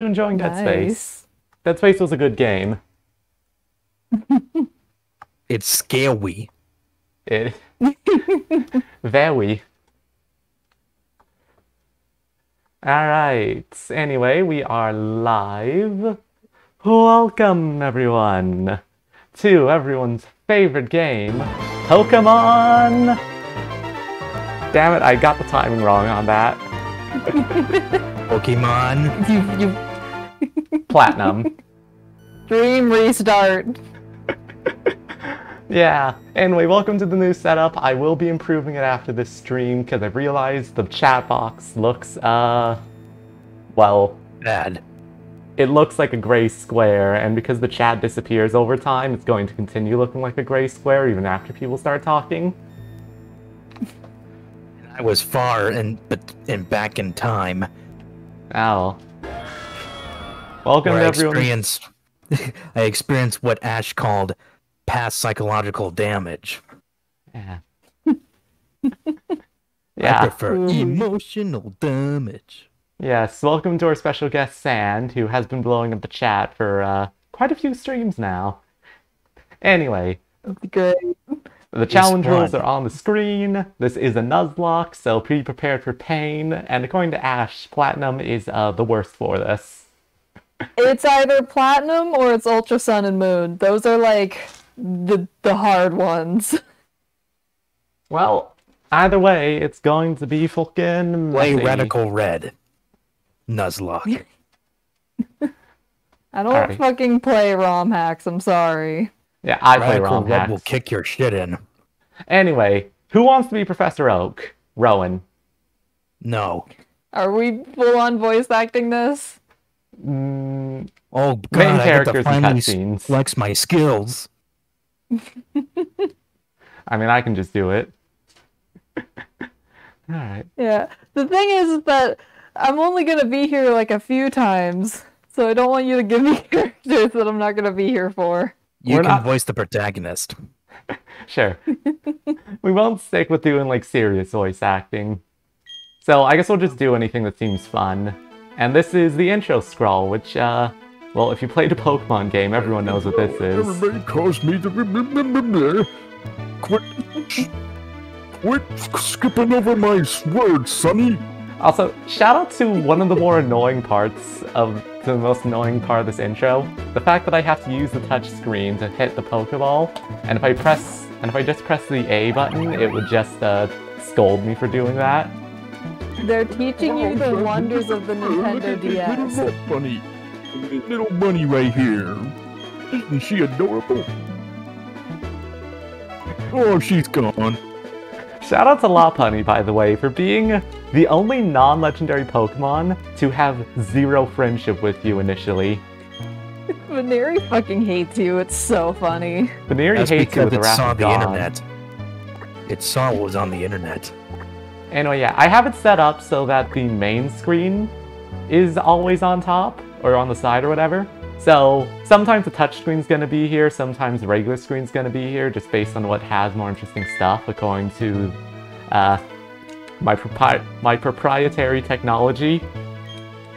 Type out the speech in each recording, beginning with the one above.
enjoying Dead Space. Nice. Dead Space was a good game. It's scary. It very. Alright, anyway, we are live. Welcome, everyone, to everyone's favorite game, Pokemon! Damn it, I got the timing wrong on that. Pokemon. You, you Platinum. dream restart. Yeah. Anyway, welcome to the new setup. I will be improving it after this stream because I've realized the chat box looks, uh, well, Bad. it looks like a gray square, and because the chat disappears over time, it's going to continue looking like a gray square even after people start talking. I was far and but and back in time Ow. Welcome to I everyone. experienced I experienced what Ash called past psychological damage. Yeah. I prefer Ooh. emotional damage. Yes. Welcome to our special guest Sand, who has been blowing up the chat for uh, quite a few streams now. Anyway, Good. The challenge fun. rules are on the screen. This is a Nuzlocke, so be prepared for pain. And according to Ash, Platinum is uh, the worst for this. It's either platinum or it's ultra sun and moon. Those are like the the hard ones. Well, either way, it's going to be fucking Play messy. radical red. Nuzlocke. I don't Alright. fucking play ROM hacks. I'm sorry. Yeah, I play Radical wrong red hacks. will kick your shit in. Anyway, who wants to be Professor Oak? Rowan. No. Are we full on voice acting this? Mm, Oh god, Main I get characters to and finally cutscenes. flex my skills. I mean, I can just do it. Alright. Yeah. The thing is, is that I'm only gonna be here like a few times, so I don't want you to give me characters that I'm not gonna be here for. You We're can not- voice the protagonist. Sure. we won't stick with doing like serious voice acting. So I guess we'll just do anything that seems fun. And this is the intro scroll, which, uh, well, if you played a Pokemon game, everyone knows what this is. Everybody calls me the remember. Quit, quit skipping over my words, Sonny. Also, shout out to one of the more annoying parts of the most annoying part of this intro. The fact that I have to use the touch screen to hit the Pokeball, and if I press, and if I just press the A button, it would just, uh, scold me for doing that. They're teaching you the wonders of the Nintendo at this DS. Little bunny, little bunny right here. Isn't she adorable? Oh, she's gone. Shout out to Lopunny, by the way, for being the only non-legendary Pokemon to have zero friendship with you initially. Buneary fucking hates you. It's so funny. Buneary That's hates you because with the it saw the God. internet. It saw what was on the internet. Anyway, yeah, I have it set up so that the main screen is always on top or on the side or whatever. So sometimes the touch screen's gonna be here, sometimes the regular screen's gonna be here, just based on what has more interesting stuff according to uh, my, propri- my proprietary technology.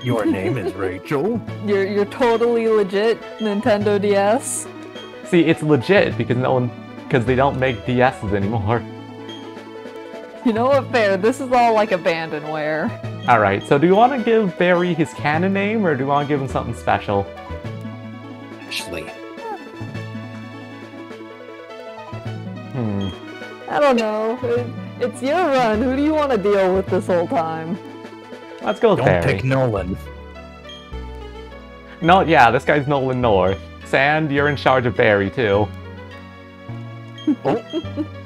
Your name is Rachel. You're you're totally legit Nintendo DS. See, it's legit because no one, because they don't make DSs anymore. You know what? Fair. This is all like abandonware. All right, so do you want to give Barry his canon name, or do you want to give him something special? Ashley. Hmm. I don't know. It, it's your run. Who do you want to deal with this whole time? Let's go with Don't Barry. pick Nolan. No, yeah, this guy's Nolan North. Sand, you're in charge of Barry too. Oh.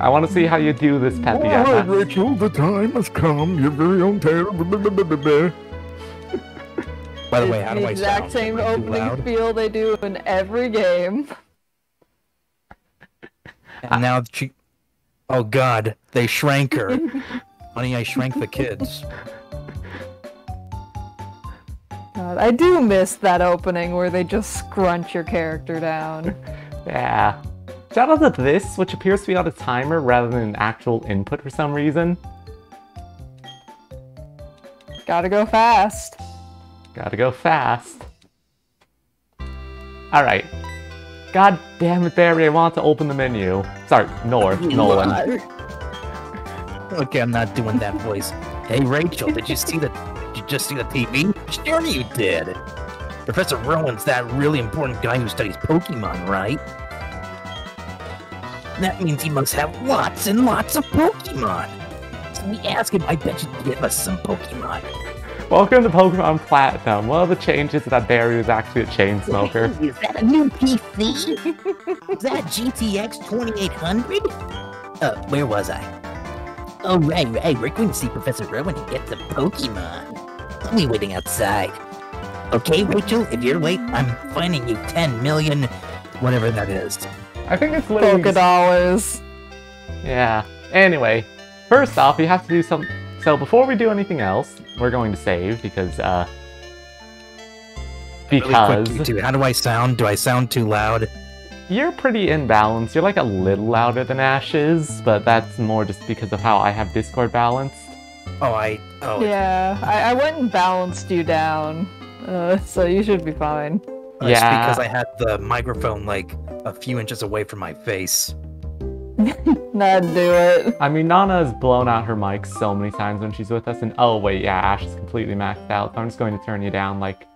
I want to see how you do this, Peppy. All right, FF. Rachel, the time has come. Your very own tale. By the way, It's how the do I exact sound? same Am I too opening loud? feel they do in every game. And now she. Oh God, they shrank her. Honey, I shrank the kids. God, I do miss that opening where they just scrunch your character down. Yeah. Shout out to this, which appears to be on a timer rather than an actual input for some reason. Gotta go fast. Gotta go fast. Alright. God damn it, Barry, I want to open the menu. Sorry, North, Nolan. Okay, I'm not doing that voice. Hey, Rachel, did you see the? Did you just see the TV? Sure, you did. Professor Rowan's that really important guy who studies Pokemon, right? That means he must have lots and lots of Pokemon. So we ask him, I bet you to give us some Pokemon. Welcome to Pokemon Platinum. One of the changes is that Barry was actually a chain smoker. Is that a new PC? Is that GTX 2800? Uh, where was I? Oh, right, right. We're going to see Professor Rowan and get some Pokemon. I'll be waiting outside. Okay, Rachel, if you're late, I'm fining you 10 million, whatever that is. I think it's literally... Polka dollars. Yeah. Anyway, first off, we have to do some... So before we do anything else, we're going to save because, uh... Really Because quick, dude, how do I sound? Do I sound too loud? you're pretty imbalanced. You're like a little louder than Ash is, but that's more just because of how I have Discord balanced. Oh, I. Oh, Yeah, I, I went and balanced you down. Uh, so you should be fine. Uh, it's Yeah. because I had the microphone like a few inches away from my face. Not do it. I mean, Nana has blown out her mic so many times when she's with us, and oh wait, yeah, Ash is completely maxed out. So I'm just going to turn you down like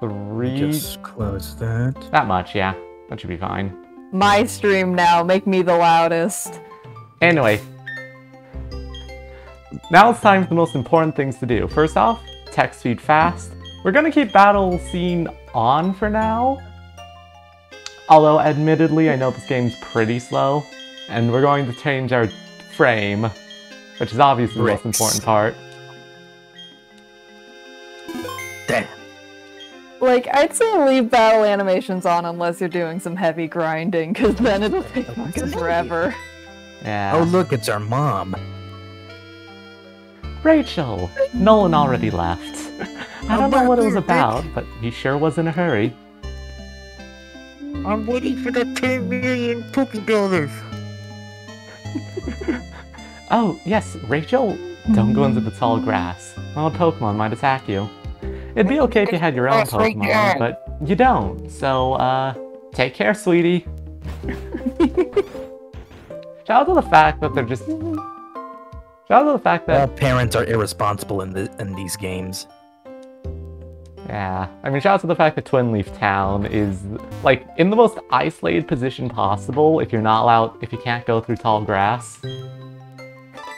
three. Just close that. That much, yeah. That should be fine. My stream now, make me the loudest. Anyway, now it's time for the most important things to do. First off, text feed fast. We're gonna keep battle scene on for now. Although, admittedly, I know this game's pretty slow, and we're going to change our frame, which is obviously the most important part. Damn. Like, I'd say leave battle animations on unless you're doing some heavy grinding, because then it'll take fucking forever. Yeah. Oh, look, it's our mom. Rachel! Nolan already left. I don't know what it was about, but he sure was in a hurry. I'm waiting for the 10 million Pokedollars. Oh, yes, Rachel, don't go into the tall grass. Wild Pokemon might attack you. It'd be okay if you had your own Pokemon, but you don't. So, uh, take care, sweetie. Shout out to the fact that they're just. Shout out to the fact All that. parents are irresponsible in the in these games. Yeah. I mean, shout out to the fact that Twinleaf Town is, like, in the most isolated position possible if you're not allowed. If you can't go through tall grass.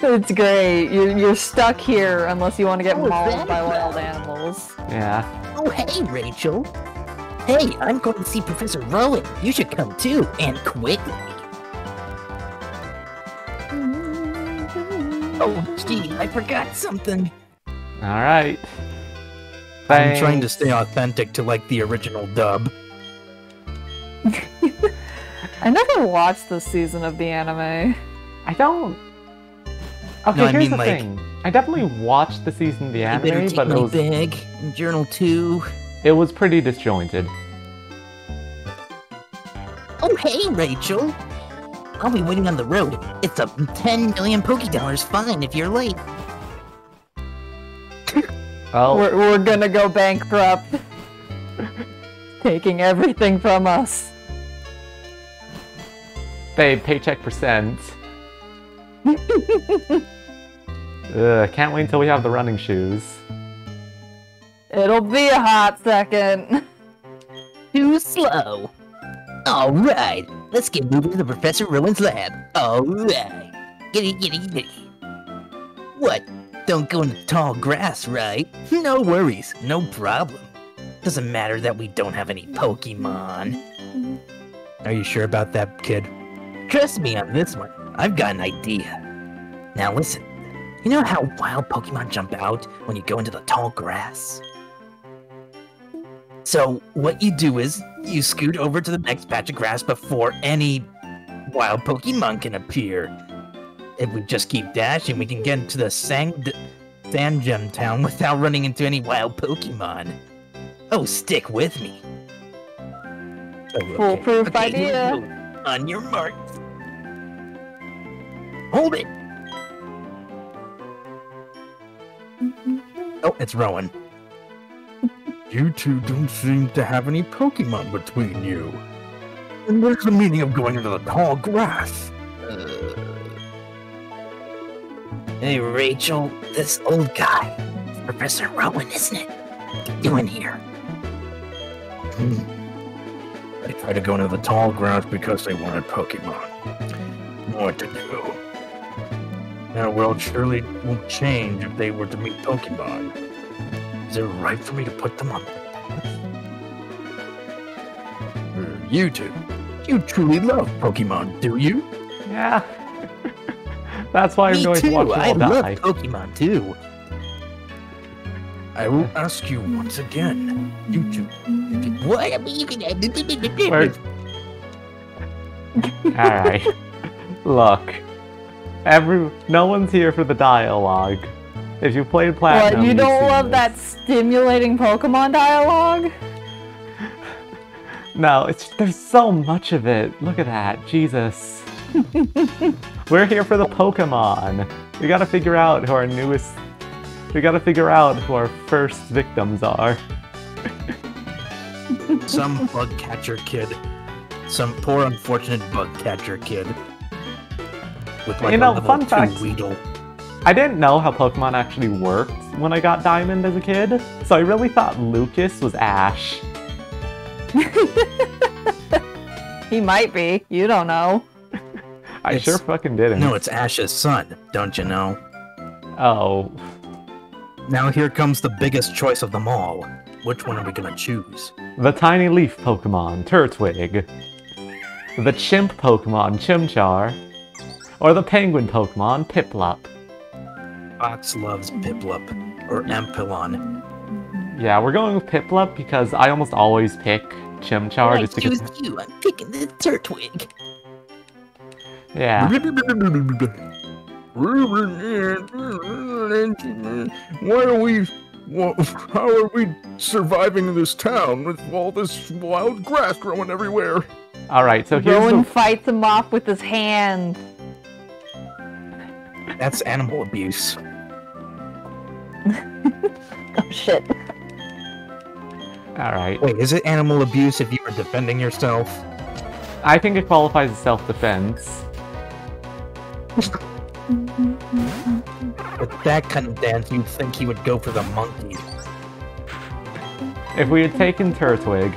It's great. You're, you're stuck here unless you want to get Oh, mauled by wild animals. Yeah. Oh, hey, Rachel. Hey, I'm going to see Professor Rowan. You should come too, and quickly. Oh, gee, I forgot something. Alright. I'm trying to stay authentic to like the original dub. I never watched this season of the anime. I don't. Okay, No, I here's mean, the like- thing. I definitely watched the season of the I better anime, take but it my was bag and journal two. it was pretty disjointed. Oh, hey, Rachel. I'll be waiting on the road. It's a 10 million Pokedollars fine if you're late. Well, We're, we're gonna go bankrupt. Taking everything from us. babe, paycheck percent. Ugh, can't wait until we have the running shoes. It'll be a hot second. Too slow. All right, let's get moving to the Professor Rowan's lab. All right. Giddy, giddy, giddy. What? Don't go into tall grass, right? No worries, no problem. Doesn't matter that we don't have any Pokemon. Are you sure about that, kid? Trust me on this one. I've got an idea. Now listen. You know how wild Pokemon jump out when you go into the tall grass? So what you do is you scoot over to the next patch of grass before any wild Pokemon can appear. If we just keep dashing, we can get into the Sang Sandgem town without running into any wild Pokemon. Oh, stick with me. Oh, okay. Foolproof Okay, idea. here we go. On your marks. Hold it. Oh, it's Rowan. You two don't seem to have any Pokemon between you. And what is the meaning of going into the tall grass? Uh, hey, Rachel, this old guy, Professor Rowan, isn't it? What you doing here? Hmm. They tried to go into the tall grass because they wanted Pokemon. What to do? Our world surely won't change if they were to meet Pokemon. Is it right for me to put them on? Uh, You two, you truly love Pokemon, do you? Yeah. That's why I'm Me going to watch you I all love. Pokemon too. I will ask you once again. You two, What? I mean, you can. Where- Alright. Look. Every no one's here for the dialogue. If you played Platinum, What, you don't love this. that stimulating Pokemon dialogue? No, it's there's so much of it. Look at that, Jesus. We're here for the Pokemon. We gotta figure out who our newest. We gotta figure out who our first victims are. Some bug catcher kid. Some poor unfortunate bug catcher kid. With like You know, a level fun two fact- Weedle. I didn't know how Pokemon actually worked when I got Diamond as a kid, so I really thought Lucas was Ash. He might be. You don't know. I It's- sure fucking didn't. No, it's Ash's son, don't you know? Oh, Now here comes the biggest choice of them all. Which one are we gonna choose? the tiny leaf Pokemon, Turtwig. The chimp Pokemon, Chimchar. Or the penguin Pokemon, Piplup. Fox loves Piplup, or Empoleon. Yeah, we're going with Piplup because I almost always pick Chimchar I just because. choose you. I'm picking the Turtwig. Yeah. Why are we? wha- How are we surviving in this town with all this wild grass growing everywhere? Alright, so here's Rowan the. fights him off with his hand. That's animal abuse. Oh shit. Alright. Wait, is it animal abuse if you are defending yourself? I think it qualifies as self defense. With that kind of dance, you'd think he would go for the monkey. If we had taken Turtwig.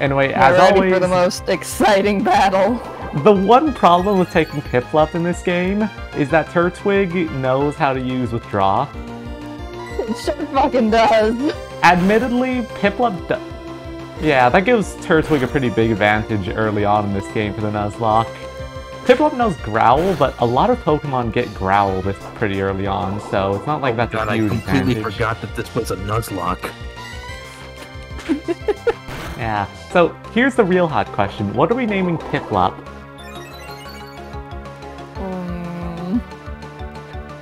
Anyway, We're as ready always, for the most exciting battle. The one problem with taking Piplup in this game is that Turtwig knows how to use Withdraw. It sure fucking does. Admittedly, Piplup do- Yeah, that gives Turtwig a pretty big advantage early on in this game for the Nuzlocke. Piplup knows Growl, but a lot of Pokemon get Growl this pretty early on, so it's not like oh that's God, a I huge completely advantage. forgot that this was a Nuzlocke. Yeah. So here's the real hot question: What are we naming Piplup?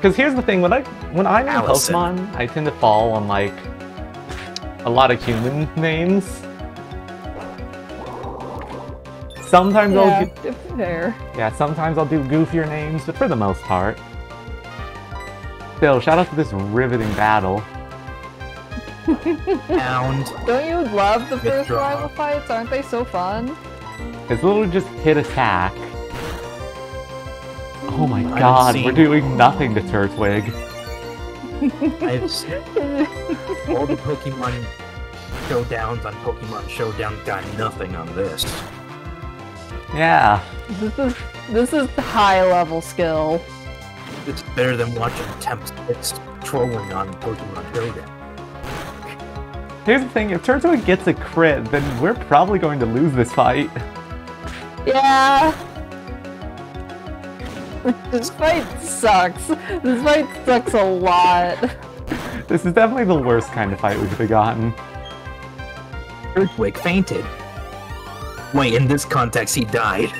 Because here's the thing: when I when I name Allison. Pokemon, I tend to fall on like a lot of human names. Sometimes I'll yeah, get, it's fair. yeah, sometimes I'll do goofier names, but for the most part. Still, shout out to this riveting battle. Pound. Don't you love the first Withdraw. rival fights? Aren't they so fun? It's literally just hit attack. Oh my haven't god, we're doing nothing to Turtwig. I've seen all the Pokemon showdowns on Pokemon Showdown got nothing on this. Yeah. This is this is high level skill. It's better than watching Temp Six trolling on Pokemon Showdown. Here's the thing, if Turtwig gets a crit, then we're probably going to lose this fight. Yeah. This fight sucks. This fight sucks a lot. This is definitely the worst kind of fight we could have gotten. Earthquake fainted. Wait, in this context, he died.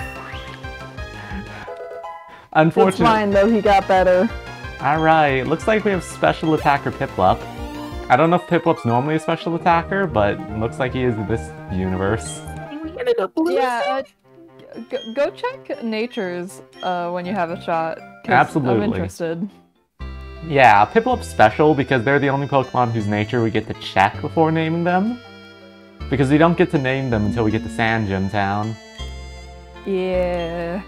Unfortunately. It's Unfortunately. fine though. He got better. Alright, looks like we have special attacker Piplup. I don't know if Piplup's normally a special attacker, but looks like he is in this universe. We ended up losing. Yeah. Uh, go, go check natures uh, when you have a shot. Absolutely. I'm interested. Yeah, Piplup's special because they're the only Pokemon whose nature we get to check before naming them. Because we don't get to name them until we get to Sandgem Town. Yeah.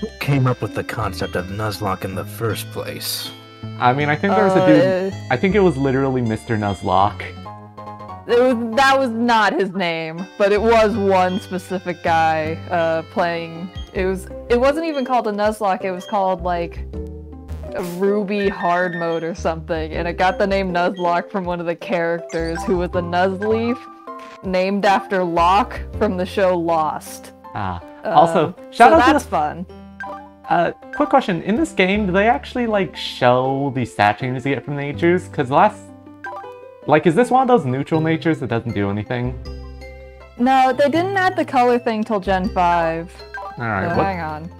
Who came up with the concept of Nuzlocke in the first place? I mean, I think there was a dude. Uh, I think it was literally Mr. Nuzlocke. It was, that was not his name, but it was one specific guy uh, playing. It was. It wasn't even called a Nuzlocke. It was called like a Ruby hard mode or something, and it got the name Nuzlocke from one of the characters who was a Nuzleaf, named after Locke from the show Lost. Ah. Uh, also, shout so out to that's the fun. Uh, quick question. In this game, do they actually, like, show the stat changes you get from the natures? Because last... Like, is this one of those neutral natures that doesn't do anything? No, they didn't add the color thing till Gen 5. Alright, so hang on.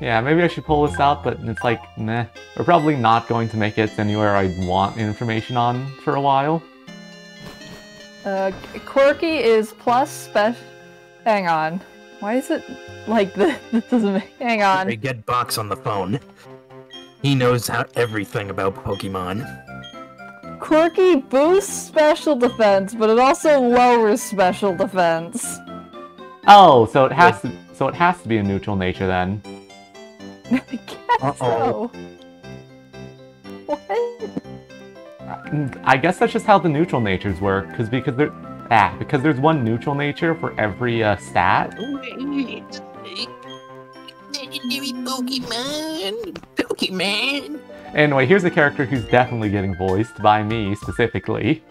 Yeah, maybe I should pull this out, but it's like, meh. We're probably not going to make it anywhere I'd want information on for a while. Uh, quirky is plus special. Hang on. Why is it like this? This doesn't make. Hang on. on. get Box on the phone. He knows how everything about Pokemon. Quirky boosts special defense, but it also lowers special defense. Oh, so it has to... So it has to be a neutral nature then. I guess Uh-oh. so. What? I guess that's just how the neutral natures work, because because there... Ah, because there's one neutral nature for every uh, stat. Legendary Pokemon! Pokemon! Anyway, here's a character who's definitely getting voiced by me, specifically.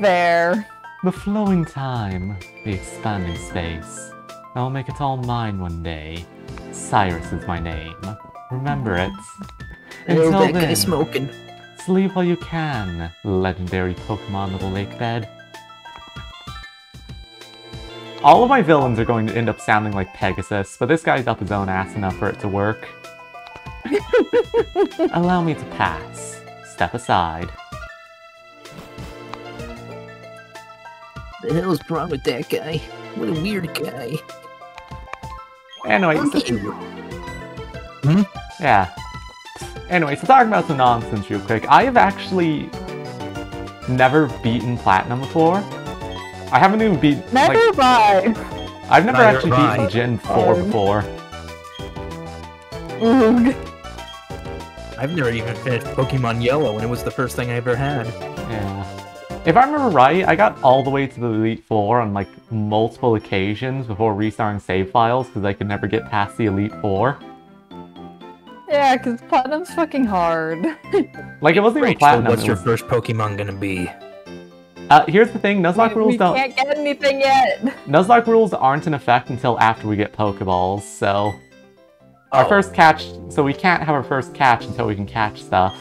There. The flowing time, the expanding space. I'll make it all mine one day. Cyrus is my name. Remember it. Until that guy then, smoking. sleep while you can, legendary Pokemon Little Lake Bed. All of my villains are going to end up sounding like Pegasus, but this guy's up his own ass enough for it to work. Allow me to pass. Step aside. The hell's wrong with that guy? What a weird guy. Anyway, so- Ew. Yeah. Anyway, so talking about some nonsense real quick, I have actually never beaten Platinum before. I haven't even beaten, Never like, mind. I've never Neither actually have beaten Gen 4 Um, before. Oog. I've never even finished Pokemon Yellow, and it was the first thing I ever had. Yeah. If I remember right, I got all the way to the Elite Four on like multiple occasions before restarting save files because I could never get past the Elite Four. Yeah, because platinum's fucking hard. Like it wasn't even Platinum. what's your was- first Pokemon gonna be? Uh, here's the thing, Nuzlocke we rules don't. We can't get anything yet. Nuzlocke rules aren't in effect until after we get Pokeballs, so our Oh. first catch, so we can't have our first catch until we can catch stuff.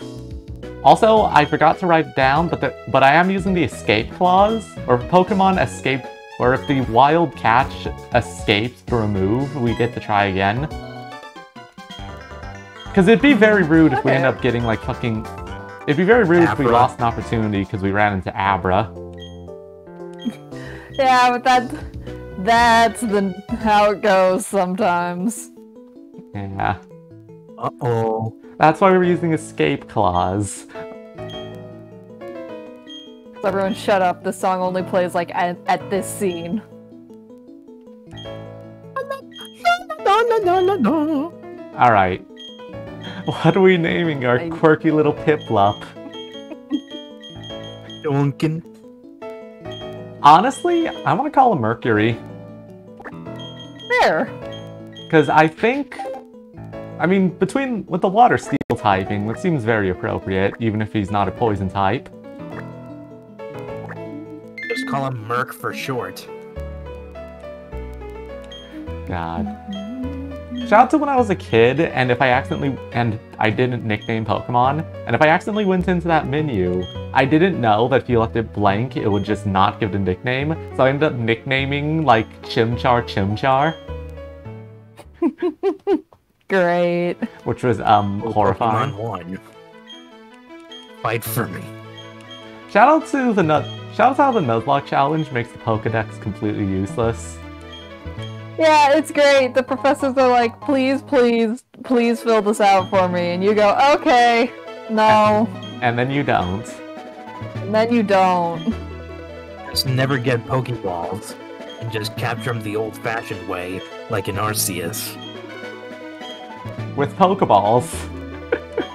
Also, I forgot to write it down, but the, but I am using the escape clause, or Pokemon escape, or if the wild catch escapes through a move, we get to try again. Because it'd be very rude if we end up getting like fucking. It'd be very rude if we lost an opportunity because we ran into Abra. Yeah, but that that's the how it goes sometimes. Yeah. Uh oh. That's why we're using escape clause. So everyone shut up. the song only plays like at, at this scene. Alright. What are we naming our quirky little Piplup? Duncan. Honestly, I want to call him Mercury. There. Because I think. I mean, between. With the water steel typing, that seems very appropriate, even if he's not a poison type. Just call him Merc for short. God. Shout out to when I was a kid, and if I accidentally. And I didn't nickname Pokemon, and if I accidentally went into that menu, I didn't know that if you left it blank, it would just not give the nickname. So I ended up nicknaming, like, Chimchar Chimchar, Great. which was, um, Oh, horrifying. Pokemon one. Fight for me. Shout out to the nut. Shout out to how the Nuzlocke challenge makes the Pokedex completely useless. Yeah, it's great. The professors are like, please, please, please fill this out for me. And you go, okay, no. And then you don't. And then you don't. Just never get Pokeballs and just capture them the old-fashioned way, like in Arceus. With Pokeballs.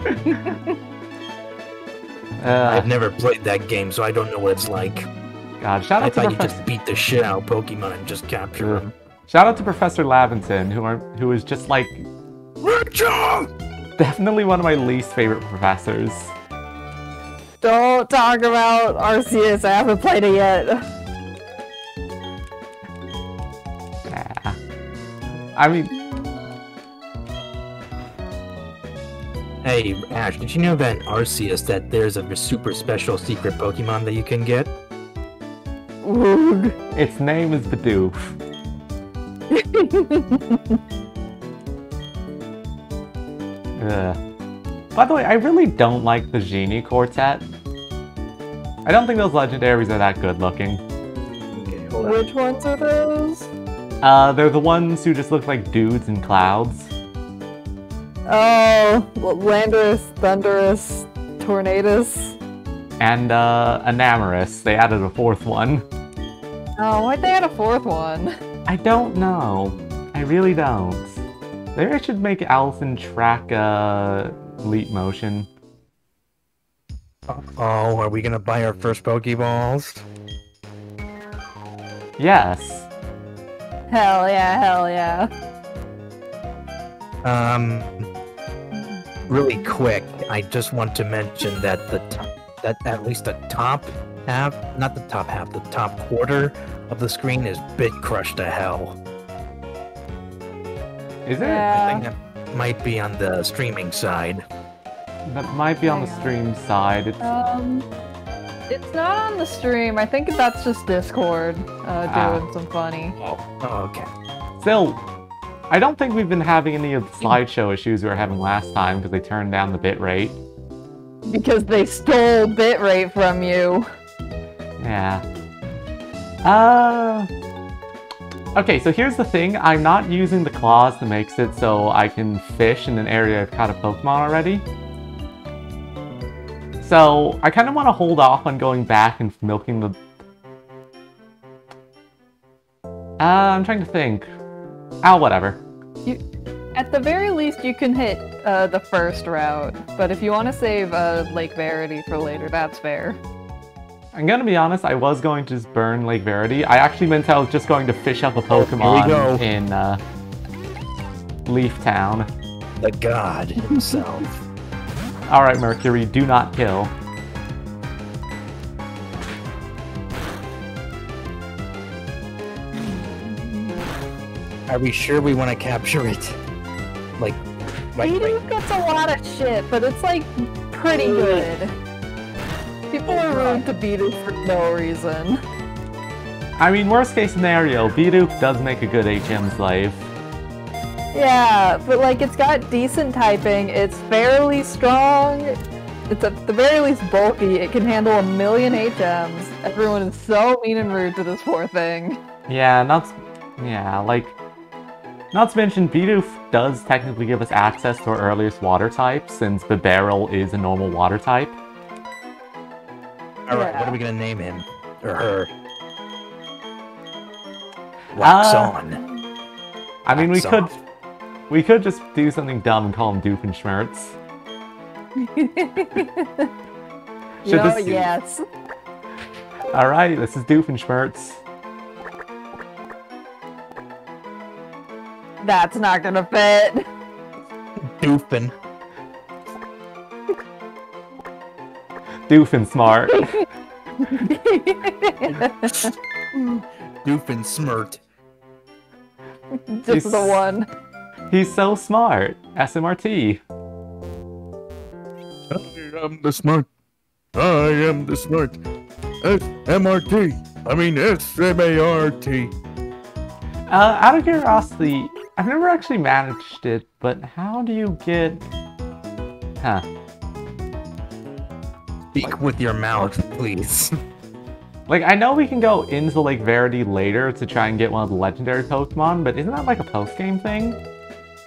I've uh, never played that game, so I don't know what it's like. God, shout I out to thought you Professor. just beat the shit out of Pokemon and just capture Ugh. them. Shout out to Professor Laventon, who are who is just like Rachel! definitely one of my least favorite professors. Don't talk about Arceus. I haven't played it yet. Yeah. I mean, Hey, Ash, did you know that in Arceus that there's a super special secret Pokemon that you can get? Woog. its name is Bidoof. Ugh. By the way, I really don't like the Genie Quartet. I don't think those legendaries are that good looking. Okay, hold on. Which ones are those? Uh, they're the ones who just look like dudes in clouds. Oh, Landorus, Thundurus, Tornadus. And, uh, Enamorus. They added a fourth one. Oh, why'd they add a fourth one? I don't know. I really don't. Maybe I should make Allison track, uh, Leap Motion. Oh, are we gonna buy our first Pokeballs? Yes. Hell yeah, hell yeah. Um, really quick, I just want to mention that the top, that at least the top half, not the top half, the top quarter of the screen is bit crushed to hell. Is it? I think that might be on the streaming side. That might be on the stream side. It's, Um, it's not on the stream. I think that's just Discord uh, Ah. doing some funny. Oh, oh okay. still, I don't think we've been having any of the slideshow issues we were having last time because they turned down the bitrate. Because they stole bitrate from you. Yeah. Uh. Okay, so here's the thing. I'm not using the clause that makes it so I can fish in an area I've caught a Pokemon already. So I kind of want to hold off on going back and milking the. Uh, I'm trying to think. Ah, whatever. At the very least, you can hit uh, the first route. But if you want to save uh, Lake Verity for later, that's fair. I'm gonna be honest, I was going to just burn Lake Verity. I actually meant I was just going to fish up a go. Pokemon in uh, Leaf Town. The god himself. Alright, Mercury, do not kill. Are we sure we want to capture it? Like, like, Beedoo gets a lot of shit, but it's like pretty good. People are rude to Beedoo for no reason. I mean, worst case scenario, Bidoof does make a good HM slave. Yeah, but like it's got decent typing, it's fairly strong, it's at the very least bulky, it can handle a million HMs. Everyone is so mean and rude to this poor thing. Yeah, not... Yeah, like... Not to mention, Bidoof does technically give us access to our earliest water type, since Bibarel is a normal water type. all right, what are we gonna name him or her? Uh, Roxanne. I mean, we Wax could... off. We could just do something dumb and call him Doofenshmirtz. You Should know, this- yes. Alright, this is Doofenshmirtz. That's not gonna fit. Doofin. Doofin smart. Doofin smirt. Just the one. He's so smart. SMRT. I am the smart. I am the smart. S M R T. I mean S M A R T. Uh, out of curiosity, I've never actually managed it, but how do you get... Huh. Speak with your mouth, please. Like, I know we can go into Lake Verity later to try and get one of the legendary Pokemon, but isn't that like a post-game thing?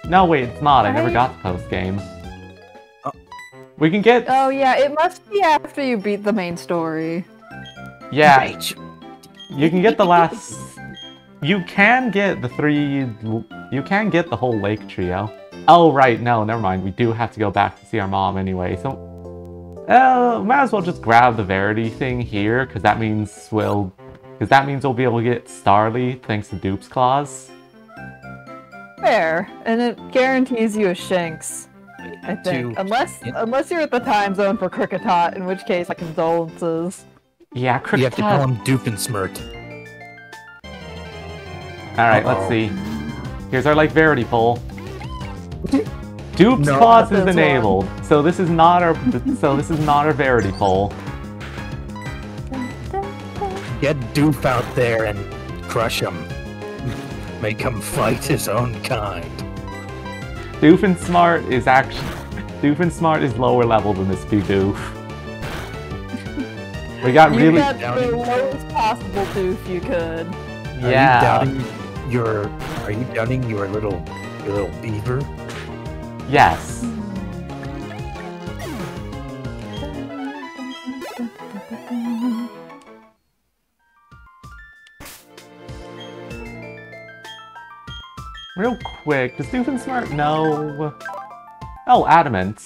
No, wait, it's not. I never got the post-game. Oh. We can get... Oh yeah, it must be after you beat the main story. yeah, Rachel. you can get the last... You can get the three... You can get the whole lake trio. Oh, right, no, never mind. We do have to go back to see our mom anyway, so... Uh, might as well just grab the Verity thing here, because that means we'll... Because that means we'll be able to get Starly thanks to Dupe's Clause. Fair, and it guarantees you a Shinx. I think, To- unless Yeah. unless you're at the time zone for Kricketot, in which case, my condolences. Yeah, You have to call him Doofensmirt. Alright, let's see. Here's our like Verity poll. Dupe's No. Clause is That's one. enabled, so this is not our so this is not our Verity poll. Get Doof out there and crush him. Make him fight his own kind. Doofensmart is actually Doofensmart is lower level than this Bidoof. We got You really got down- the lowest possible doof you could. Are yeah. You doubting your are you dunning your little your little beaver? Yes. Real quick, does Doofensmart know? Oh, Adamant.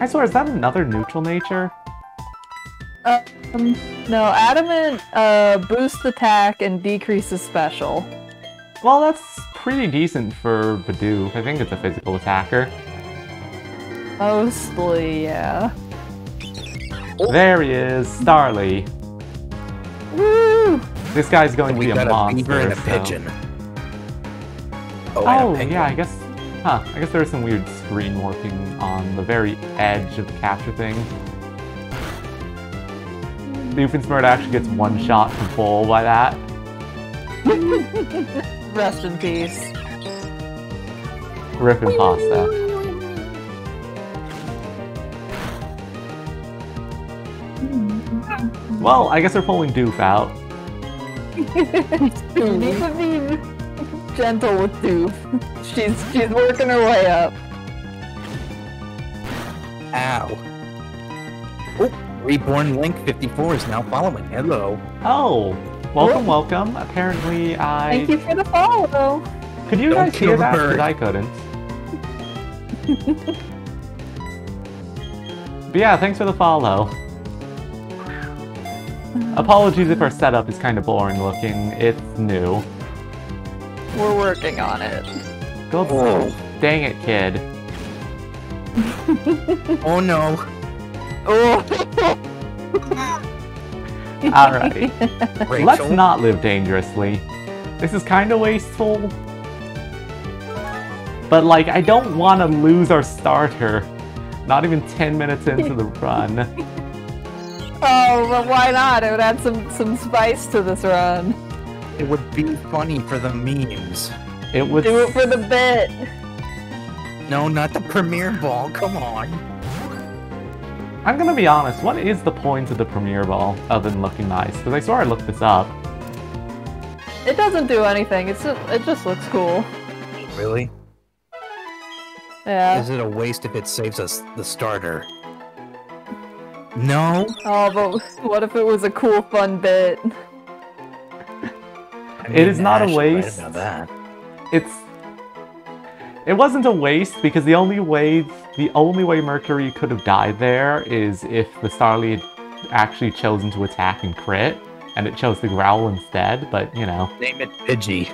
I swear, is that another neutral nature? Um, no, Adamant uh, boosts attack and decreases special. Well, that's pretty decent for Bidoof. I think it's a physical attacker. Mostly, yeah. There he is, Starly. Woo! This guy's going to be a got a monster. and a so- pigeon. Oh, Oh, and a oh, yeah, I guess. Huh, I guess there's some weird screen warping on the very edge of the capture thing. Doofenshmirtz actually gets one shot from full by that. Rest in peace. Rip and pasta. Well, I guess we're pulling Doof out. You need to be gentle with Doof. She's she's working her way up. Ow. Oh, Reborn Link 54 is now following. Hello. Oh, welcome, welcome. Apparently, I. Thank you for the follow. Could you Don't guys hear the that? bird. Because I couldn't. but yeah, thanks for the follow. Apologies if our setup is kind of boring looking. It's new. We're working on it. Go Oh. Dang it, kid. Oh no. Oh. Alright. Rachel. Let's not live dangerously. This is kind of wasteful. But, like, I don't want to lose our starter. Not even 10 minutes into the run. Oh, but why not? It would add some some spice to this run. It would be funny for the memes. It would. Do it for the bit. No, not the premiere ball. Come on. I'm gonna be honest, what is the point of the premiere ball other than looking nice? Because I swear I looked this up. It doesn't do anything. It's just, it just looks cool. Really? Yeah. Is it a waste if it saves us the starter? No. Oh, but what if it was a cool, fun bit? I It is not a Ash is right waste. about that. It's it wasn't a waste because the only way the only way Mercury could have died there is if the Starly had actually chosen to attack and crit, and it chose to growl instead. But you know, Name it Pidgey.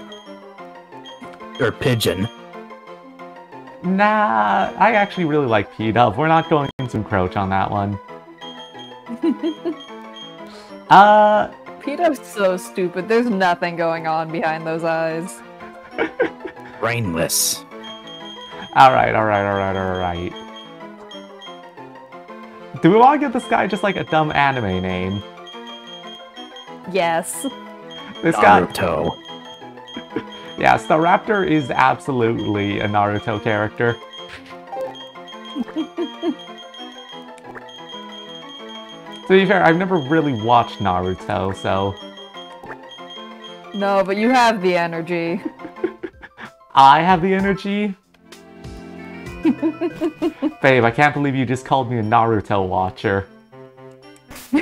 Or Pigeon. nah. I actually really like P Dub. We're not going to encroach on that one. uh, Pito's so stupid. There's nothing going on behind those eyes. Brainless. All right, all right, all right, all right. Do we want to give this guy just like a dumb anime name? Yes. This guy. Naruto. Yeah, Staraptor is absolutely a Naruto character. To be fair, I've never really watched Naruto, so No, but you have the energy. I have the energy. Babe, I can't believe you just called me a Naruto watcher.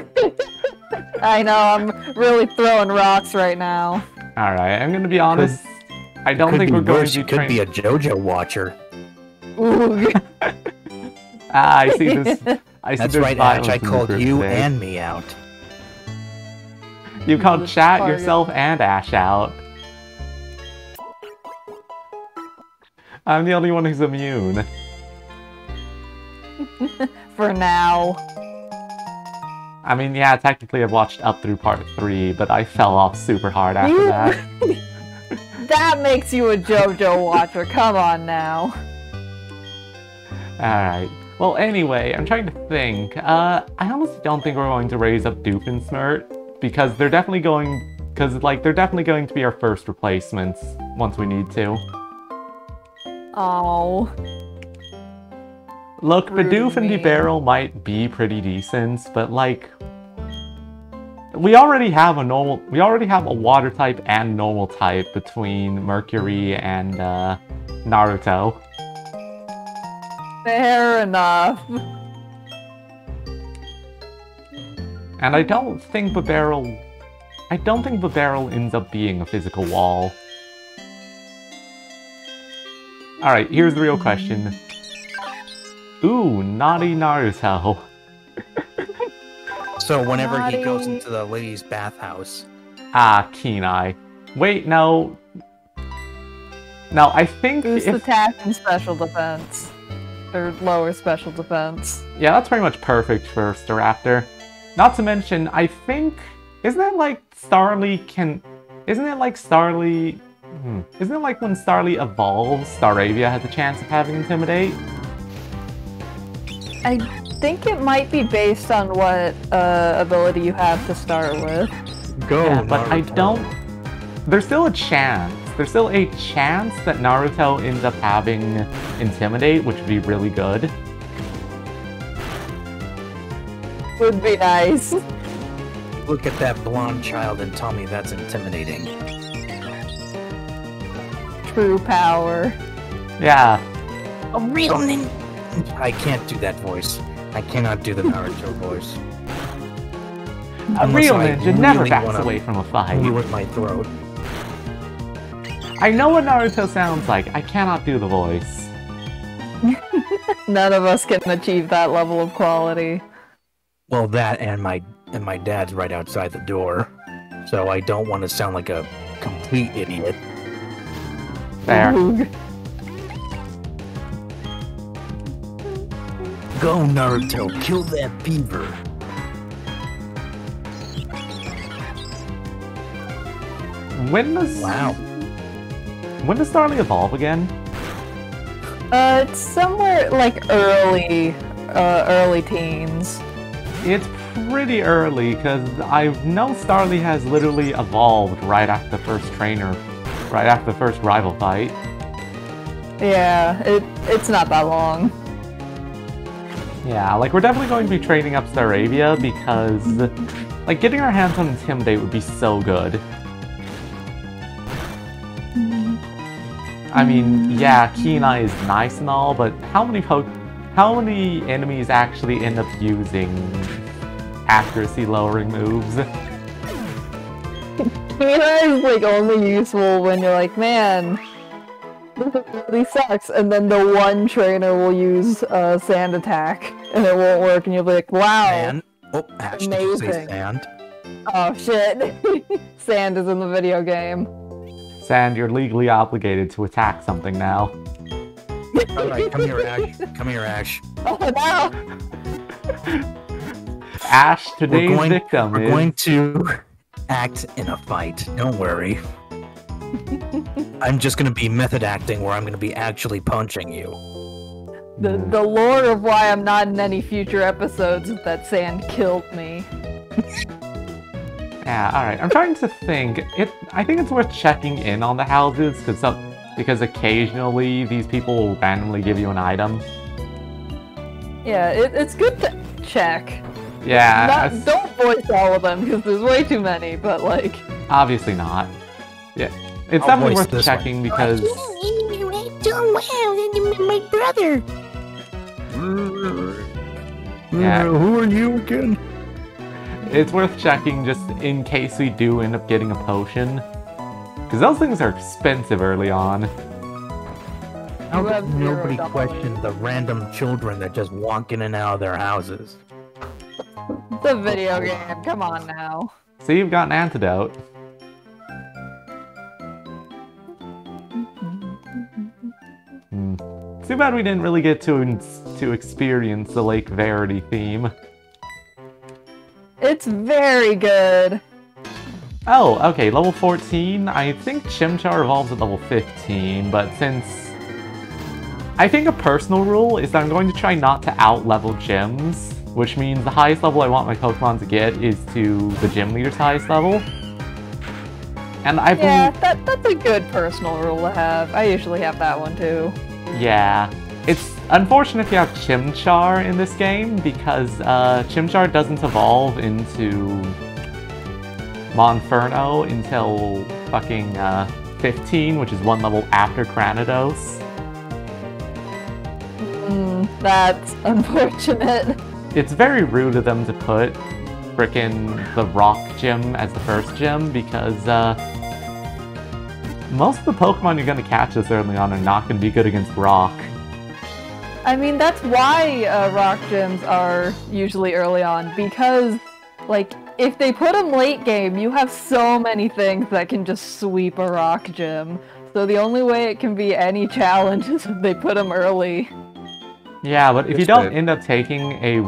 I know, I'm really throwing rocks right now. Alright, I'm gonna be honest. I don't think we're going worse, to you be could be a JoJo watcher. Ooh. Ah, I see this. I see That's right, Ash. I called you today. and me out. You called chat yourself and Ash out. I'm the only one who's immune. For now. I mean, yeah, technically I've watched up through part three, but I fell off super hard after that. That makes you a JoJo watcher. Come on now. Alright. Well, anyway, I'm trying to think. Uh, I honestly don't think we're going to raise up Doofenshmirtz, because they're definitely going... Because, like, they're definitely going to be our first replacements once we need to. Oh. Look, Rude Bidoof and. Bibarel might be pretty decent, but like... We already have a normal... We already have a water type and normal type between Mercury and, uh, Naruto. Fair enough. And I don't think Bibarel... I don't think Bibarel ends up being a physical wall. Alright, here's the real question. Ooh, naughty Naruto. So whenever he goes into the ladies' bathhouse, Ah, Keen Eye. Wait, no. Now I think Boost if... attack and special defense. Or lower special defense. Yeah, that's pretty much perfect for Staraptor. Not to mention, I think... Isn't it like Starly can... Isn't it like Starly... Hmm. Isn't it like when Starly evolves, Staravia has a chance of having Intimidate? I think it might be based on what uh, ability you have to start with. go. yeah, but I don't... There's still a chance. There's still a chance that Naruto ends up having Intimidate, which would be really good. Would be nice. look at that blonde child and tell me that's intimidating. True power. Yeah, A real nin. I can't do that voice. I cannot do the Naruto voice. a Unless real I ninja never backs away from a fight. You with my throat. I know what Naruto sounds like. I cannot do the voice. None of us can achieve that level of quality. Well, that and my and my dad's right outside the door, so I don't want to sound like a complete idiot. There. Go Naruto, kill that beaver. When does Wow. when does Starly evolve again? Uh, it's somewhere like early, uh, early teens. It's pretty early because I know Starly has literally evolved right after the first trainer, right after the first rival fight. Yeah, it it's not that long. Yeah, like we're definitely going to be training up Staravia because like getting our hands on Intimidate would be so good. I mean, yeah, Keen Eye is nice and all, but how many po- how many enemies actually end up using accuracy lowering moves? Keen Eye is like only useful when you're like, man, this really sucks, and then the one trainer will use uh, sand attack, and it won't work, and you'll be like, wow, And oh, Ash, did you say Amazing. sand? oh shit, sand is in the video game. Sand, you're legally obligated to attack something now. All right, come here, Ash. Come here, Ash. Oh no! Ash, today's we're going, victim we're is going to act in a fight. Don't worry. I'm just gonna be method acting where I'm gonna be actually punching you. The the lore of why I'm not in any future episodes is that sand killed me. Yeah, alright. I'm trying to think. It. I think it's worth checking in on the houses because because occasionally these people will randomly give you an item. Yeah, it, it's good to check. Yeah, Not, it's- don't voice all of them because there's way too many. But like, obviously not. Yeah, it's I'll definitely worth this one. checking because wow, my brother. Yeah. Uh, who are you again? it's worth checking just in case we do end up getting a potion. Because those things are expensive early on. How You did have nobody dollars. question the random children that just walk in and out of their houses? it's a video game. Come on now. So you've got an antidote. Hmm. Too bad we didn't really get to to experience the Lake Verity theme. It's very good. Oh, okay, level 14. I think Chimchar evolves at level 15, but since... I think a personal rule is that I'm going to try not to out-level gyms, which means the highest level I want my Pokemon to get is to the gym leader's highest level. And I believe... Yeah, that that's a good personal rule to have. I usually have that one too. Yeah. It's unfortunate if you have Chimchar in this game because uh, Chimchar doesn't evolve into Monferno until fucking uh, 15, which is one level after Granados. Mm, that's unfortunate. It's very rude of them to put frickin' the Rock Gym as the first gym because uh, most of the Pokemon you're gonna catch this early on are not gonna be good against Rock. I mean, that's why uh, rock gyms are usually early on because, like, if they put them late game, you have so many things that can just sweep a rock gym. So the only way it can be any challenge is if they put them early. Yeah, but if you don't good. end up taking a...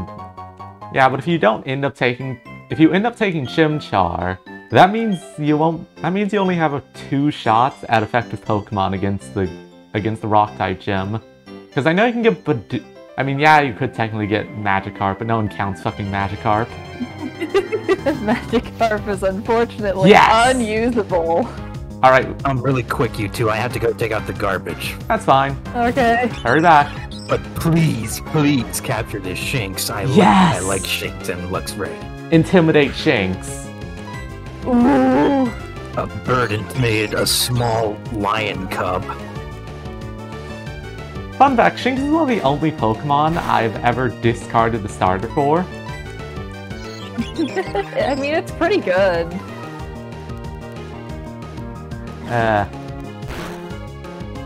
Yeah, but if you don't end up taking... If you end up taking Chimchar, that means you won't... That means you only have a two shots at effective Pokemon against the against the Rock-type gym. Because I know you can get... Badu- I mean, yeah, you could technically get Magikarp, but no one counts fucking Magikarp. Magikarp is unfortunately Yes! unusable. Alright, I'm really quick, you two. I have to go take out the garbage. that's fine. Okay. Hurry back. But please, please capture this Shinx. I, li- Yes! I like Shinx and looks great. Intimidate Shinx. Ooh. A bird made a small lion cub. Fun fact, Shinx is one of the only Pokemon I've ever discarded the starter for. I mean, it's pretty good. Uh,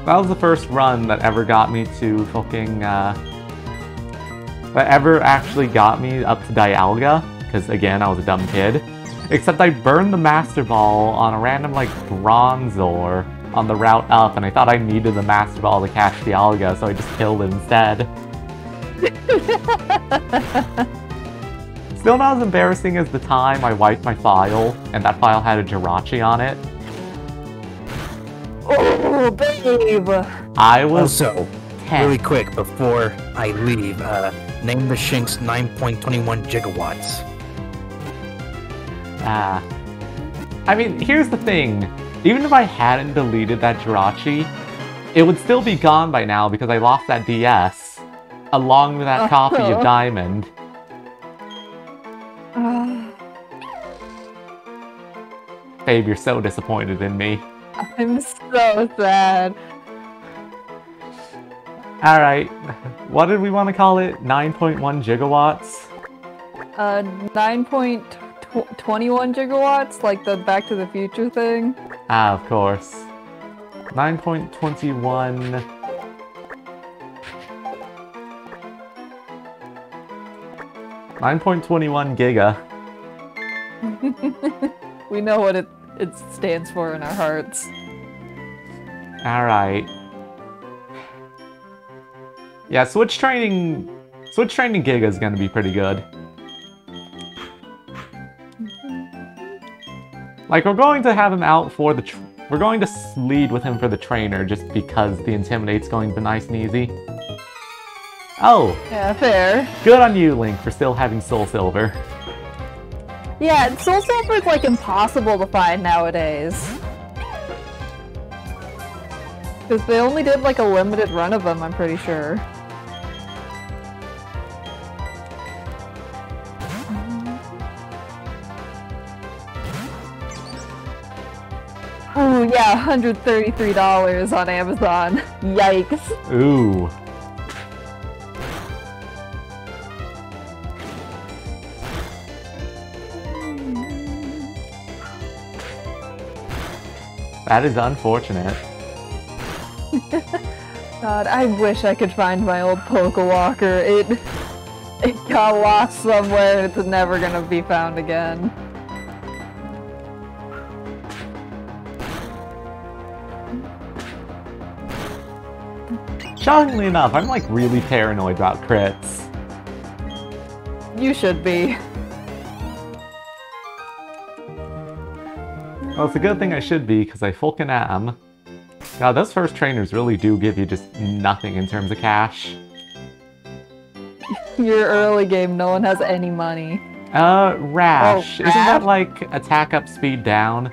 that was the first run that ever got me to fucking, uh, that ever actually got me up to Dialga, because again, I was a dumb kid. Except I burned the Master Ball on a random, like, Bronzor on the route up, and I thought I needed the Master Ball to catch Dialga, so I just killed it instead. Still not as embarrassing as the time I wiped my file, and that file had a Jirachi on it. Oh, babe. I was Also, 10. really quick before I leave, uh, name the Shinx 9.21 gigawatts. Ah. I mean, here's the thing. Even if I hadn't deleted that Jirachi, it would still be gone by now because I lost that DS. Along with that copy Oh. of Diamond. Ah, Babe, you're so disappointed in me. I'm so sad. Alright. What did we want to call it? 9.1 gigawatts? Uh, 9.21 gigawatts, like the Back to the Future thing. Ah, of course. 9.21... Nine point twenty one giga. We know what it, it stands for in our hearts. Alright. Yeah, Switch training... Switch training Giga is gonna be pretty good. Like, we're going to have him out for the... Tr we're going to lead with him for the trainer just because the Intimidate's going to be nice and easy. Oh, Yeah, fair. good on you, Link, for still having Soul Silver. Yeah, Soul Silver's like impossible to find nowadays. Because they only did like a limited run of them, I'm pretty sure. Ooh, yeah, $133 on Amazon. Yikes. Ooh. That is unfortunate. God, I wish I could find my old Pokewalker. It it got lost somewhere and it's never gonna be found again. Shockingly enough, I'm like really paranoid about crits. You should be. Well, it's a good thing I should be, because I fucking am. God, those first trainers really do give you just nothing in terms of cash. Your early game, no one has any money. Uh, Rash. Oh, Isn't that like attack up, speed down?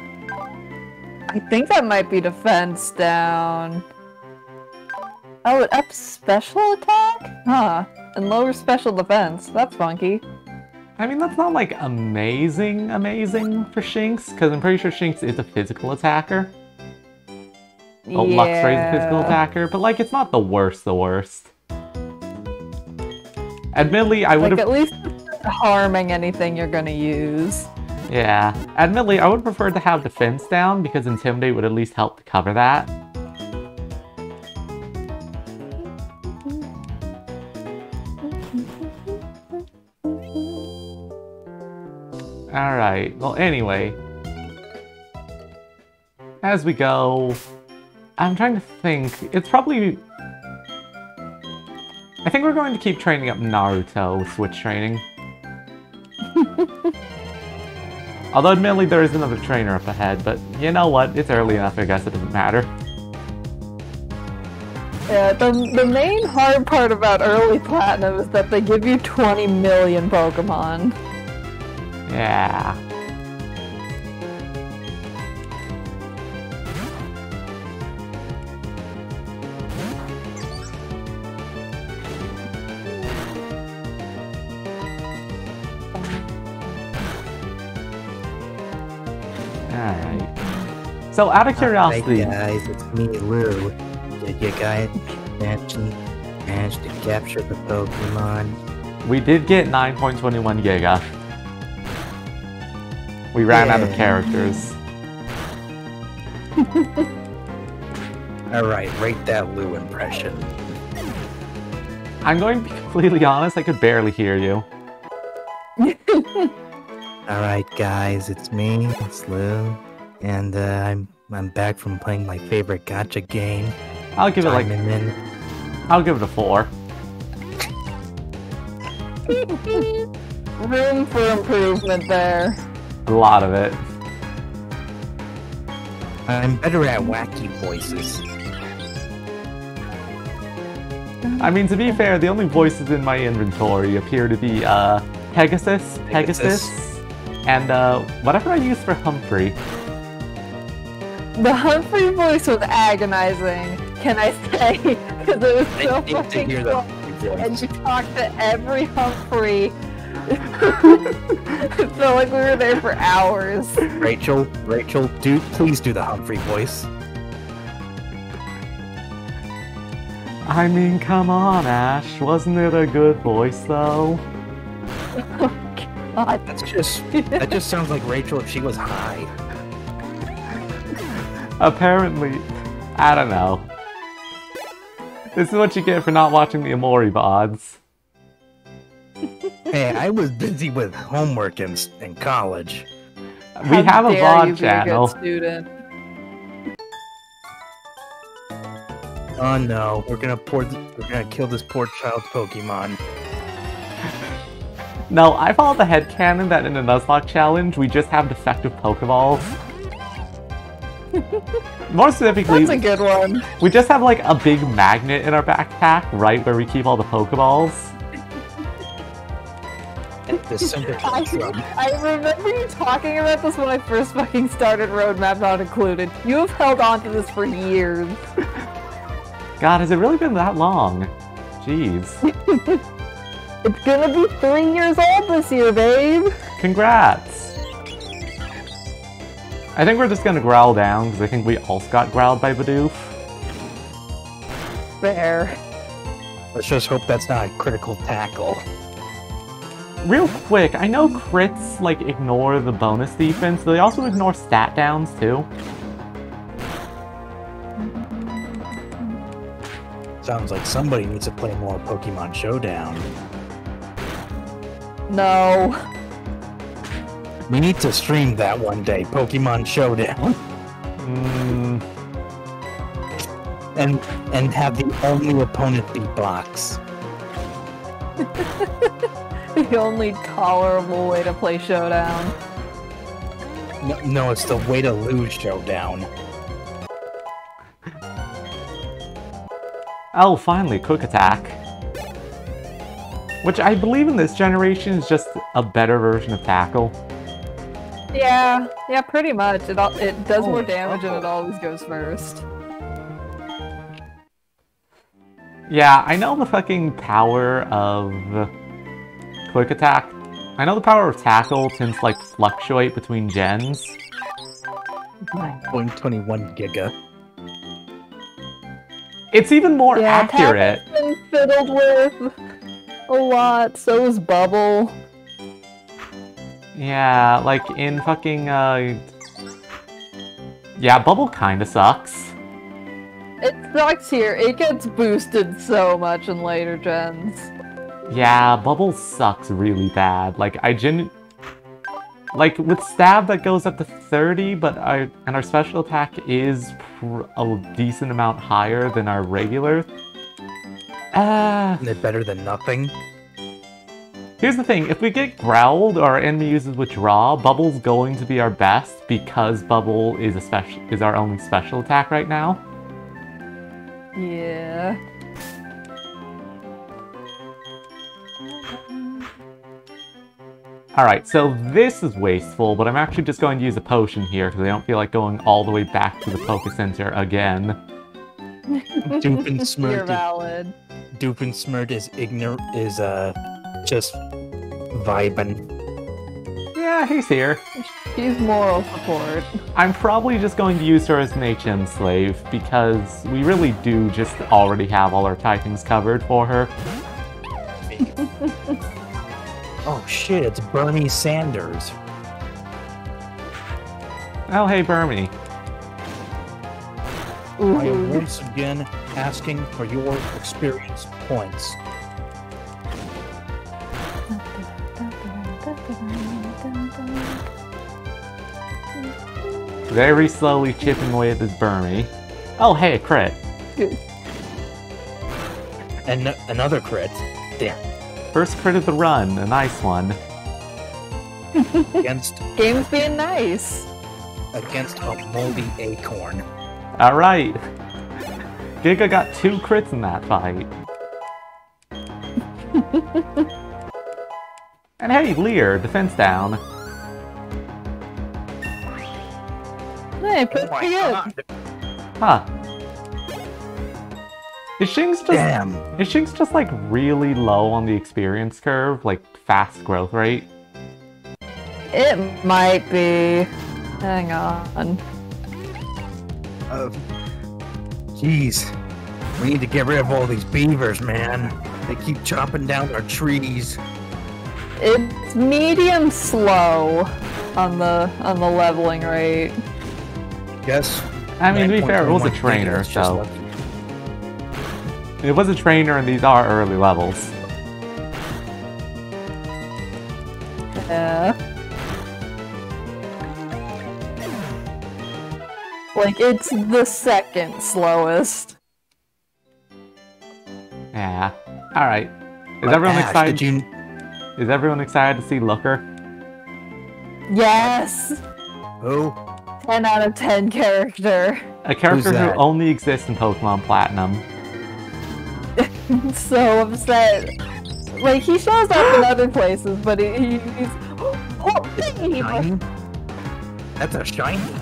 I think that might be defense down. Oh, it ups special attack? Huh. And lower special defense. That's funky. I mean, that's not like amazing, amazing for Shinx, because I'm pretty sure Shinx is a physical attacker. Oh, Luxray's a physical attacker, but like, it's not the worst, the worst. Admittedly, I would Like, have. at least it's not harming anything you're gonna use. Yeah. Admittedly, I would prefer to have defense down because Intimidate would at least help to cover that. Alright, well, anyway. As we go, I'm trying to think. It's probably. I think we're going to keep training up Naruto with Switch training. Although admittedly there is another trainer up ahead, but you know what? It's early enough, I guess it doesn't matter. Yeah, the, the main hard part about early platinum is that they give you 20 million Pokemon. Yeah. Alright. So out of curiosity, Hey guys, it's me, Lou. Did you guys manage, manage to capture the Pokemon? we did get 9.21 Giga. We ran out of characters. Alright, rate that Lou impression. I'm going to be completely honest, I could barely hear you. Alright guys, it's me, it's Lou. And uh, I'm I'm back from playing my favorite gacha game. I'll give it like Diamond I'll give it a four. Room for improvement there. A lot of it. I'm better at wacky voices. I mean, to be fair, the only voices in my inventory appear to be uh, Pegasus, Pegasus, Pegasus. and uh, whatever I use for Humphrey. The Humphrey voice was agonizing, can I say? Because it was so need to fucking hear cool. And voice. you talked to every Humphrey. It felt like we were there for hours. Rachel, Rachel, do please do the Humphrey voice. I mean, come on, Ash. Wasn't it a good voice, though? Oh, God. That's just that just sounds like Rachel if she was high. Apparently, I don't know. This is what you get for not watching the Amori VODs. Hey, I was busy with homework in, in college. We have a dare you VOD a channel. Oh no, we're gonna pour, th- we're gonna kill this poor child's Pokemon. No, I follow the head headcanon that in the Nuzlocke challenge, we just have defective Pokeballs. More specifically, That's a good one. we just have like a big magnet in our backpack, right where we keep all the Pokeballs. The center I, from I remember you talking about this when I first fucking started Roadmap Not Included. You have held on to this for years. God, has it really been that long? Jeez. It's gonna be three years old this year, babe. Congrats! I think we're just gonna growl down, because I think we also got growled by Bidoof. Fair. Let's just hope that's not a critical tackle. Real quick, I know crits, like, ignore the bonus defense, but they also ignore stat downs, too. Sounds like somebody needs to play more Pokemon Showdown. No. We need to stream that one day, Pokemon Showdown, Mm, and and have the only opponent be box. The only tolerable way to play Showdown. No, no, it's the way to lose Showdown. oh, finally, Quick Attack. Which I believe in this generation is just a better version of Tackle. Yeah, yeah, pretty much. It al- it does more Oh, damage and oh. it always goes first. Yeah, I know the fucking power of Quick Attack. I know the power of Tackle tends to like fluctuate between gens. 121 Giga. It's even more yeah, accurate. Tackle's been fiddled with a lot. So is Bubble. Yeah, like in fucking uh Yeah, Bubble kinda sucks. It sucks here. It gets boosted so much in later gens. Yeah, Bubble sucks really bad. Like I gen like with stab that goes up to 30, but our and our special attack is pr- a decent amount higher than our regular. Uh, Isn't it better than nothing? here's the thing: if we get growled or our enemy uses withdraw, Bubble's going to be our best because Bubble is a special is our only special attack right now. Yeah. Alright, so this is wasteful, but I'm actually just going to use a potion here because I don't feel like going all the way back to the Poke Center again. Dupe and You're Smirk. valid. Doofenshmirtz is ignorant. Is uh just vibing. Yeah, he's here. She's moral support. I'm probably just going to use her as an HM slave because we really do just already have all our typings covered for her. Oh shit! It's Bernie Sanders. Oh, hey, Burmy. I am once again asking for your experience points. Very slowly chipping away at this Burmy. Oh, hey, a crit. And another crit. Damn. First crit of the run, a nice one. Against Game's being nice. against a moldy acorn. Alright. Giga got two crits in that fight. and hey, Lear, defense down. Hey, pretty Oh my good. god! Huh. Is Shinx just Damn. is Shinx just like really low on the experience curve, like fast growth rate? It might be. Hang on. Uh, Jeez. We need to get rid of all these beavers, man. They keep chopping down our trees. It's medium slow on the on the leveling rate. Guess. I mean, to be fair, it was a trainer, so lucky. It was a trainer, and these are early levels. Yeah. Like it's the second slowest. Yeah. All right. Is But everyone Ash, excited? Did you? Is everyone excited to see Looker? Yes! Who? 10 out of 10 character. A character who only exists in Pokemon Platinum. so upset. Like he shows up in other places, but he, he, he's oh, babe! Shiny? That's a shiny.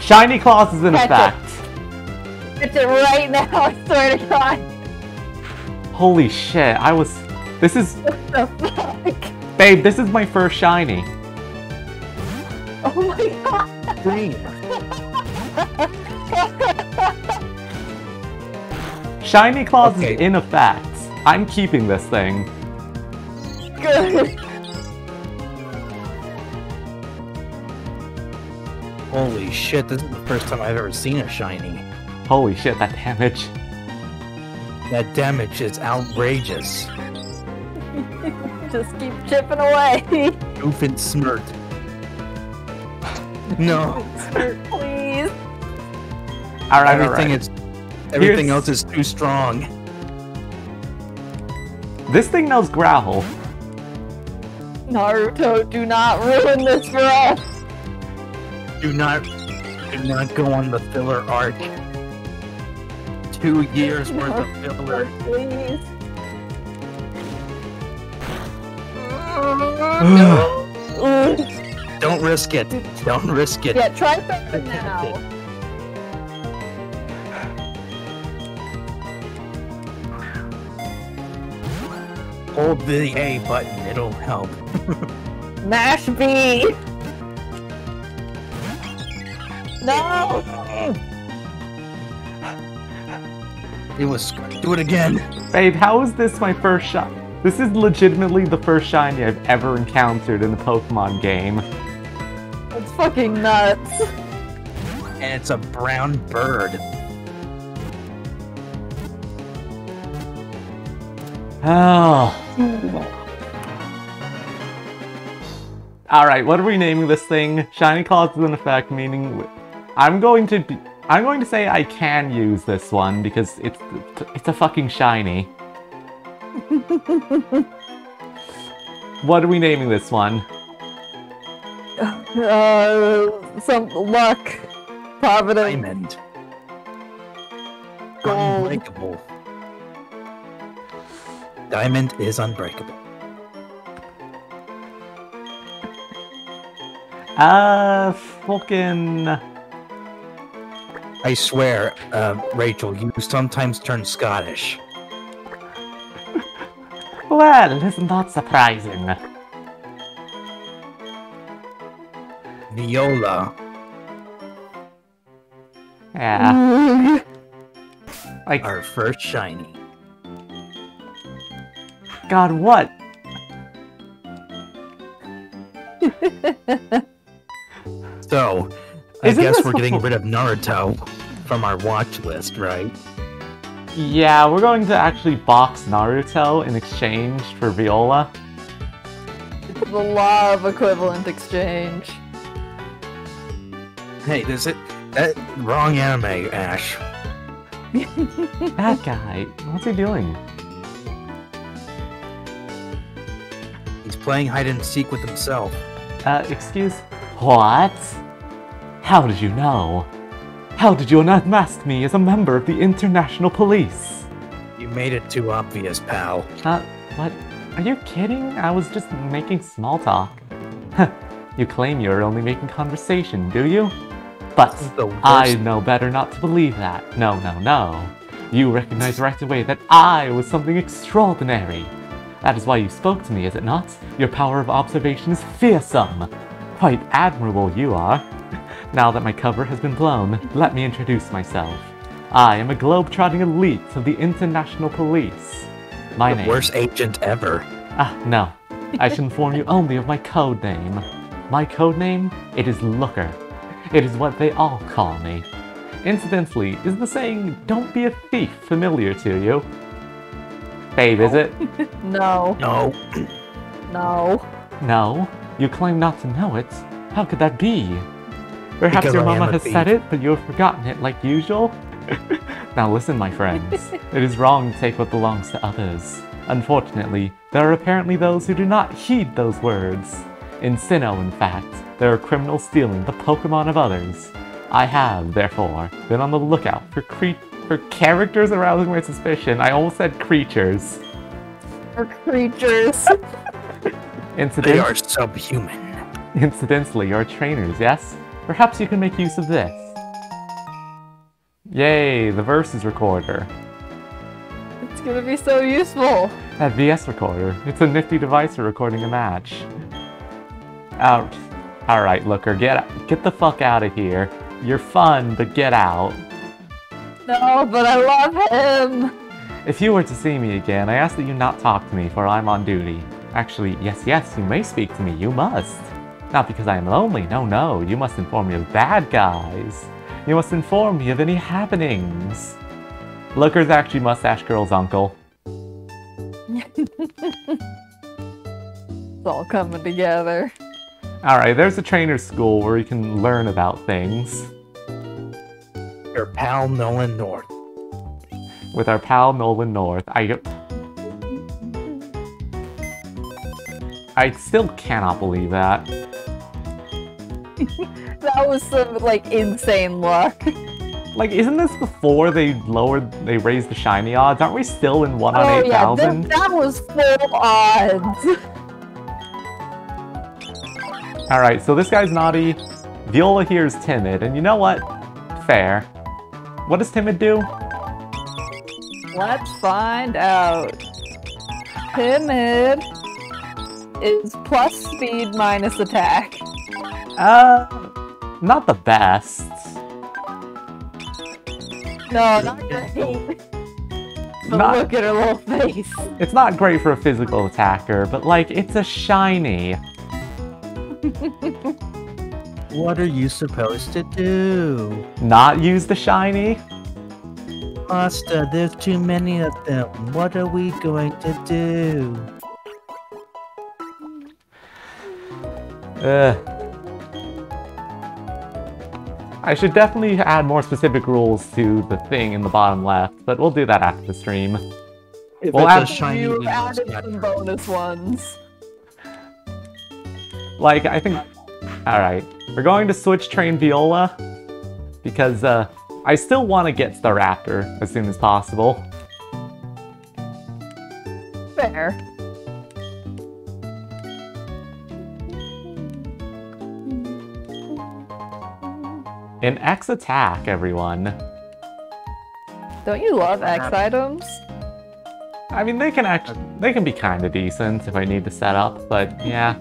Shiny Clause is in Catch effect. It's it right now, I swear to God. Holy shit! I was. This is, What the fuck? babe. This is my first shiny. Oh my god! Green. Shiny Clause Okay. is in effect. I'm keeping this thing. Good. Holy shit, this is the first time I've ever seen a shiny. Holy shit, that damage. That damage is outrageous. Just keep chipping away. Doofenshmirtz. No, Please. Alright, everything alright. is everything Here's- else is too strong. This thing knows Growl. Naruto, do not ruin this for us. Do not do not go on the filler arc. Two years worth of filler. Please. Don't risk it. Don't risk it. yeah, try something now. Hold the A button, it'll help. Mash B. No. It was do it again. Babe, how is this my first shot? This is legitimately the first shiny I've ever encountered in a Pokemon game. It's fucking nuts. And it's a brown bird. Oh. Alright, what are we naming this thing? Shiny Clause is in effect, meaning... I'm going to be... I'm going to say I can use this one because it's it's a fucking shiny. what are we naming this one? Uh, some luck. Providence. Diamond. Gold. Unbreakable. Diamond is unbreakable. Uh, fucking... I swear, uh, Rachel, you sometimes turn Scottish. Well, isn't that surprising? Viola. Yeah, like, Our first shiny. God, what? So, I Isn't guess we're getting rid of Naruto from our watch list, right? Yeah, we're going to actually box Naruto in exchange for Viola. It's the law of equivalent exchange. Hey, does it that wrong anime, Ash? That guy, what's he doing? Playing hide and seek with himself. Uh, excuse? What? How did you know? How did you unmask me as a member of the International Police? You made it too obvious, pal. Uh, what? Are you kidding? I was just making small talk. you claim you're only making conversation, do you? But This is the worst. I know better not to believe that. No, no, no. You recognize right away that I was something extraordinary. That is why you spoke to me, is it not? Your power of observation is fearsome. Quite admirable you are. Now that my cover has been blown, let me introduce myself. I am a globe-trotting elite of the International Police. My the name worst agent ever. Ah, no. I should inform you only of my code name. My code name? It is Looker. It is what they all call me. Incidentally, is the saying, don't be a thief, familiar to you? Babe, is it? No, No, no. No. You claim not to know it. How could that be? Perhaps Because your mama has thief. said it, but you have forgotten it like usual? now listen, my friends. it is wrong to take what belongs to others. Unfortunately, there are apparently those who do not heed those words. In Sinnoh, in fact, there are criminals stealing the Pokemon of others. I have, therefore, been on the lookout for cre- for characters arousing my suspicion. I almost said creatures. For creatures. Incident- they are subhuman. Incidentally, you're trainers, yes? Perhaps you can make use of this. Yay, the Versus recorder. it's gonna be so useful. That VS recorder. It's a nifty device for recording a match. Out. Alright, Looker, get get the fuck out of here. You're fun, but get out. No, but I love him. If you were to see me again, I ask that you not talk to me, for I'm on duty. Actually, yes, yes, you may speak to me, you must. Not because I am lonely, no, no, you must inform me of bad guys. You must inform me of any happenings. Looker's actually Mustache Girl's uncle. It's all coming together. Alright, there's a trainer's school where you can learn about things. Your pal Nolan North. With our pal Nolan North. I... I still cannot believe that. That was some like insane luck. Like, isn't this before they lowered, they raised the shiny odds? Aren't we still in 1 on oh yeah, 8,000? that, that was full odds. Alright, so this guy's naughty. Viola here is timid, and you know what? Fair. What does timid do? Let's find out. Timid is plus speed minus attack. Uh, not the best. No, not great. But Not- look at her little face. It's not great for a physical attacker, but like, it's a shiny. What are you supposed to do? Not use the shiny? Master, there's too many of them. What are we going to do? Ugh. I should definitely add more specific rules to the thing in the bottom left, but we'll do that after the stream. If Well, it's ab- a shiny, you we added some bonus ones. Like, I think... Alright, we're going to switch train Viola, because, uh, I still want to get Staraptor as soon as possible. Fair. An X attack, everyone. Don't you love X items? I mean, they can act- they can be kind of decent if I need to set up, but yeah.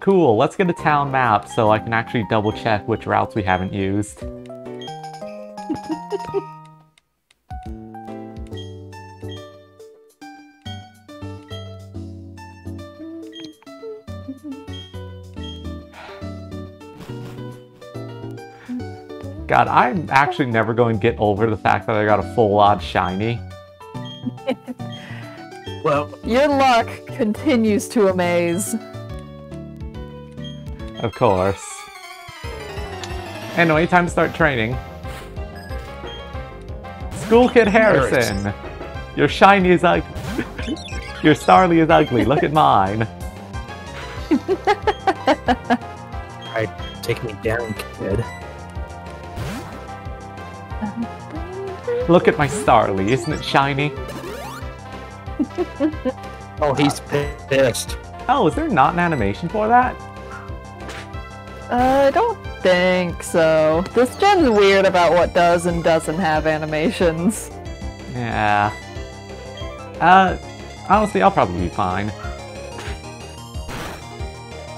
Cool, let's get a town map so I can actually double check which routes we haven't used. God, I'm actually never going to get over the fact that I got a full odd shiny. Well, Your luck continues to amaze. Of course. Anyway, time to start training. School Kid Harrison! Your shiny is ugly. Your Starly is ugly. Look at mine. alright, take me down, kid. Look at my Starly. Isn't it shiny? Oh, he's pissed. Oh, is there not an animation for that? Uh, I don't think so. This gen's weird about what does and doesn't have animations. Yeah. Uh, honestly, I'll probably be fine.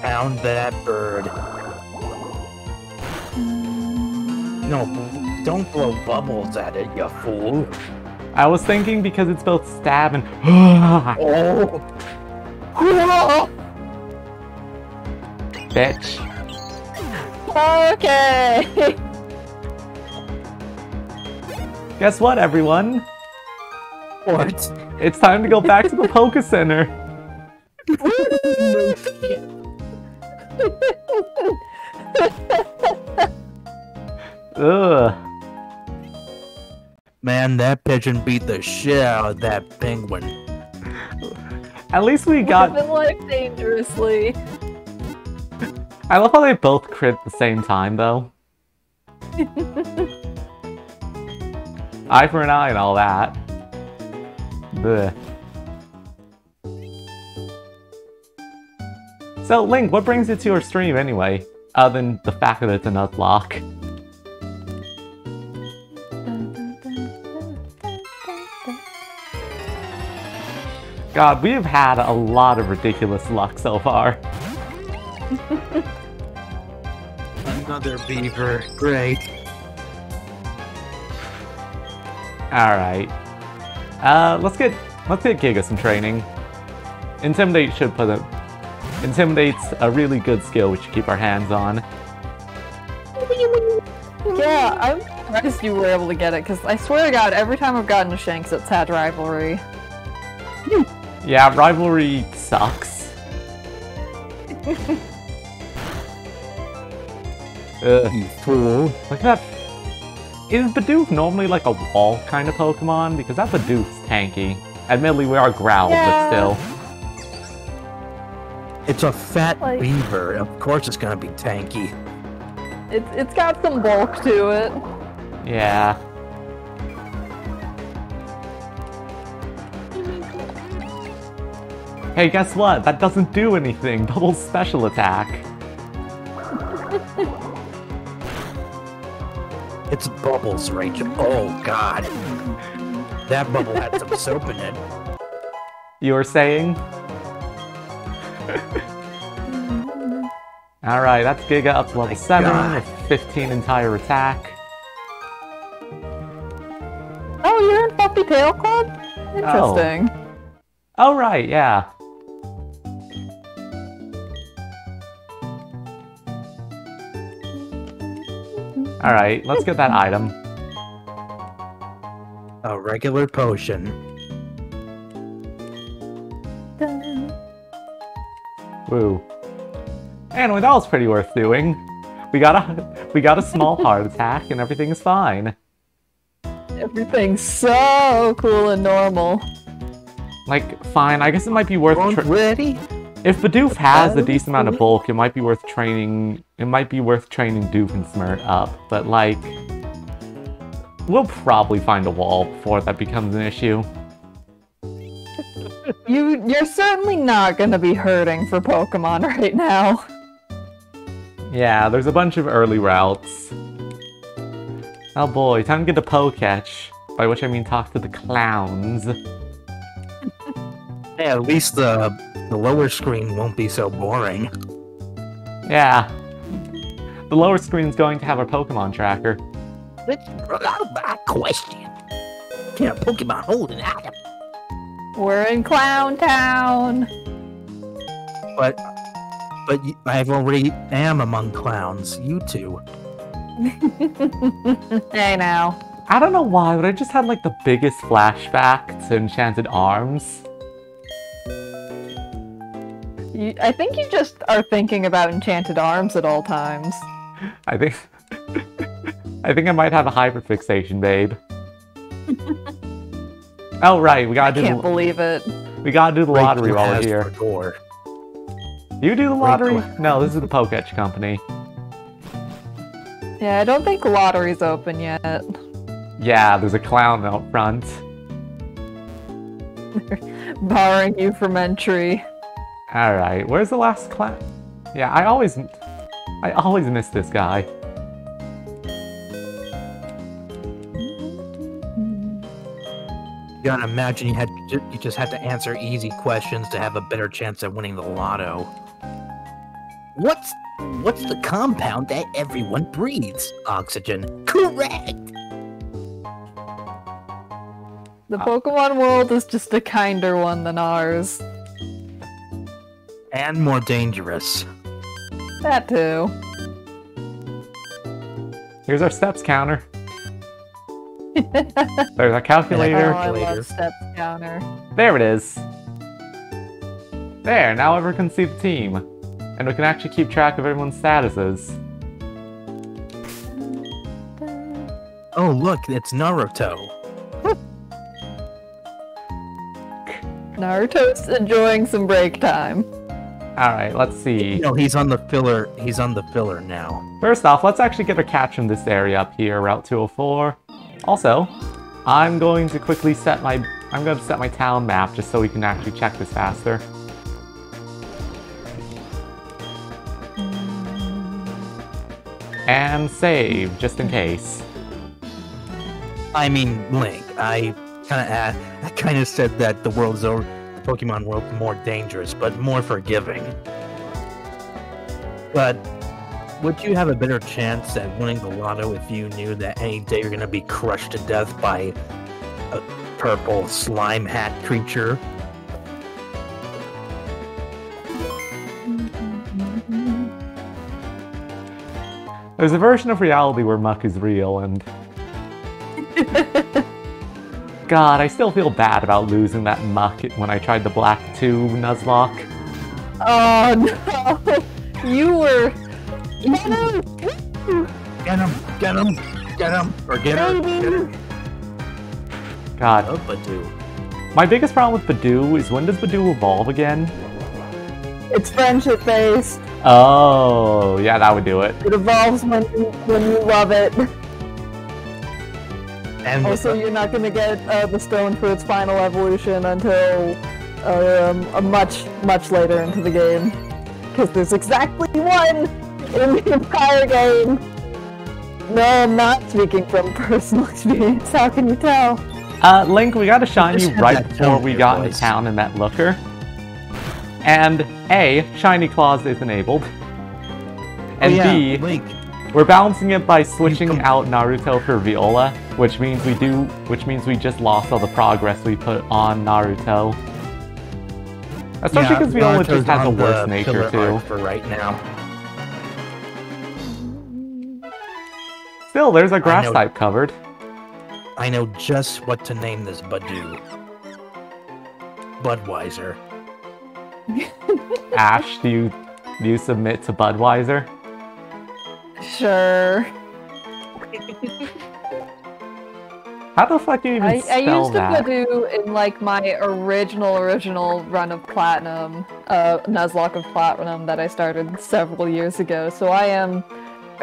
Found that bird. No, don't blow bubbles at it, you fool. I was thinking because it's both stab and. Oh, Bitch. Okay. Guess what, everyone? what? It's time to go back to the Poke Center. Ugh. Man, that pigeon beat the shit out of that penguin. At least we got. Living life dangerously. I love how they both crit at the same time, though. eye for an eye and all that. So, Link, what brings you to your stream anyway? Other than the fact that it's a Nuzlocke. God, we have had a lot of ridiculous luck so far. Another beaver. Great. Alright. Uh, let's get let's get Giga some training. Intimidate should put a Intimidate's a really good skill we should keep our hands on. Yeah, I'm surprised you were able to get it, because I swear to god, every time I've gotten a Shinx, it's had rivalry. Yeah, rivalry sucks. Ugh. You fool. Look at that. Is Bidoof normally like a wall kind of Pokemon? Because that Bidoof's tanky. Admittedly, we are Growl, Yeah. but still. It's a fat Like- beaver. Of course it's gonna be tanky. It's it's got some bulk to it. Yeah. Hey, guess what? That doesn't do anything. Double special attack. It's bubbles, Rachel. Oh god. That bubble had some soap in it. You were saying? Alright, that's Giga up to level 7 God. with 15 entire attack. Oh, you're in Fluffy Tail Club? Oh. Interesting. Oh, right, yeah. Alright, let's get that item. A regular potion. Woo. Anyway, that was pretty worth doing. We got a we got a small heart attack and everything's fine. Everything's so cool and normal. Like, fine, I guess it might be worth Everyone tra- ready? If Bidoof has a decent amount of bulk, it might be worth training it might be worth training Doofenshmirtz up, but like we'll probably find a wall before that becomes an issue. You you're certainly not gonna be hurting for Pokemon right now. Yeah, there's a bunch of early routes. Oh boy, time to get a Poketch. By which I mean talk to the clowns. Hey, at least the the lower screen won't be so boring. Yeah. The lower screen's going to have our Pokemon tracker. Let's a question. Can a Pokemon hold an item? We're in Clown Town. But but y- I've already am among clowns. You two. hey now. I don't know why, but I just had like the biggest flashback to Enchanted Arms. You, I think you just are thinking about Enchanted Arms at all times. I think I think I might have a hyperfixation, babe. oh right, we gotta do Can't the, believe it. we gotta do the lottery while we're here. for Gore. You do the lottery? Rachel. No, this is the Poketch company. Yeah, I don't think lottery's open yet. Yeah, there's a clown out front. Barring you from entry. Alright, where's the last clown? Yeah, I always I always miss this guy. You gotta imagine you had ju- you just had to answer easy questions to have a better chance at winning the lotto. What's what's the compound that everyone breathes? Oxygen. Correct. The. Pokemon world is just a kinder one than ours. And more dangerous. That too. Here's our steps counter. There's our calculator. Oh, I Calculator. love Steps Counter. There it is. There, now everyone can see the team. And we can actually keep track of everyone's statuses. Oh look, it's Naruto. Naruto's enjoying some break time. Alright, let's see. No, he's on the filler. He's on the filler now. First off, let's actually get a catch from this area up here, Route 204. Also, I'm going to quickly set my I'm going to set my town map just so we can actually check this faster. And save, just in case. I mean, Link. I kind of, I kind of said that the world's over. Pokemon world more dangerous, but more forgiving. But would you have a better chance at winning the lotto if you knew that any day you're gonna be crushed to death by a purple slime hat creature? There's a version of reality where Muck is real, and. God, I still feel bad about losing that Muck when I tried the Black 2 Nuzlocke. Oh no! You were. Get him! Get him! Get him! Or get her! Get her! God. Oh, Budew. My biggest problem with Budew is when does Budew evolve again? It's friendship based. Oh, yeah, that would do it. It evolves when you, when you love it. And Also, you're not gonna get uh, the stone for its final evolution until um, a much, much later into the game. Because there's exactly one in the entire game. No, I'm not speaking from personal experience. How can you tell? Uh, Link, we got a shiny Just right before we in your got into town and met Looker. And A, Shiny Clause is enabled. And oh, yeah, B, Link. We're balancing it by switching out Naruto for Viola, which means we do, which means we just lost all the progress we put on Naruto. Especially because Viola Naruto's just has a worse nature too. For right now. Still, there's a grass know. type covered. I know just what to name this Budew. Budweiser. Ash, do you do you submit to Budweiser? Sure. How the fuck do you even I, I spell used to that? Budew in like my original original run of platinum, uh, Nuzlocke of platinum that I started several years ago. So I am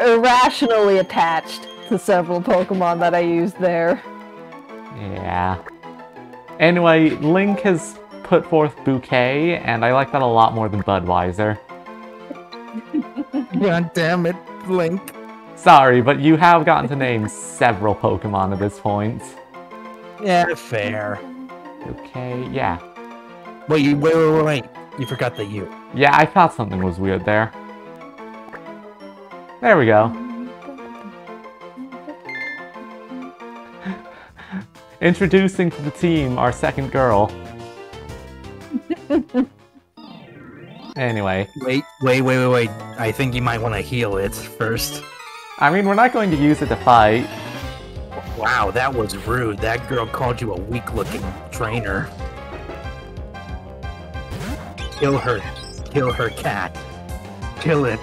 irrationally attached to several Pokemon that I used there. Yeah. Anyway, Link has put forth Bouquet, and I like that a lot more than Budweiser. God damn it, Link. Sorry, but you have gotten to name several Pokemon at this point. Yeah, fair. Okay, yeah. Wait, you, wait, wait, wait, wait. You forgot the U. Yeah, I thought something was weird there. There we go. Introducing to the team our second girl. anyway, Wait, wait, wait, wait, wait. I think you might want to heal it first. I mean, we're not going to use it to fight. Wow, that was rude. That girl called you a weak-looking trainer. Kill her. Kill her cat. Kill it.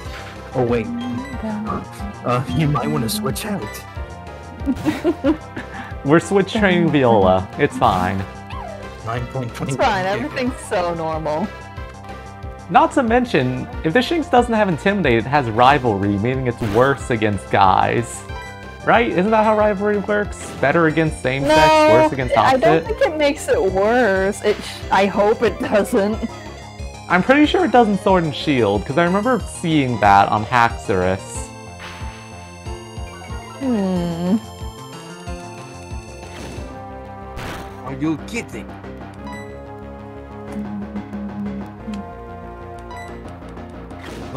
Oh, wait. Uh, you might want to switch out. We're switch training Viola. It's fine. 9.20. It's fine, everything's so normal. Not to mention, if the Shinx doesn't have Intimidate, it has Rivalry, meaning it's worse against guys. Right? Isn't that how Rivalry works? Better against same sex, No, worse against opposite? I don't think it makes it worse. It. sh- I hope it doesn't. I'm pretty sure it doesn't Sword and Shield, because I remember seeing that on Haxorus. Hmm. Are you kidding?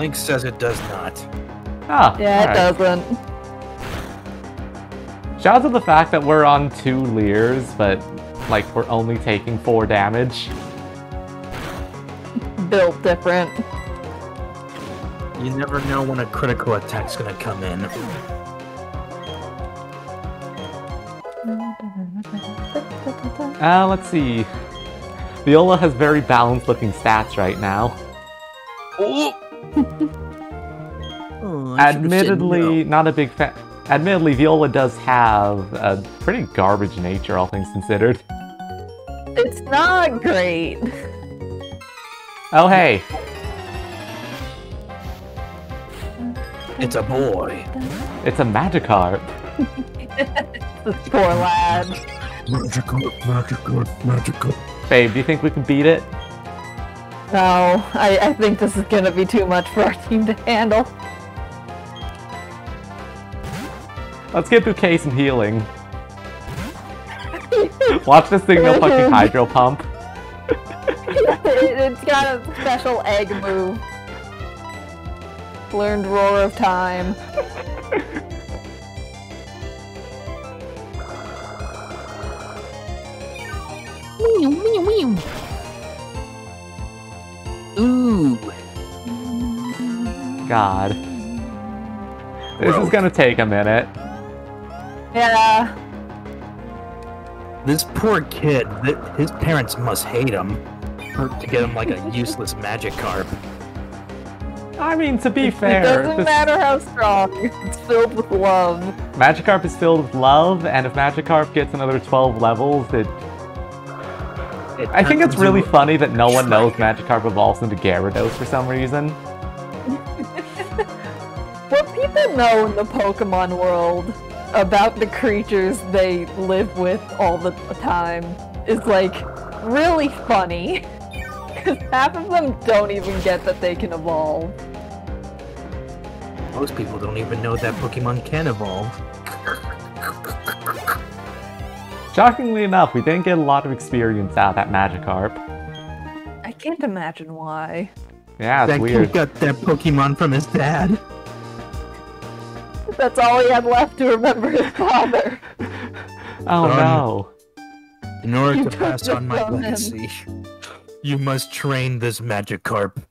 Link says it does not. Ah, Yeah, alright. it doesn't. Shout out to the fact that we're on two Leers, but like we're only taking four damage. Built different. You never know when a critical attack's gonna come in. Uh, let's see. Viola has very balanced looking stats right now. Oh, Admittedly, not a big fan. Admittedly, Viola does have a pretty garbage nature, all things considered. It's not great. Oh, hey. It's a boy. It's a Magikarp. This poor lad. Magical, magical, magical. Babe, do you think we can beat it? No, I, I think this is gonna be too much for our team to handle. Let's get Bouquet some healing. Watch this thing go fucking Hydro Pump. it's got a special egg move. Learned Roar of Time. Meow, meow, meow. Ooh. God. This is gonna take a minute. Yeah. This poor kid, th- his parents must hate him for, to get him like a useless magic carp. I mean, to be It fair, it doesn't this matter how strong. It's filled with love. Magikarp is filled with love, and if Magikarp gets another 12 levels, it... It I think it's really funny that no one knows Magikarp evolves into Gyarados for some reason. What people know in the Pokemon world about the creatures they live with all the time is like really funny. Because half of them don't even get that they can evolve. Most people don't even know that Pokemon can evolve. Shockingly enough, we didn't get a lot of experience out of that Magikarp. I can't imagine why. Yeah, it's that weird. kid got that Pokemon from his dad. That's all he had left to remember his father. Oh Um, no. In order You to pass on my from him. legacy, you must train this Magikarp.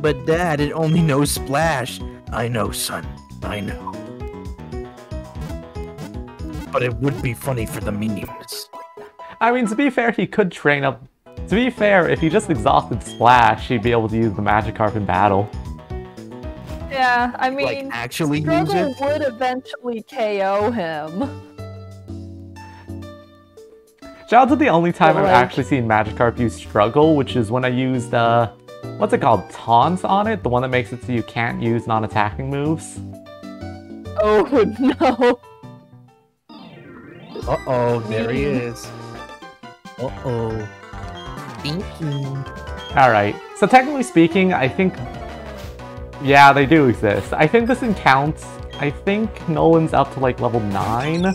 But Dad, it only knows Splash. I know, son. I know. But it would be funny for the memes. I mean, to be fair, he could train up... To be fair, if he just exhausted Splash, he'd be able to use the Magikarp in battle. Yeah, I mean, Like, actually use Struggle it? would eventually KO him. Shout out to the only time But, I've like- actually seen Magikarp use Struggle, which is when I used, uh... What's it called? Taunts on it? The one that makes it so you can't use non-attacking moves? Oh no. Uh oh, there he is. Uh oh. Thank you. Alright, so technically speaking, I think... Yeah, they do exist. I think this counts. I think Nolan's up to like level 9. Yeah,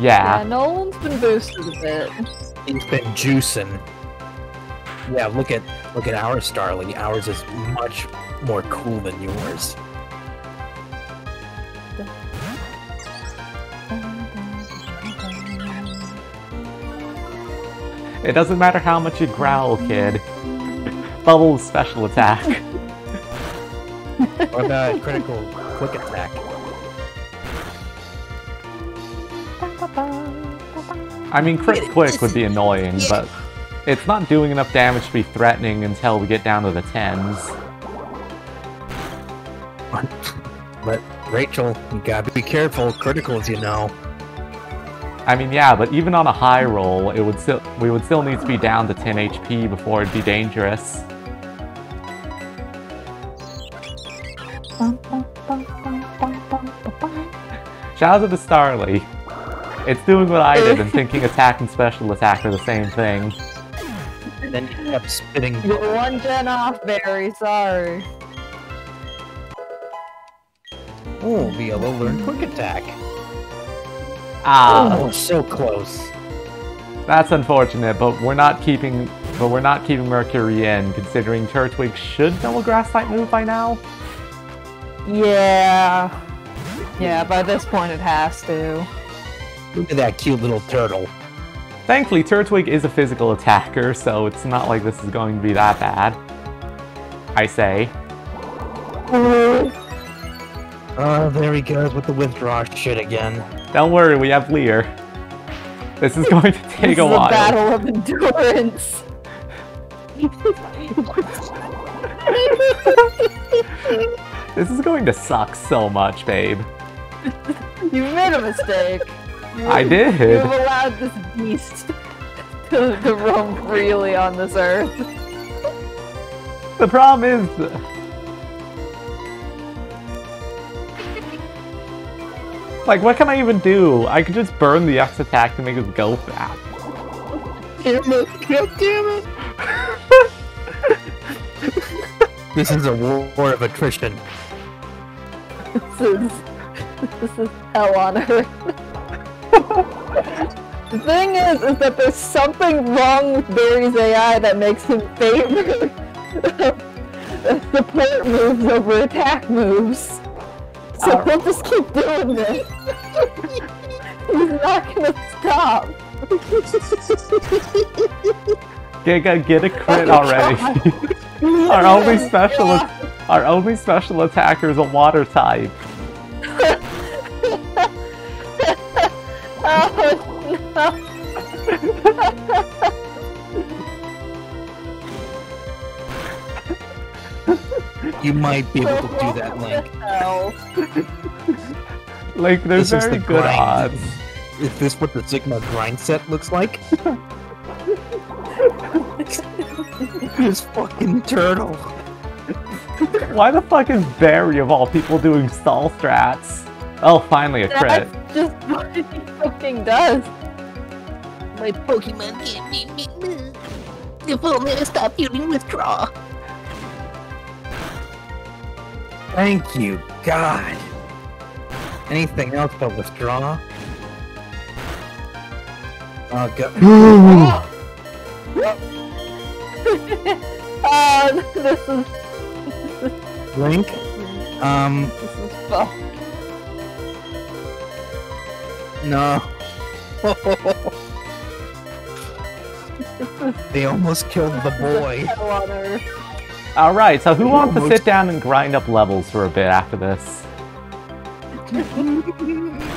Yeah. Nolan's been boosted a bit. He's been juicing. Yeah, look at look at our Starly. Ours is much more cool than yours. It doesn't matter how much you growl, kid. Bubble's special attack. Or the critical quick attack. I mean, crit quick would be annoying, but it's not doing enough damage to be threatening until we get down to the tens. But Rachel, you gotta be careful. Criticals, you know. I mean, yeah, but even on a high roll, it would still we would still need to be down to 10 HP before it'd be dangerous. Shout out to the Starly. It's doing what I did and thinking attack and special attack are the same thing. And then you kept spitting. You're one gen off, very sorry. Oh, Viola learned quick attack. Ah, Oh, so close. that's unfortunate, but we're not keeping but we're not keeping Mercury in, considering Turtwig should know a grass type move by now. Yeah. Yeah, by this point it has to. Look at that cute little turtle. Thankfully, Turtwig is a physical attacker, so it's not like this is going to be that bad. I say. Oh, there he goes with the withdraw shit again. Don't worry, we have Leer. This is going to This take is a while. battle of endurance. This is going to suck so much, babe. You made a mistake. You, I did. You have allowed this beast to, to roam freely on this earth. The problem is... Like, what can I even do? I could just burn the X attack to make it go fast. Damn it! God damn it! this is a war of attrition. This is this is hell on earth. The thing is, is that there's something wrong with Barry's AI that makes him favor support moves over attack moves. So he'll just keep doing this. He's not gonna stop. Giga, get a crit Oh, already. our only special, our only special attacker is a water type. You might be able to do that, Link. Hell. Like, there's This is very the good grind. odds. Is this what the Sigma grind set looks like? this fucking turtle. Why the fuck is Barry of all people doing stall strats? Oh, finally a crit. That's just what he fucking does. My Pokemon can't beat me. If only I stop using withdraw. Thank you, God. Anything else but withdraw? Oh, God. Oh, this is Link? Um, this is fun. no. they almost killed the boy. Hell on earth. Alright, so who wants to sit down and grind up levels for a bit after this?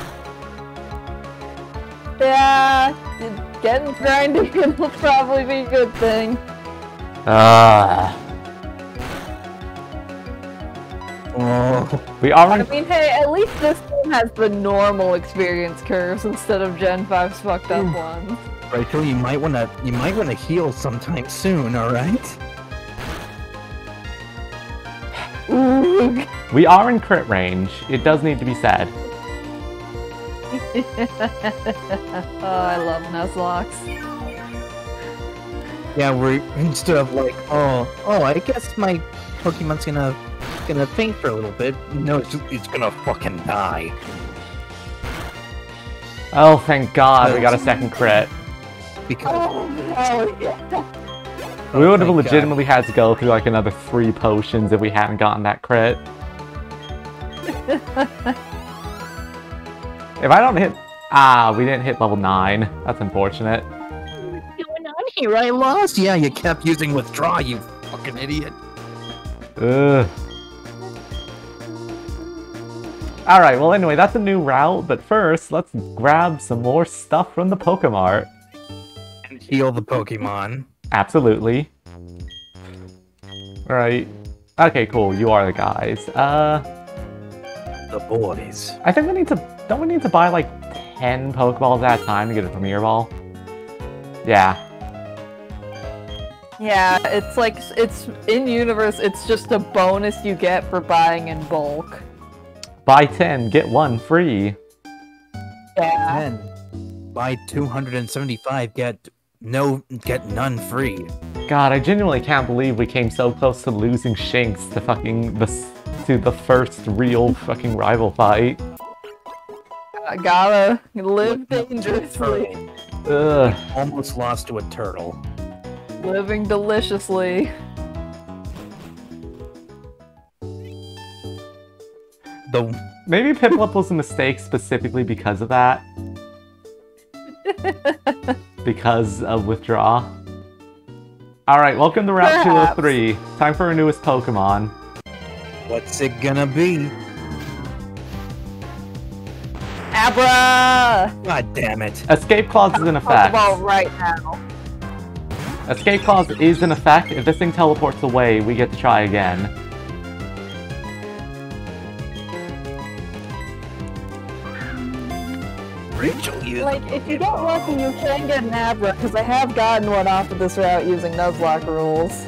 Yeah, getting grinding will probably be a good thing. Ah. Oh, we already. I aren't. mean, hey, at least this one has the normal experience curves instead of Gen 5's fucked up ones. Rachel, you might wanna you might wanna heal sometime soon, alright? Ooh. We are in crit range. It does need to be said. oh, I love Nuzlockes. Yeah, we're instead of like, oh, oh, I guess my Pokemon's gonna gonna faint for a little bit. No, it's, it's gonna fucking die. Oh, thank God, we got a second crit. Because Oh, oh. We would have thank God. legitimately had to go through like another three potions if we hadn't gotten that crit. if I don't hit. Ah, we didn't hit level 9. That's unfortunate. What's going on here I lost. Yeah, you kept using withdraw, you fucking idiot. Ugh. Alright, well, anyway, that's a new route, but first, let's grab some more stuff from the Pokemart. And heal the Pokemon. Absolutely. Right. Okay, cool, you are the guys. Uh, The boys. I think we need to. Don't we need to buy like 10 Pokeballs at a time to get a Premier Ball? Yeah. Yeah, it's like it's in universe. It's just a bonus you get for buying in bulk. Buy 10, get one free. Yeah. Then buy 275, get no, get none free. God, I genuinely can't believe we came so close to losing Shinx to fucking the to the first real fucking rival fight. I gotta live What- no, to a dangerously. Ugh. Almost lost to a turtle. living deliciously. The Maybe Piplup was a mistake specifically because of that. because of withdraw. Alright, welcome to Route Perhaps. 203. Time for our newest Pokemon. what's it gonna be? Abra! God damn it! Escape Clause is in effect. Pokeball right now. Escape Clause is in effect. If this thing teleports away, we get to try again. Rachel, you. Like, if you get lucky, you can get an Abra, because I have gotten one off of this route using Nuzlocke rules.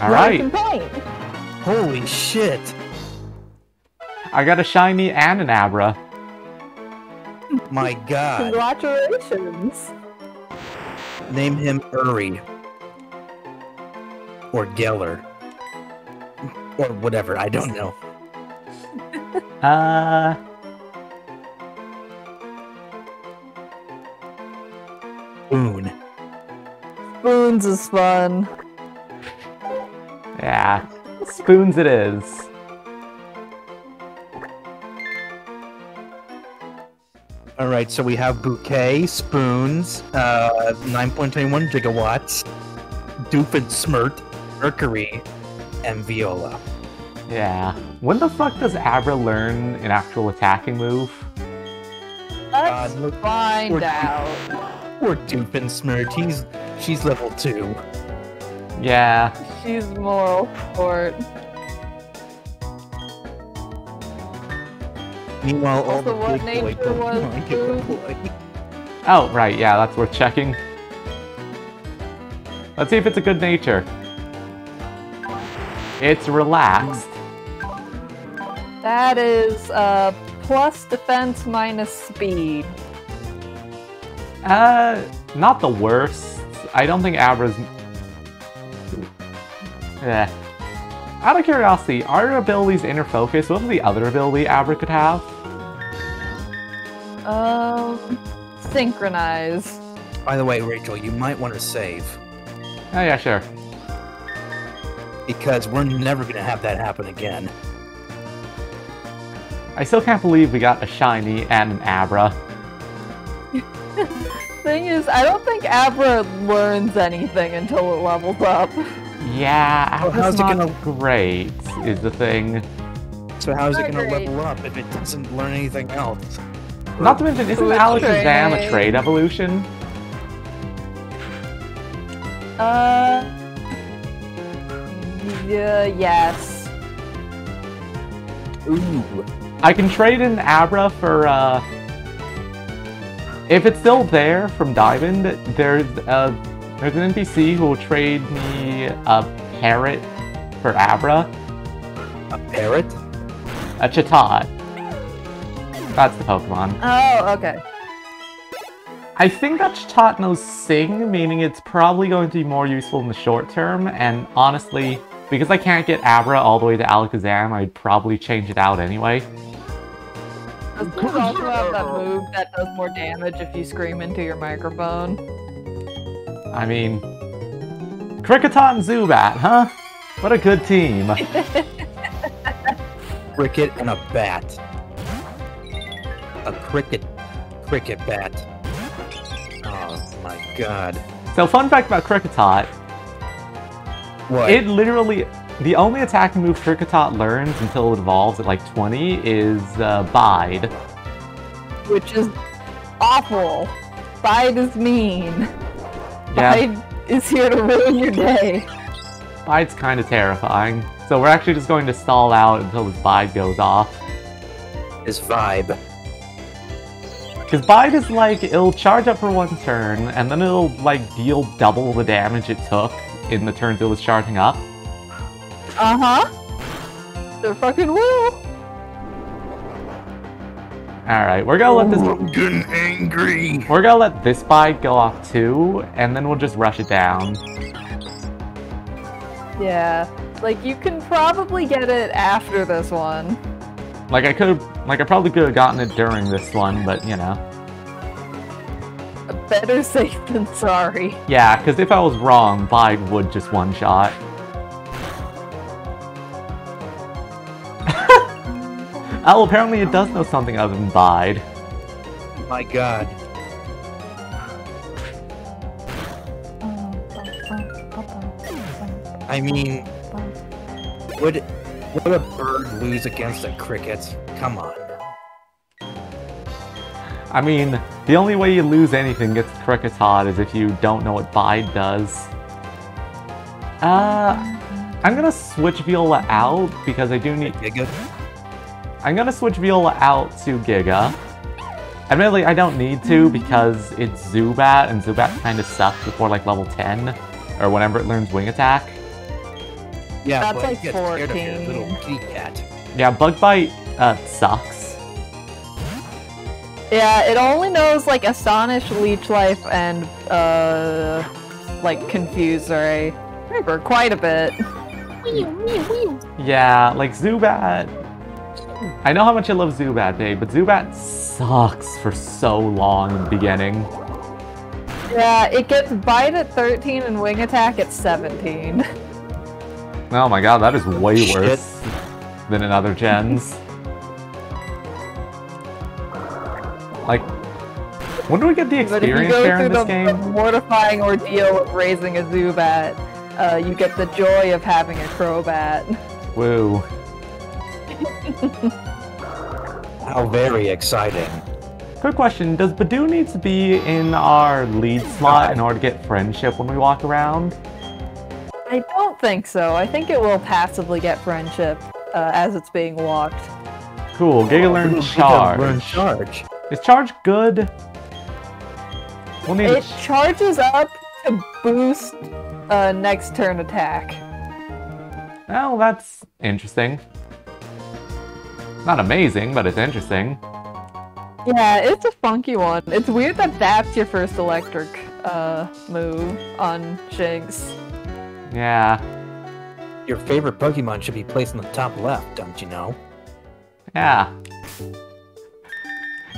Alright, Like in paint. Holy shit! I got a shiny and an Abra. My God. Congratulations. Name him Uri. Or Geller. Or whatever, I don't know. Uh. Spoons is fun. Yeah, spoons it is. All right, so we have bouquet, spoons, uh, 9.21 gigawatts, Doofenshmirtz, Mercury, and Viola. Yeah. When the fuck does Abra learn an actual attacking move? Let's God, look- find we're- out. Poor Doofenshmirtz, he's she's level two. Yeah. She's moral support. Meanwhile, all Also, the what big boy nature was Pokemon get food? deployed. Oh, right, yeah, that's worth checking. Let's see if it's a good nature. It's relaxed. That is uh plus defense minus speed. Uh, not the worst. I don't think Abra's... Eh. Out of curiosity, are her abilities inner focus? What was the other ability Abra could have? Um, synchronize. By the way, Rachel, you might want to save Oh yeah, sure. because we're never gonna have that happen again. I still can't believe we got a shiny and an Abra. Thing is, I don't think Abra learns anything until it levels up. Yeah, Abra's how's it gonna- great, is the thing. So how's it gonna great. level up if it doesn't learn anything else? Not to mention, isn't Good Alakazam a trade. trade evolution? Uh, yeah, yes. Ooh, I can trade in Abra for, uh... If it's still there from Diamond, there's, uh, there's an NPC who will trade me a parrot for Abra. a parrot? A Chatot. That's the Pokemon. Oh, okay. I think that Chatot knows Sing, meaning it's probably going to be more useful in the short term, and honestly, because I can't get Abra all the way to Alakazam, I'd probably change it out anyway. Doesn't it also have that move that does more damage if you scream into your microphone? I mean, Kricketot and Zubat, huh? What a good team. Cricket and a bat. A cricket, cricket bat. Oh my god. So fun fact about Kricketot, What? it literally, the only attacking move Kricketot learns until it evolves at like 20 is uh, Bide. Which is awful. Bide is mean. Yeah, Bide is here to ruin your day. Bide's kind of terrifying. So we're actually just going to stall out until this Bide goes off. His vibe. Because Bide is like, it'll charge up for one turn, and then it'll like deal double the damage it took in the turns it was charging up. Uh huh. They fucking will. Alright, we're gonna let this I'm getting angry. We're gonna let this Bide go off too, and then we'll just rush it down. Yeah. Like, you can probably get it after this one. Like I could, have, like I probably could have gotten it during this one, but you know. Better safe than sorry. Yeah, because if I was wrong, Bide would just one oh, apparently it does know something other than Bide. My god. I mean, would would a bird lose against a cricket? Come on. I mean, the only way you lose anything against Kricketot is if you don't know what Bide does. Uh, I'm gonna switch Viola out because I do need? I'm gonna switch Viola out to Giga. Admittedly, I don't need to because it's Zubat, and Zubat kind of sucks before like level 10, or whenever it learns Wing Attack. Yeah, That's but like you get scared of your 14. little kitty cat. Yeah, Bug Bite uh, sucks. Yeah, it only knows, like, Astonish, Leech Life, and, uh, like, Confuse, right? For quite a bit. Yeah, like Zubat. I know how much I love Zubat, babe, but Zubat sucks for so long in the beginning. Yeah, it gets bite at 13 and wing attack at 17. Oh my god, that is way Shit. worse than in other gens. Like, when do we get the But if you experience go through in this the game? mortifying ordeal of raising a Zubat, uh, you get the joy of having a Crobat. Woo. How very exciting. Quick question, does Budew need to be in our lead slot in order to get friendship when we walk around? I don't think so. I think it will passively get friendship uh, as it's being walked. Cool, Giga learn We gotta Learn charge. charge. Is charge good? We'll need It to charges up to boost uh, next turn attack. Well, that's interesting. Not amazing, but it's interesting. Yeah, it's a funky one. It's weird that that's your first electric uh, move on Shinx. Yeah, Your favorite Pokemon should be placed in the top left, don't you know? yeah.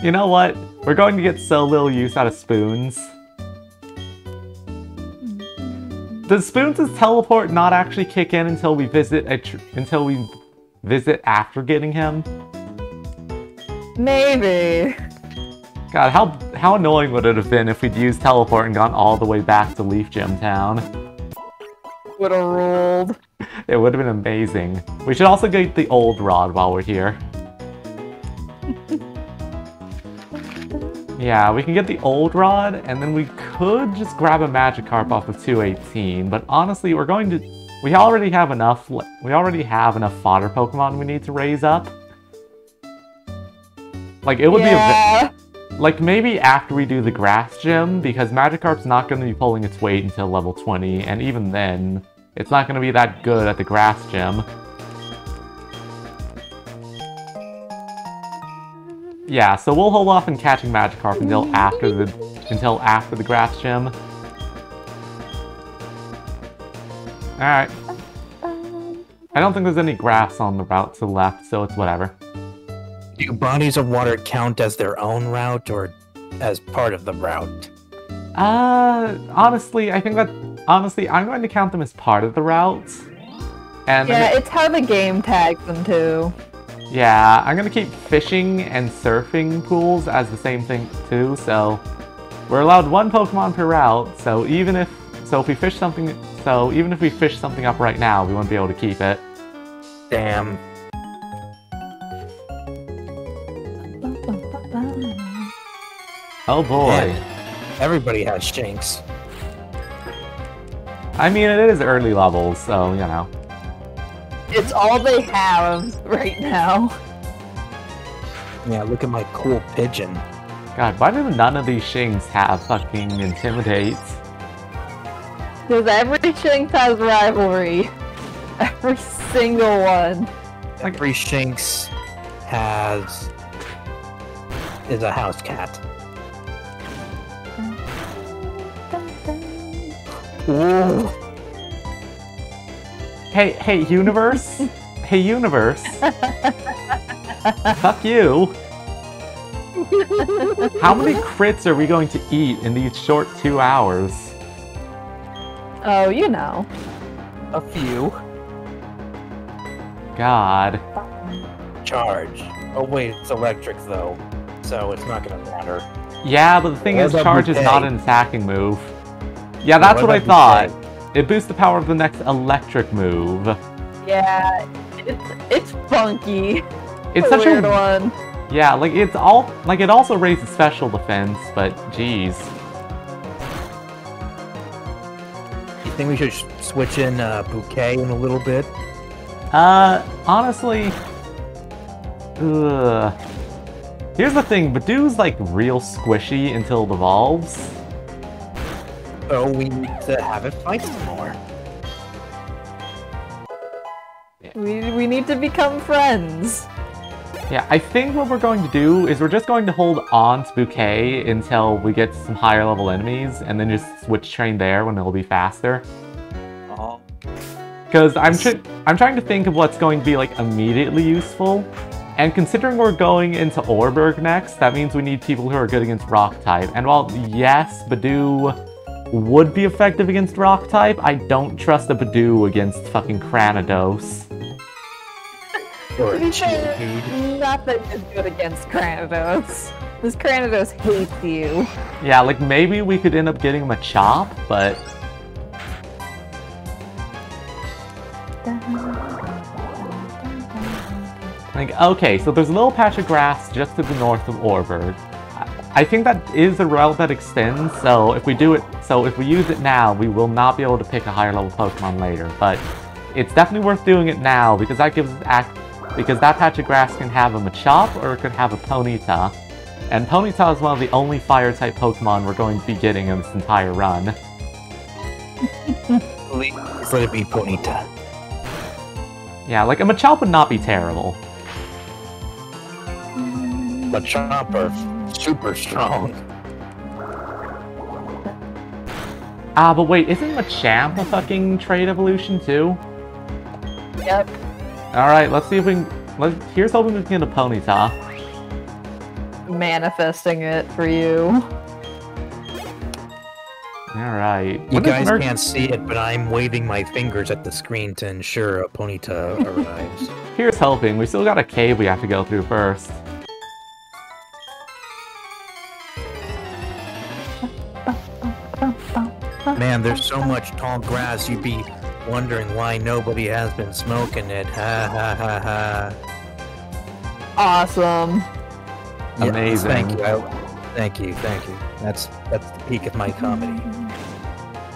You know what? We're going to get so little use out of Spoons. Does Spoons' teleport not actually kick in until we visit a tr- until we visit after getting him? Maybe. God, how how annoying would it have been if we'd used teleport and gone all the way back to Leaf Gem Town? Would have ruled. It would have been amazing. We should also get the old rod while we're here. yeah, we can get the old rod, and then we could just grab a Magikarp off of 218. But honestly, we're going to... We already have enough... We already have enough fodder Pokemon we need to raise up. Like, it would be a... yeah. Like, maybe after we do the grass gym, because Magikarp's not going to be pulling its weight until level 20, and even then, it's not going to be that good at the grass gym. Yeah, so we'll hold off on catching Magikarp until after the until after the grass gym. Alright. I don't think there's any grass on the route to the left, so it's whatever. Do bodies of water count as their own route or as part of the route? Uh, honestly, I think that honestly, I'm going to count them as part of the route. And Yeah, it's how the game tags them too. yeah, I'm gonna keep fishing and surfing pools as the same thing too. So we're allowed one Pokemon per route. So even if so, if we fish something, so even if we fish something up right now, we won't be able to keep it. Damn. Oh boy. Yeah. Everybody has Shinx. I mean, it is early levels, so you know. It's all they have right now. Yeah, look at my cool pigeon. God, why do none of these Shinx have fucking intimidate? Because every Shinx has rivalry. Every single one. Every Shinx has is a house cat. Ooh. Hey, hey, universe! hey, universe! Fuck you! How many crits are we going to eat in these short two hours? Oh, you know. A few. God. Charge. Oh wait, it's electric though, so it's not gonna matter. Yeah, but the thing What is, charge is not an attacking move. Yeah, that's what what I thought. Bouquet? It boosts the power of the next electric move. Yeah, it's it's funky. It's a such weird a one. yeah, like it's all like it also raises special defense, but geez. Think we should switch in uh, bouquet in a little bit? Uh, honestly, ugh. Here's the thing, Budew's like real squishy until it evolves. So we need to have it fight some more. We we need to become friends. Yeah, I think what we're going to do is we're just going to hold on to Bouquet until we get some higher level enemies, and then just switch train there when it'll be faster. Oh. Because I'm tr- I'm trying to think of what's going to be like immediately useful. And considering we're going into Oreburgh next, that means we need people who are good against Rock type. And while, yes, Budew would be effective against Rock type, I don't trust a Budew against fucking Cranidos. Or To be fair, Geodude. nothing is good against Cranidos. This Cranidos hates you. Yeah, like maybe we could end up getting him a chop, but like okay, so there's a little patch of grass just to the north of Oreburgh. I- I think that is a route that extends, so if we do it, so if we use it now, we will not be able to pick a higher level Pokemon later, but it's definitely worth doing it now because that gives us act because that patch of grass can have a Machop or it could have a Ponyta. And Ponyta is one of the only fire type Pokemon we're going to be getting in this entire run. Please let it be Ponyta. Yeah, like a Machop would not be terrible. But Chomper, super strong. Ah, but wait, isn't Machamp a fucking trade evolution too? Yep. Alright, let's see if we can... Let, here's hoping we can get a Ponyta. Manifesting it for you. Alright. You What is guys can't see it, but I'm waving my fingers at the screen to ensure a Ponyta arrives. Here's hoping. We still got a cave we have to go through first. Man, there's so much tall grass, you'd be wondering why nobody has been smoking it. Ha ha ha ha. Awesome. Yes, Amazing. thank you. I, thank you, thank you. That's that's the peak of my comedy.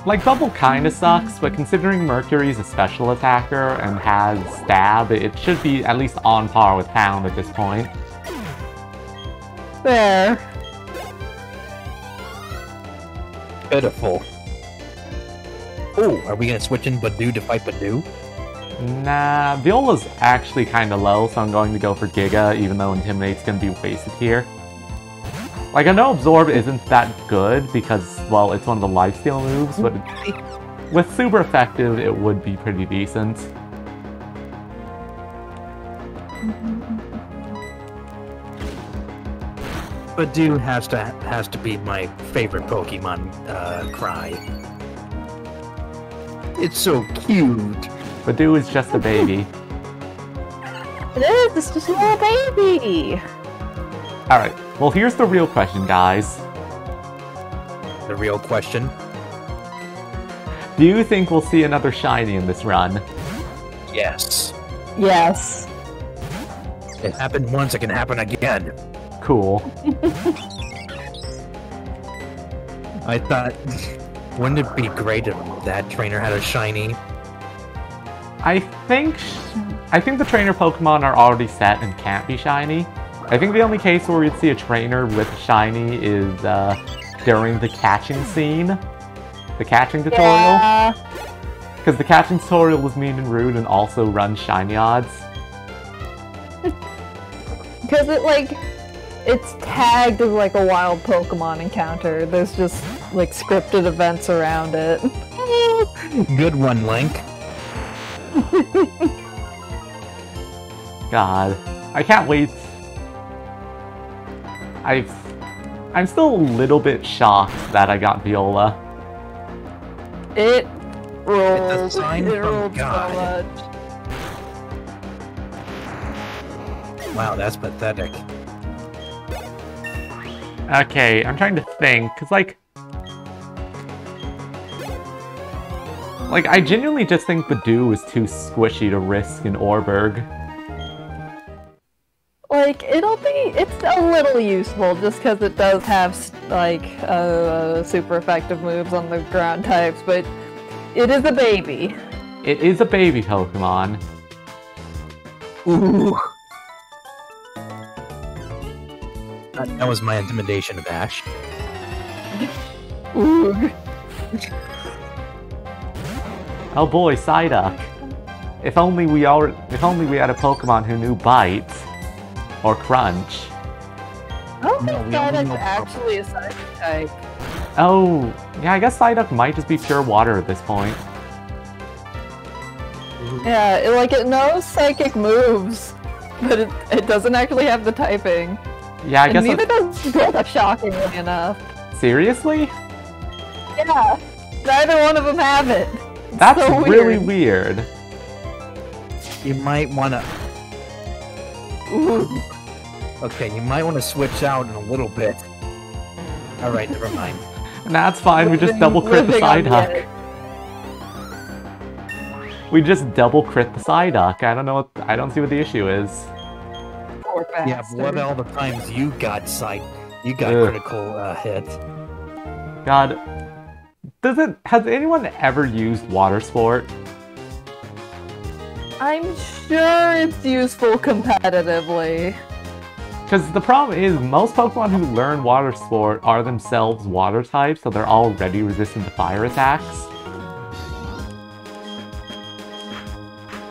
Like, Bubble kinda sucks, but considering Mercury's a special attacker and has Stab, it should be at least on par with Pound at this point. There. Pitiful. Oh, are we gonna switch in Budew to fight Budew? Nah, Viola's actually kinda low, so I'm going to go for Giga, even though Intimidate's gonna be wasted here. Like, I know Absorb isn't that good because, well, it's one of the lifesteal moves, but with super effective, it would be pretty decent. Budew has to has to be my favorite Pokemon uh, cry. It's so cute. Budew is just a baby. It is. It's just a little baby. Alright, well, here's the real question, guys. The real question. Do you think we'll see another shiny in this run? Yes. Yes. It happened once, it can happen again. Cool. I thought, wouldn't it be great if that trainer had a shiny? I think I think the trainer Pokemon are already set and can't be shiny. I think the only case where we'd see a trainer with a shiny is uh, during the catching scene, the catching tutorial, Yeah. because the catching tutorial was mean and rude and also runs shiny odds. Because it like it's tagged as like a wild Pokemon encounter. There's just like scripted events around it. Good one, Link. God, I can't wait. I've I'm still a little bit shocked that I got Viola. It rolled. sign it from rolled God. so much. Wow, that's pathetic. Okay, I'm trying to think, cause like, like I genuinely just think Budew is too squishy to risk in Oreburgh. Like it'll be. It's a little useful just because it does have like uh, super effective moves on the ground types, but it is a baby. It is a baby Pokemon. Ooh. That, that was my intimidation of Ash. Oog. Oh boy, Psyduck. If only we all, if only we had a Pokemon who knew Bite or Crunch. I don't think we only Psyduck's actually a psychic type. Oh, yeah, I guess Psyduck might just be pure water at this point. Yeah, it, like it knows psychic moves. but it, it doesn't actually have the typing. Yeah, I and guess. neither that's- does Giga, shockingly enough. Seriously? Yeah, neither one of them have it. That's so really weird. weird. You might want to. Ooh. Okay, you might want to switch out in a little bit. All right, never mind. That's fine. We just double crit the Psyduck. We just double crit the Psyduck. I don't know. What, I don't see what the issue is. Poor Yeah, but what all the times you got sight, you got Ugh. critical uh, hit. God, does it? Has anyone ever used water sport? I'm sure it's useful competitively. Because the problem is, most Pokemon who learn water sport are themselves water types, so they're already resistant to fire attacks.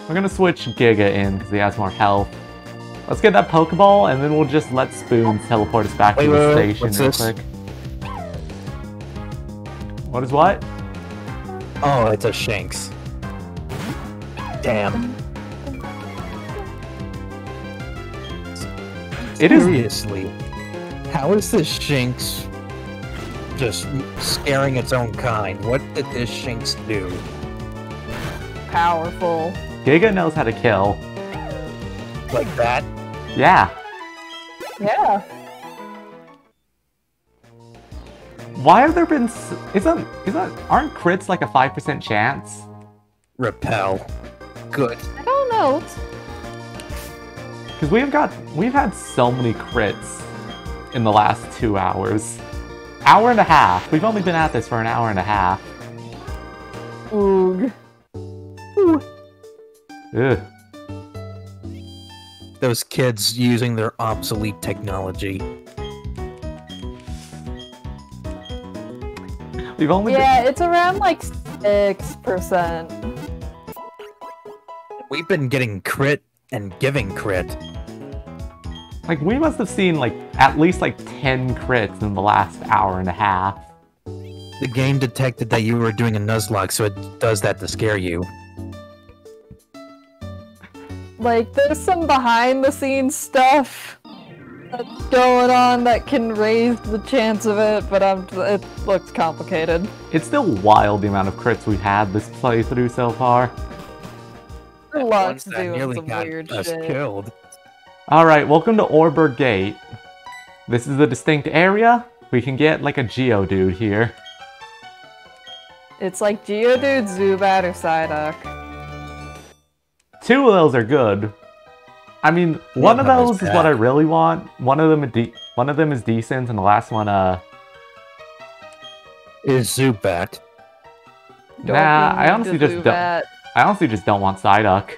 We're gonna switch Giga in because he has more health. Let's get that Pokeball, and then we'll just let Spoons teleport us back Wait, to the wait, wait, station what's real this? quick. What is what? Oh, it's a Shinx. Damn. It is- Seriously, how is this Shinx just scaring its own kind? What did this Shinx do? Powerful. Giga knows how to kill. Like that? Yeah. Yeah. Why have there been? Isn't isn't aren't crits like a five percent chance? Repel. Good. I don't know. Because we've got we've had so many crits in the last two hours. Hour and a half. We've only been at this for an hour and a half. Oog. Ooh. Ugh. Those kids using their obsolete technology. We've only Yeah, it's around like six percent. We've been getting crit and giving crit. like we must have seen like at least like ten crits in the last hour and a half. The game detected that you were doing a Nuzlocke, so it does that to scare you. Like, there's some behind the scenes stuff that's going on that can raise the chance of it, but I'm, it looks complicated. It's still wild the amount of crits we've had this playthrough so far. Lux Ones that doing nearly some got weird us shit. killed. Alright, welcome to Oreburgh Gate. This is a distinct area. We can get like a Geodude here. It's like Geodude, Zubat, or Psyduck. Two of those are good. I mean, one of of those is what I really want. One of them, is de- one of them is decent, and the last one, uh, Is Zubat. Don't nah. I honestly to just don't. I honestly just don't want Psyduck.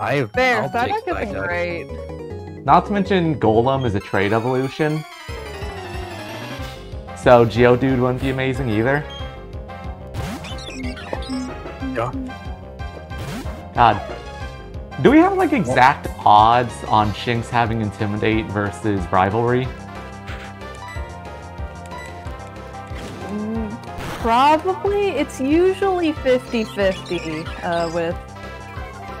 I Fair, I'll take Psyduck isn't Psyduck. great. Not to mention, Golem is a trade evolution. So Geodude wouldn't be amazing either. Yeah. God. Do we have like exact odds on Shinx having Intimidate versus Rivalry? Probably, it's usually 50-50 uh, with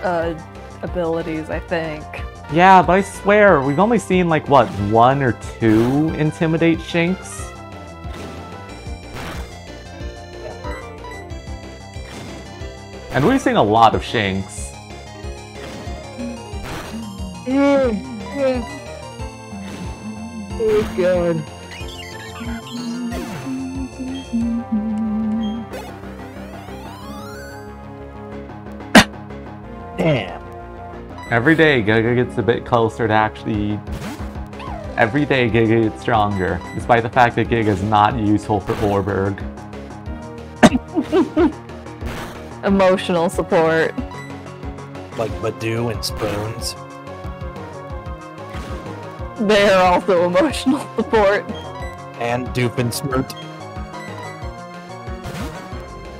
uh, abilities, I think. Yeah, but I swear, we've only seen like, what, one or two Intimidate Shinx? And we've seen a lot of Shinx. Oh, oh god. Damn. Every day, Giga gets a bit closer to actually... Every day, Giga gets stronger, despite the fact that Giga is not useful for Oreburgh. Emotional support. Like Budew and Spoons. They're also emotional support. And Doofenshmirtz.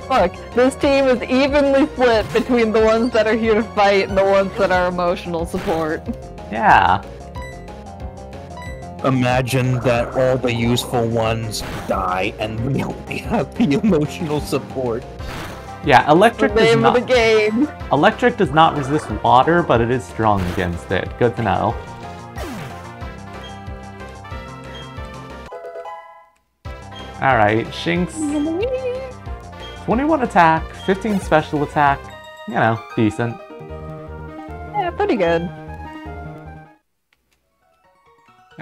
Look, this team is evenly split between the ones that are here to fight and the ones that are emotional support. Yeah. Imagine that all the useful ones die and we only have the emotional support. Yeah, The electric does name of the game. Electric does not resist water, but it is strong against it. Good to know. Alright, Shinx, 21 attack, 15 special attack. You know, decent. Yeah, pretty good.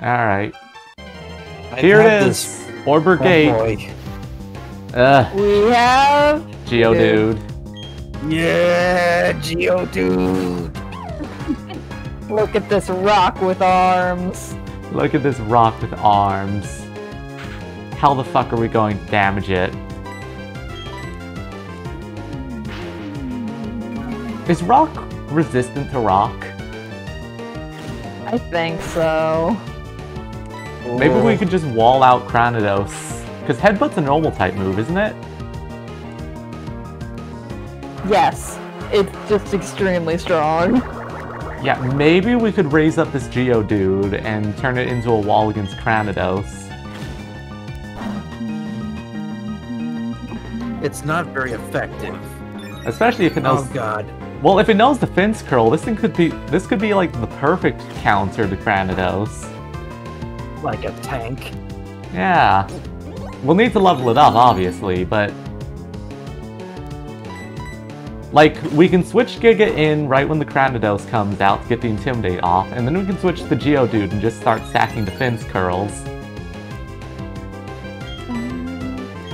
Alright, I've here it is! it this is. Oreburgh Gate. boy. Ugh, We have Geodude. Yeah, Geodude. look at this rock with arms. Look at this rock with arms. How the fuck are we going to damage it? Is rock resistant to rock? I think so. Maybe we could just wall out Cranidos. Because Headbutt's a normal type move, isn't it? Yes, it's just extremely strong. Yeah, maybe we could raise up this Geodude and turn it into a wall against Cranidos. It's not very effective. Especially if it oh, knows Oh god. Well, if it knows Defense Curl, this thing could be this could be like the perfect counter to Cranidos. Like a tank. Yeah. We'll need to level it up, obviously, but... Like, we can switch Giga in right when the Cranidos comes out to get the Intimidate off, and then we can switch to Geodude and just start stacking defense curls.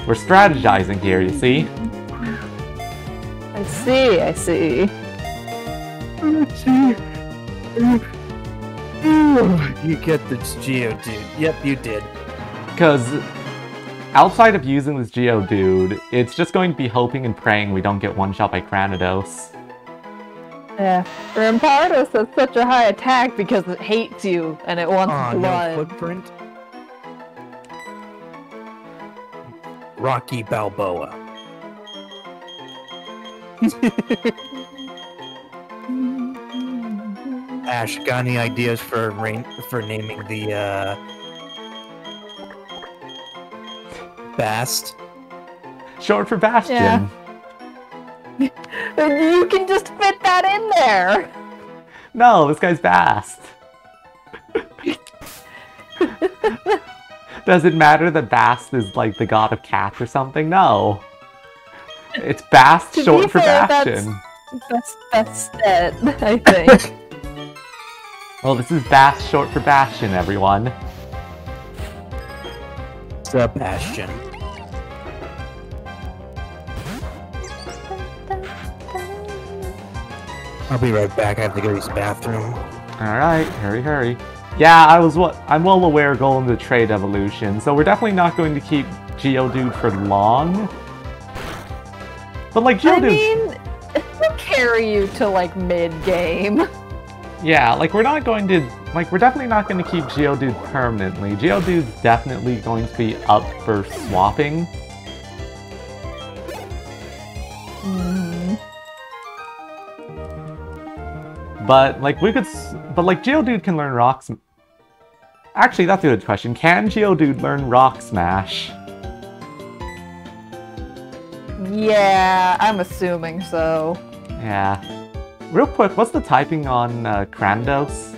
We're strategizing here, you see? I see, I see. You get this Geodude. Yep, you did. Because outside of using this Geodude, it's just going to be hoping and praying we don't get one-shot by Cranidos. Yeah. Rampardos has such a high attack because it hates you and it wants Aw, blood. no footprint. Rocky Balboa. Ash, got any ideas for rain for naming the uh Bast? Short for Bastion. Yeah. You can just fit that in there. No, this guy's Bast. Does it matter that Bast is like the god of cats or something? No. It's Bast To short for fair, Bastion. That's that's it, I think. Well, this is Bast short for Bastion, everyone. Sebastian. I'll be right back. I have to go to the bathroom. Alright, hurry, hurry. Yeah, I was what I'm well aware going to trade evolution, so we're definitely not going to keep Geodude for long. But like I Geodude, mean, it'll carry you to like mid game. yeah, like we're not going to like we're definitely not going to keep Geodude permanently. Geodude's definitely going to be up for swapping. Mm-hmm. But like we could, s- but like Geodude can learn Rock. Sm- Actually, that's a good question. Can Geodude learn Rock Smash? Yeah, I'm assuming so. Yeah. Real quick, what's the typing on uh, Cranidos?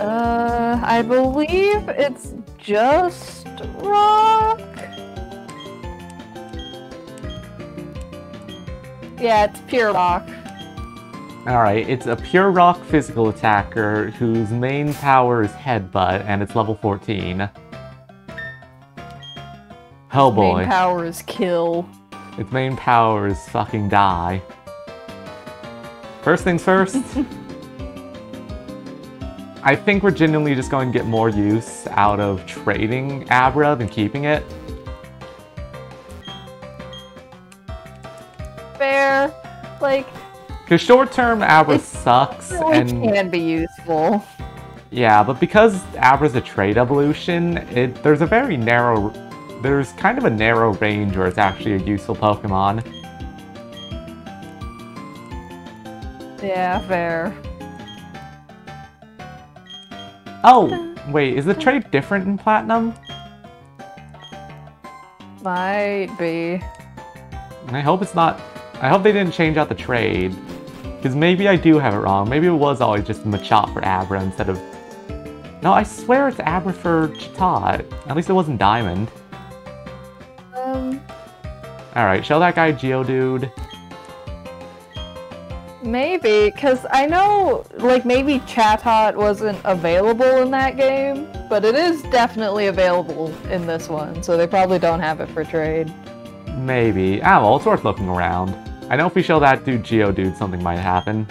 Uh, I believe it's just rock. Yeah, it's pure rock. Alright, it's a pure rock physical attacker whose main power is Headbutt, and it's level 14. Hellboy. boy. Main power is kill. Its main power is fucking die. First things first. I think we're genuinely just going to get more use out of trading Abra than keeping it. Fair. Like, Because short term Abra It sucks, really and can be useful. yeah, but because Abra's a trade evolution, it there's a very narrow, there's kind of a narrow range where it's actually a useful Pokemon. Yeah, fair. Oh, wait, is the trade different in Platinum? Might be. I hope it's not... I hope they didn't change out the trade. Because maybe I do have it wrong. Maybe it was always just Machop for Abra instead of... No, I swear it's Abra for Chatot. At least it wasn't Diamond. Um, Alright, show that guy Geodude. maybe, because I know, like, maybe Chatot wasn't available in that game, but it is definitely available in this one, so they probably don't have it for trade. Maybe. Ah, well, it's worth looking around. I know if we show that dude Geodude, something might happen.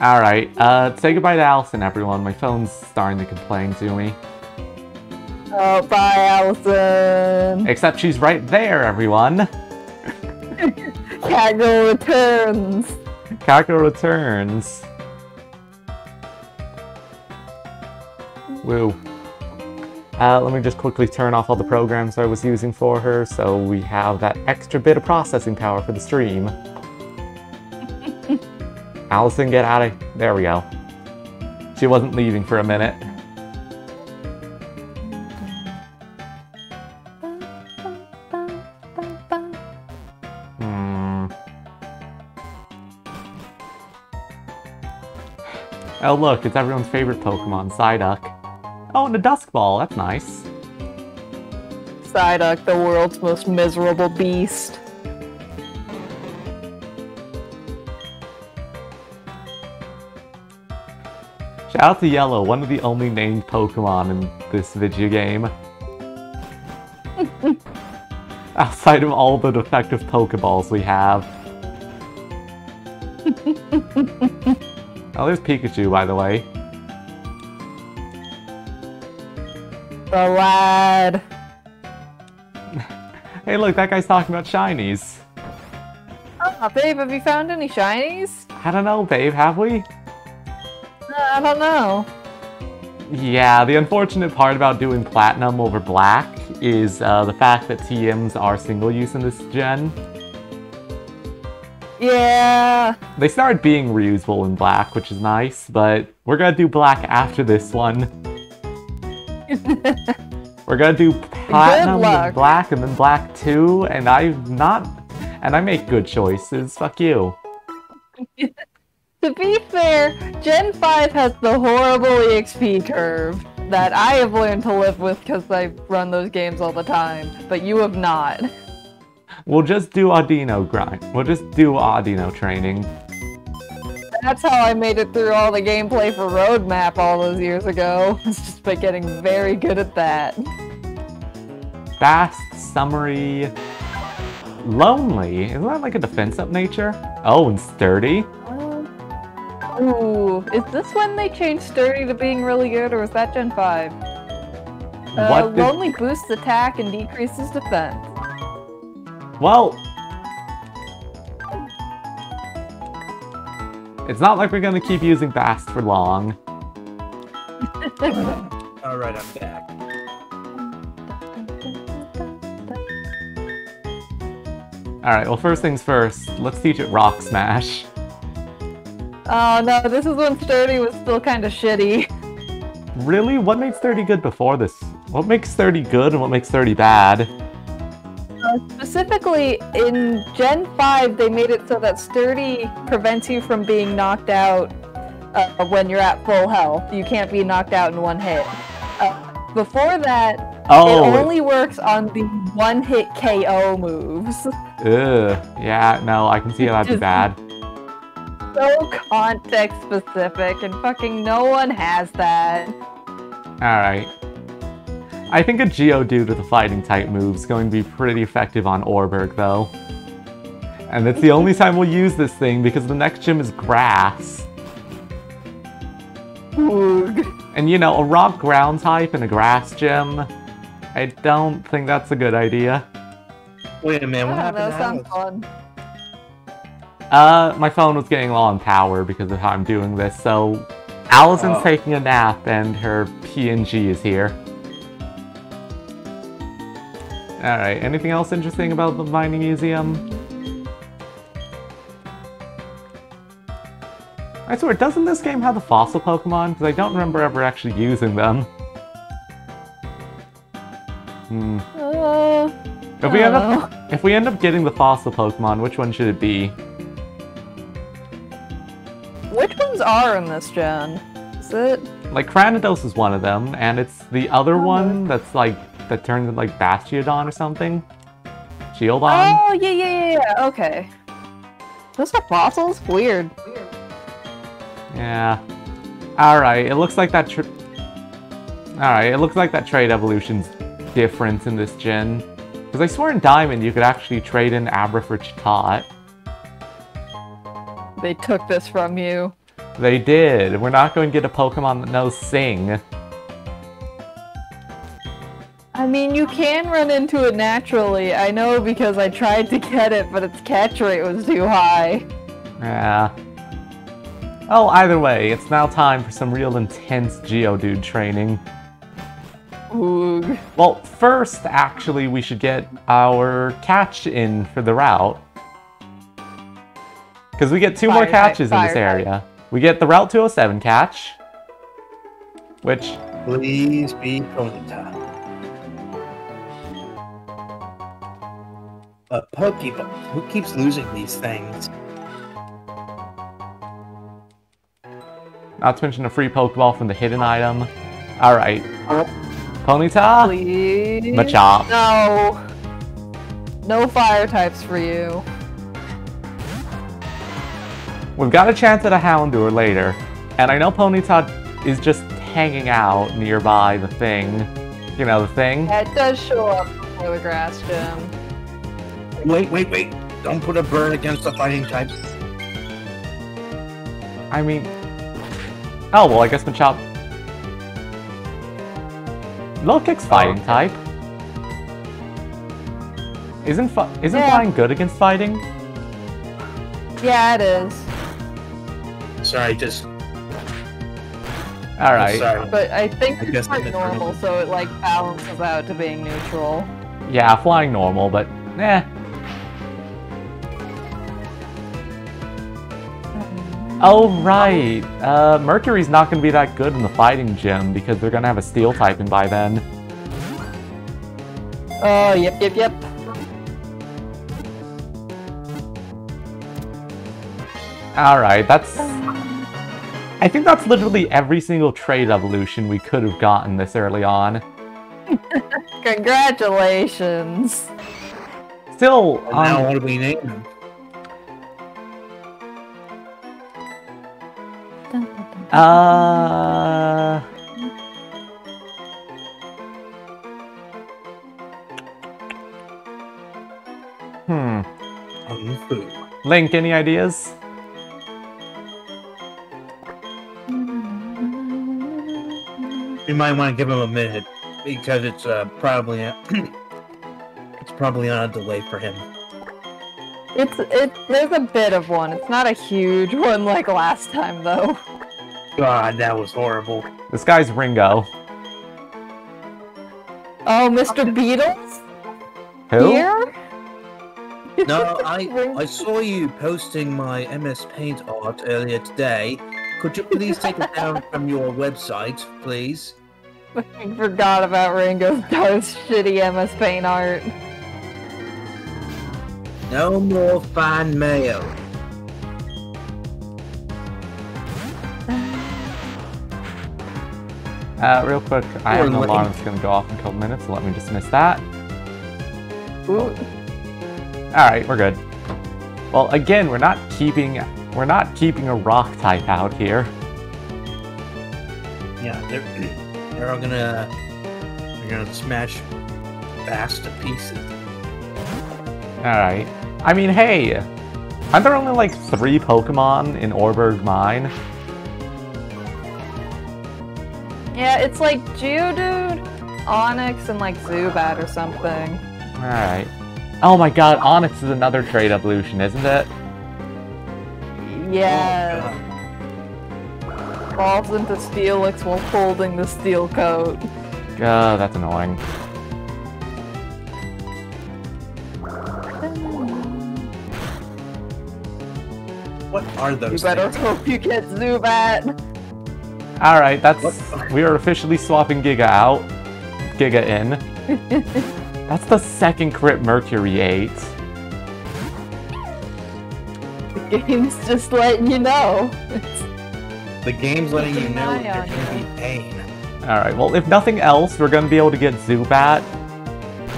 Alright, uh, say goodbye to Allison, everyone. My phone's starting to complain to me. Oh, bye, Allison. Except she's right there, everyone. Kaggle returns. Kako returns. Woo. Uh, let me just quickly turn off all the programs I was using for her so we have that extra bit of processing power for the stream. Allison, get out of... There we go. She wasn't leaving for a minute. Hmm. Oh look, it's everyone's favorite Pokemon, Psyduck. Oh, and a Dusk Ball, that's nice. Psyduck, the world's most miserable beast. Shout out to Yellow, one of the only named Pokemon in this video game. Outside of all the defective Pokeballs we have. oh, there's Pikachu, by the way. The lad. Hey, look, that guy's talking about shinies. Oh, babe, have you found any shinies? I don't know, babe, have we? Uh, I don't know. Yeah, the unfortunate part about doing Platinum over Black is uh, the fact that TMs are single use in this gen. Yeah. They started being reusable in Black, which is nice, but we're gonna do Black after this one. We're gonna do Platinum and. Black and then Black 2, and I'm not... And I make good choices, fuck you. To be fair, Gen 5 has the horrible EXP curve that I have learned to live with because I run those games all the time, but you have not. We'll just do Audino grind. We'll just do Audino training. That's how I made it through all the gameplay for Roadmap all those years ago. It's just by getting very good at that. Bast, summary, lonely. Isn't that like a defense up nature? Oh, and sturdy. Ooh, is this when they changed Sturdy to being really good, or was that Gen 5? Uh, What Lonely boosts attack and decreases defense. Well, it's not like we're gonna keep using Bast for long. All right, I'm back. All right. Well, first things first. Let's teach it Rock Smash. Oh no, this is when Sturdy was still kind of shitty. Really? What made sturdy good before this? What makes sturdy good and what makes sturdy bad? Specifically, in Gen 5, they made it so that Sturdy prevents you from being knocked out uh, when you're at full health. You can't be knocked out in one hit. Uh, before that, Oh, it only works on the one hit KO moves. ugh. Yeah, no, I can see how that'd be bad. So context specific, and fucking no one has that. Alright. I think a Geodude with a fighting type move is going to be pretty effective on Oreburgh, though. And it's the only time we'll use this thing because the next gym is grass. Oog. And you know, a rock ground type in a grass gym, I don't think that's a good idea. Wait a minute, what I don't happened? sounds to Alice? fun. Uh, my phone was getting low on power because of how I'm doing this, so Allison's Oh. taking a nap and her PNG is here. Alright, anything else interesting about the mining museum? I swear, doesn't this game have the fossil Pokemon? Because I don't remember ever actually using them. Hmm. Uh, If we end up if we end up getting the fossil Pokemon, which one should it be? Which ones are in this gen? Is it? Like Cranidos is one of them, and it's the other Oh. one that's like that turns into like Bastiodon or something. Shieldon. Oh, yeah, yeah, yeah, yeah. Okay. Those are fossils? Weird. Yeah. Alright, it looks like that Alright, it looks like that trade evolution's different in this gen. Because I swear in Diamond you could actually trade in Abra for Chatot. They took this from you. They did. We're not going to get a Pokemon that knows Sing. I mean, you can run into it naturally. I know because I tried to get it, but its catch rate was too high. Yeah. Oh, either way, it's now time for some real intense Geodude training. Oog. Well, first, actually, we should get our catch in for the route. Because we get two more Fire type, catches in this fire type. area. We get the Route 207 catch, which, Please be Ponyta. A Pokeball. Who keeps losing these things? not to mention a free Pokeball from the hidden item. Alright. Ponyta? Please. Machop. No. No fire types for you. We've got a chance at a Houndour later, and I know Ponyta is just hanging out nearby the thing. You know, the thing? Yeah, it does show up before the grass gym. Wait, wait, wait. Don't put a bird against the fighting type. I mean... Oh, well, I guess Machop... Low kick's fighting okay. type. Isn't fi isn't Yeah. flying good against fighting? Yeah, it is. Sorry, just. Alright. Sorry. But I think I it's guess I like normal, so it like balances out to being neutral. Yeah, flying normal, but eh. Oh, right. Uh, Mercury's not going to be that good in the fighting gym because they're going to have a steel typing by then. Oh, yep, yep, yep. Alright, that's... I think that's literally every single trade evolution we could have gotten this early on. Congratulations. Still, And now um, what do we name uh... Hmm. Link, any ideas? You might want to give him a minute because it's uh, probably it's probably on a delay for him. It's it. There's a bit of one. It's not a huge one like last time though. God, that was horrible. This guy's Ringo. Oh, Mr. Beatles Who? here? No, I I saw you posting my MS Paint art earlier today. Could you please take it down from your website, please? I forgot about Ringo's Star's shitty MS Paint art. No more fan mail. Uh, real quick, I have an alarm that's gonna go off in a couple minutes, so let me dismiss that. Ooh. Alright, we're good. Well, again, we're not keeping we're not keeping a rock type out here. Yeah, they're they're all gonna they're gonna smash Bast to pieces. Alright. I mean, hey! Aren't there only like three Pokemon in Oreburgh Mine? Yeah, it's like Geodude, Onix, and like Zubat or something. Alright. Oh my god, Onix is another trade evolution, isn't it? Yeah, Oh, falls into Steelix while holding the steel coat. God, that's annoying. What are those? You those? better things? hope you get Zubat. Alright, that's we are officially swapping Giga out. Giga in. That's the second crit Mercury ate. The game's just letting you know. The game's letting you know eye that you're gonna be pain. Alright, well, if nothing else, we're gonna be able to get Zubat.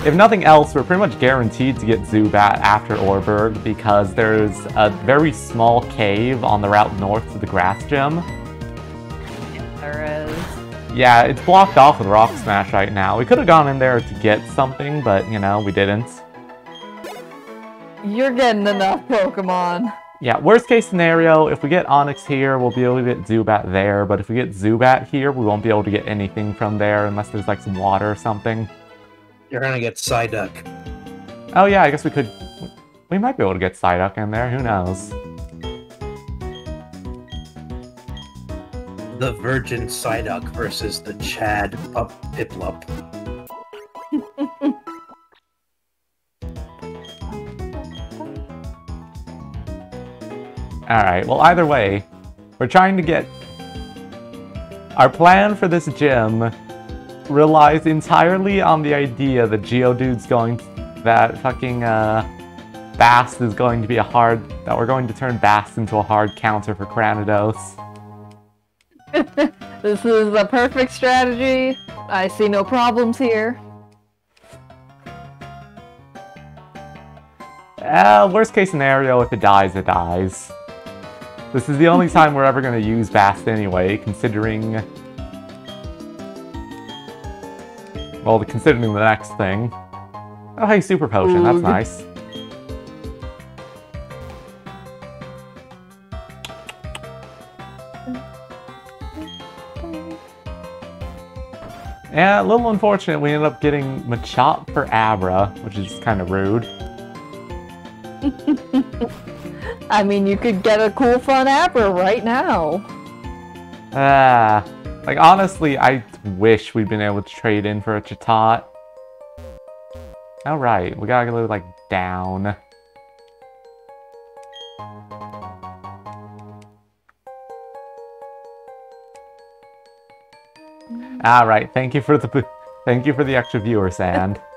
If nothing else, we're pretty much guaranteed to get Zubat after Oreburgh because there's a very small cave on the route north to the Grass Gym. There is. Yeah, it's blocked off with Rock Smash right now. We could have gone in there to get something, but, you know, we didn't. You're getting enough Pokemon. Yeah, worst case scenario, if we get Onix here, we'll be able to get Zubat there, but if we get Zubat here, we won't be able to get anything from there unless there's like some water or something. You're gonna get Psyduck. Oh yeah, I guess we could... We might be able to get Psyduck in there, who knows? The Virgin Psyduck versus the Chad Pup Piplup. Alright, well either way, we're trying to get... Our plan for this gym relies entirely on the idea that Geodude's going... That fucking, uh... Bast is going to be a hard... That we're going to turn Bast into a hard counter for Cranidos. This is a perfect strategy. I see no problems here. Uh, worst case scenario, if it dies, it dies. This is the only time we're ever going to use Bast anyway, considering... Well, considering the next thing. Oh, hey, Super Potion, that's nice. Yeah, a little unfortunate we ended up getting Machop for Abra, which is kind of rude. I mean, you could get a cool fun Abra right now. Ah, like honestly, I wish we'd been able to trade in for a Chatot. All right, we gotta go like down. All right, thank you for the thank you for the extra viewer sand.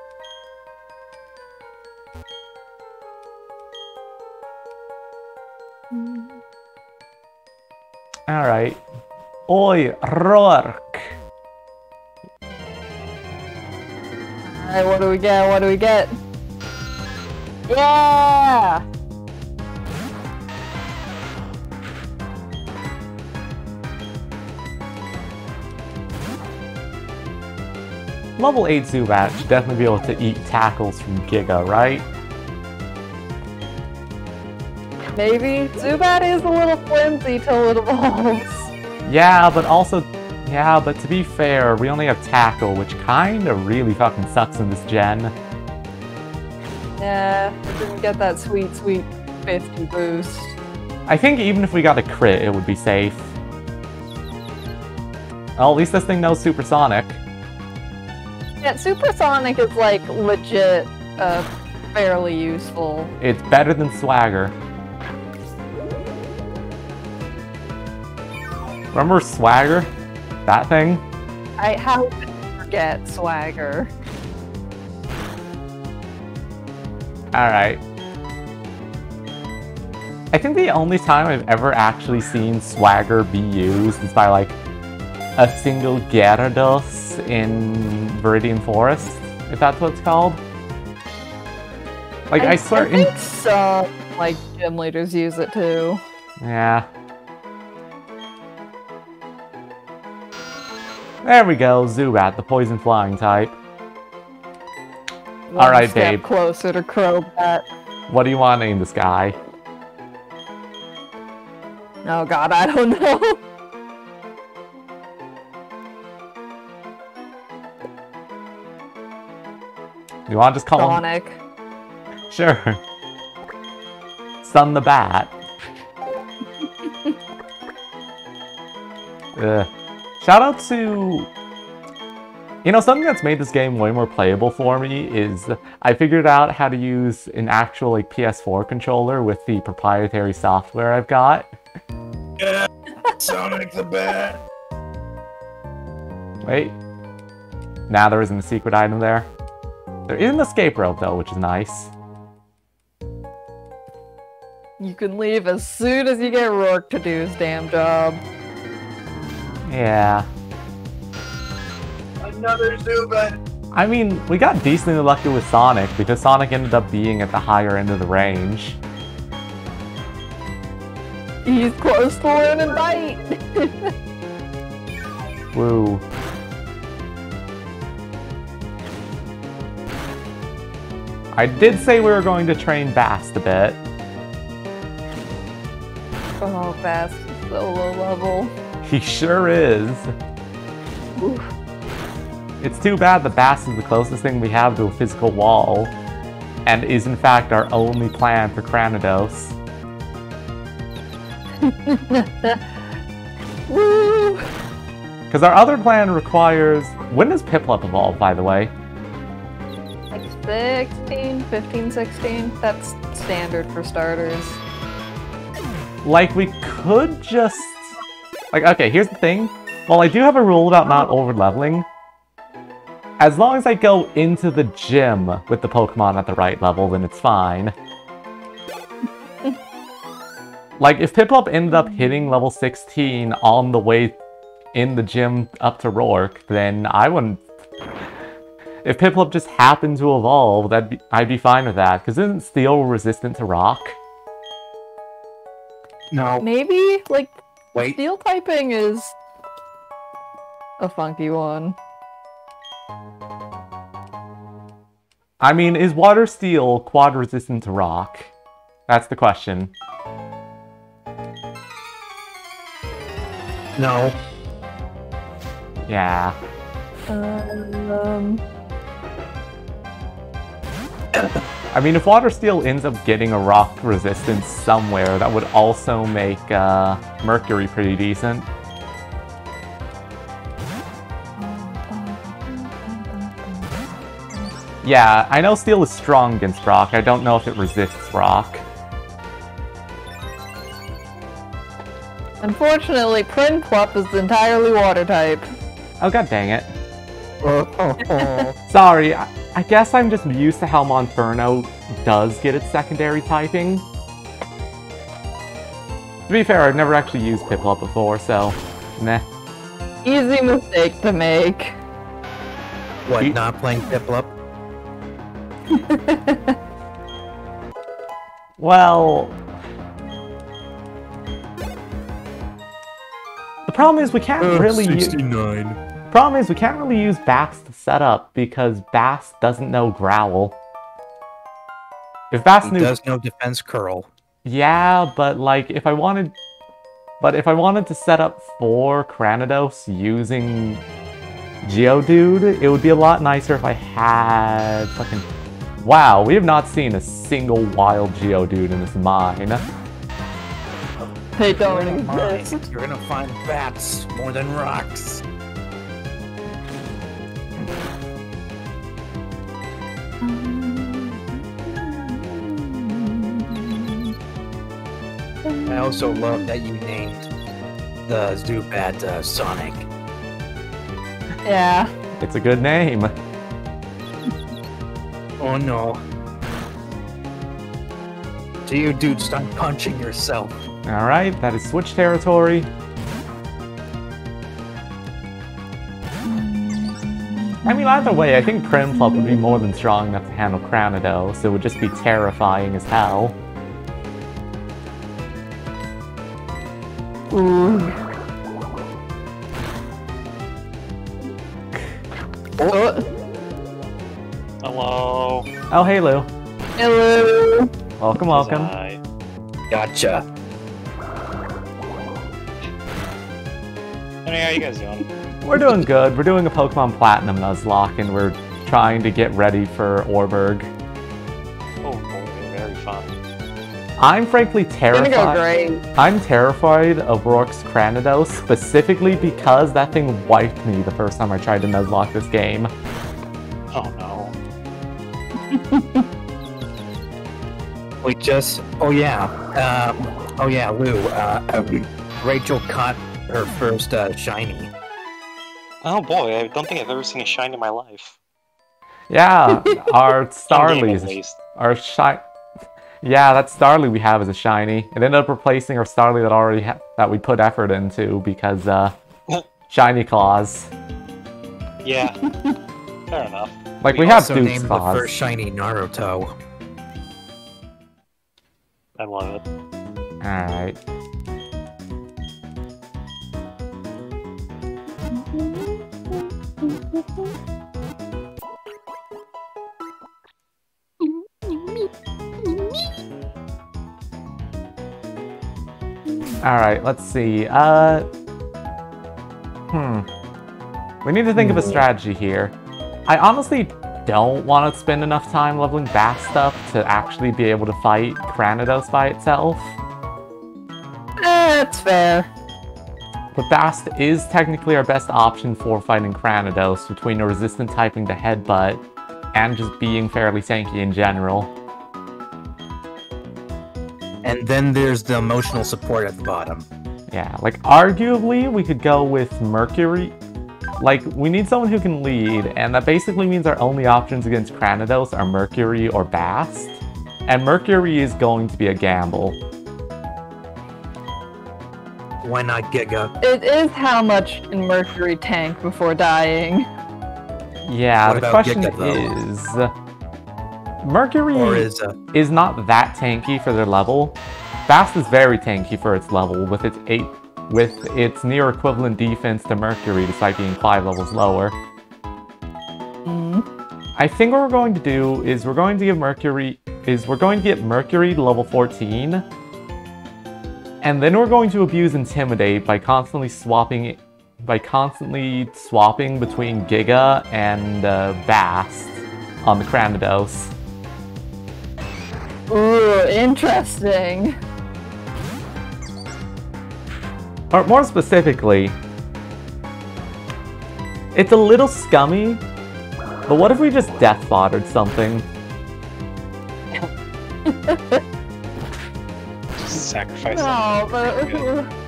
All right. Oi, Roark. Alright, what do we get? What do we get? Yeah! Level 8 Zubat should definitely be able to eat tackles from Giga, right? Maybe. Zubat is a little flimsy till it evolves. Yeah, but also, yeah, but to be fair, we only have Tackle, which kinda really fucking sucks in this gen. Yeah, didn't get that sweet, sweet 50 boost. I think even if we got a crit, it would be safe. Well, at least this thing knows Supersonic. Yeah, Supersonic is like legit uh, fairly useful. It's better than Swagger. Remember Swagger? That thing? I how forget Swagger? Alright. I think the only time I've ever actually seen Swagger be used is by like a single Gyarados in Viridian Forest, if that's what it's called. Like, I, swear, I in- some like gym leaders use it too. Yeah. There we go, Zubat, the poison flying type. One Alright, step babe. Closer to Crobat. What do you want to name this guy? Oh god, I don't know. You want to just call him? Sonic. Sure. Son the Bat. Ugh. Uh, shout out to... You know, something that's made this game way more playable for me is I figured out how to use an actual like PS4 controller with the proprietary software I've got. Sonic the Bat. Wait. Nah, there isn't a secret item there. There is an escape route though, which is nice. You can leave as soon as you get Roark to do his damn job. Yeah. Another Zubat. I mean, we got decently lucky with Sonic because Sonic ended up being at the higher end of the range. He's close to learning bite. Woo. I did say we were going to train Bast a bit. oh, Bast is so low level. He sure is. Oof. It's too bad the Bast is the closest thing we have to a physical wall, and is in fact our only plan for Cranidos. Woo! Because our other plan requires... When does Piplup evolve, by the way? Like 16, 15, 16. That's standard for starters. Like, we could just... Like, okay, here's the thing. While I do have a rule about not over-leveling, as long as I go into the gym with the Pokemon at the right level, then it's fine. like, if Piplup ended up mm-hmm. hitting level 16 on the way in the gym up to Roark, then I wouldn't... If Piplup just happened to evolve, that'd be, I'd be fine with that, because isn't Steel resistant to Rock? No, Maybe, like, wait. steel typing is a funky one. I mean, is Water Steel quad resistant to Rock? That's the question. No. Yeah. Um, I mean, if Water Steel ends up getting a rock resistance somewhere, that would also make uh, Mercury pretty decent. Yeah, I know Steel is strong against Rock. I don't know if it resists Rock. unfortunately, Prinplup is entirely water type. Oh god dang it. Sorry, I, I guess I'm just used to how Monferno does get its secondary typing. To be fair, I've never actually used Piplup before, so meh. Easy mistake to make. What, You- not playing Piplup? Well... The problem is we can't really use... 69. Problem is we can't really use Bast to set up because Bast doesn't know Growl. If Bast He knew does no defense curl. Yeah, but like if I wanted but if I wanted to set up for Cranidos using Geodude, it would be a lot nicer if I had fucking Wow, we have not seen a single wild Geodude in this mine. They don't You're exist. You're gonna find bats more than rocks. I also love that you named the Zubat uh, Sonic. Yeah. It's a good name. Oh no. So you dude, stop punching yourself. Alright, that is switch territory. I mean, either way, I think Prinplup would be more than strong enough to handle Cranidos, so it would just be terrifying as hell. Ooh. Oh. Hello. Oh, hey Lou. Hello. Welcome, welcome. Hi. Gotcha. Hey, how you guys doing? We're doing good. We're doing a Pokemon Platinum Nuzlocke, and we're trying to get ready for Oreburgh. Oh boy, very fun. I'm frankly It's gonna terrified. go great. I'm terrified of Roark's Cranidos, specifically because that thing wiped me the first time I tried to Nuzlocke this game. Oh no. We just. Oh yeah. Um. Oh yeah, Lou. Uh, Rachel caught her first uh, shiny. Oh boy, I don't think I've ever seen a shine in my life. Yeah, our In-game Starly is our shi- Yeah, that Starly we have is a shiny. It ended up replacing our Starly that already ha- that we put effort into because uh, Shiny Clause. Yeah. Fair enough. Like we, have also Duke's named the first shiny Naruto. I love it. All right. All right, let's see. Uh, hmm. We need to think of a strategy here. I honestly don't want to spend enough time leveling Bast stuff to actually be able to fight Cranidos by itself. That's fair. But Bast is technically our best option for fighting Cranidos between a resistant typing to Headbutt and just being fairly tanky in general. And then there's the emotional support at the bottom. Yeah, like arguably we could go with Mercury. Like, we need someone who can lead, and that basically means our only options against Cranidos are Mercury or Bast. And Mercury is going to be a gamble. Why not Giga? It is how much can Mercury tank before dying. Yeah, What the question Giga, is... Mercury is uh, is not that tanky for their level. Bast is very tanky for its level, with its eight with its near equivalent defense to Mercury despite being five levels lower. Mm. I think what we're going to do is we're going to give Mercury is we're going to get Mercury to level 14. And then we're going to abuse Intimidate by constantly swapping by constantly swapping between Giga and uh, Bast on the Cranidos. Ooh, interesting. Or more specifically, it's a little scummy, but what if we just death foddered something? Just sacrifice No, something. but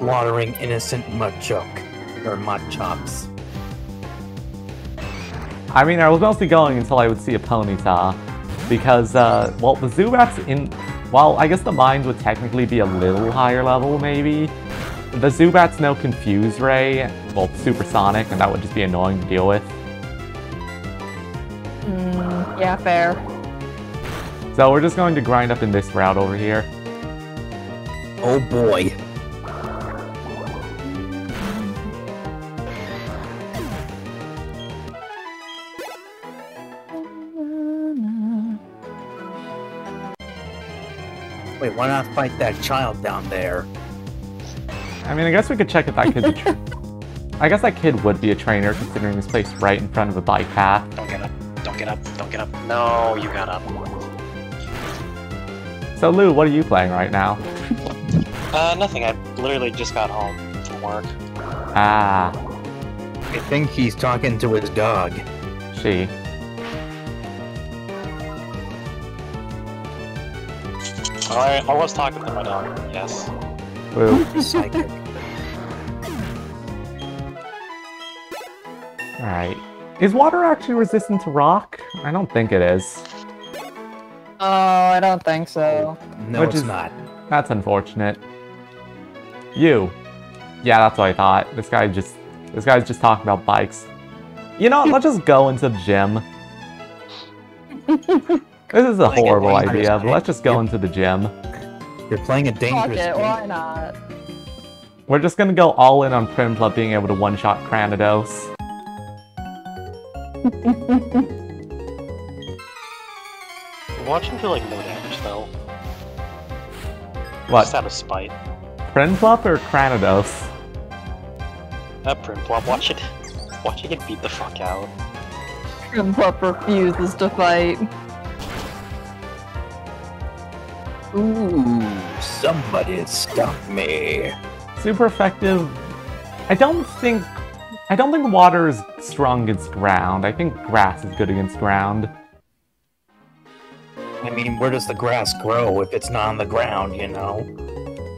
watering innocent Mudchok. Or Mudchops. I mean, I was mostly going until I would see a Ponyta, because, uh, well, the Zubats in... While I guess the mines would technically be a little higher level, maybe, the Zubats no Confuse Ray, well, Supersonic, and that would just be annoying to deal with. mm, yeah, fair. So we're just going to grind up in this route over here. Oh boy. Wait, why not fight that child down there? I mean, I guess we could check if that kid's a tra- I guess that kid would be a trainer, considering this place right in front of a bike path. Don't get up. Don't get up. Don't get up. No, you got up. So, Lou, what are you playing right now? Uh, nothing. I literally just got home from work. Ah, I think he's talking to his dog. she. I, I was talking to my dog. Yes. Lou. Psychic. Alright. Is water actually resistant to rock? I don't think it is. Oh, I don't think so. No, Which it's is- not. That's unfortunate. You. Yeah, that's what I thought. This guy just... This guy's just talking about bikes. You know what? Let's just go into the gym. This is a horrible idea, but let's just go into the gym. You're playing a Fuck dangerous it, game. why not? We're just gonna go all in on Prinplup being able to one-shot Cranidos. Watch him do like no damage though. What? Just out of spite. Prinplup or Cranidos? That uh, Prinplup, watch it. Watch it get beat the fuck out. Grimpup refuses to fight. Ooh, somebody stop me. Super effective. I don't think... I don't think water is strong against ground. I think grass is good against ground. I mean, where does the grass grow if it's not on the ground, you know?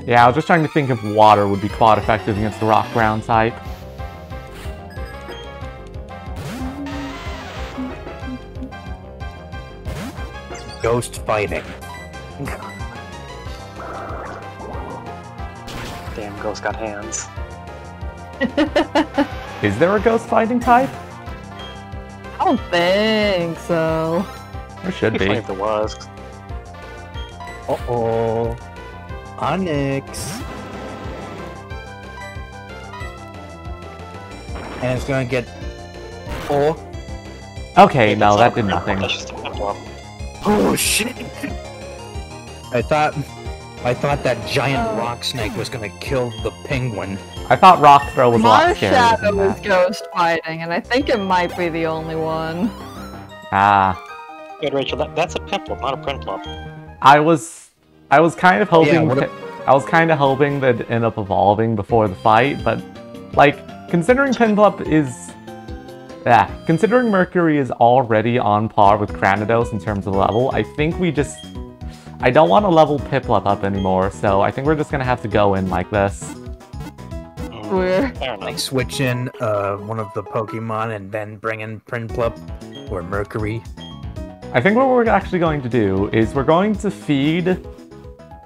Yeah, I was just trying to think if water would be quite effective against the rock ground type. Ghost fighting. Ghost got hands. Is there a ghost fighting type? I don't think so. There should It'd be funny be. if there was. Uh oh. Onix. And it's gonna get. Oh. Okay, no, that did nothing. Prinplup, That's just a Prinplup. Oh shit! I thought. I thought that giant Oh. rock snake was gonna kill the penguin. I thought rock throw was a lot scarier Marshadow than is that. ghost fighting, and I think it might be the only one. Ah, Good, Rachel, that, that's a Prinplup, not a Prinplup. I was, I was kind of hoping, what pi- I was kind of hoping that it'd end up evolving before the fight, but like considering Pinplup is, yeah, considering Mercury is already on par with Cranidos in terms of level, I think we just, I don't want to level Piplup up anymore, so I think we're just gonna have to go in like this. Mm, We're Fair Like enough. switch in uh, one of the Pokemon and then bring in Prinplup or Mercury. I think what we're actually going to do is we're going to feed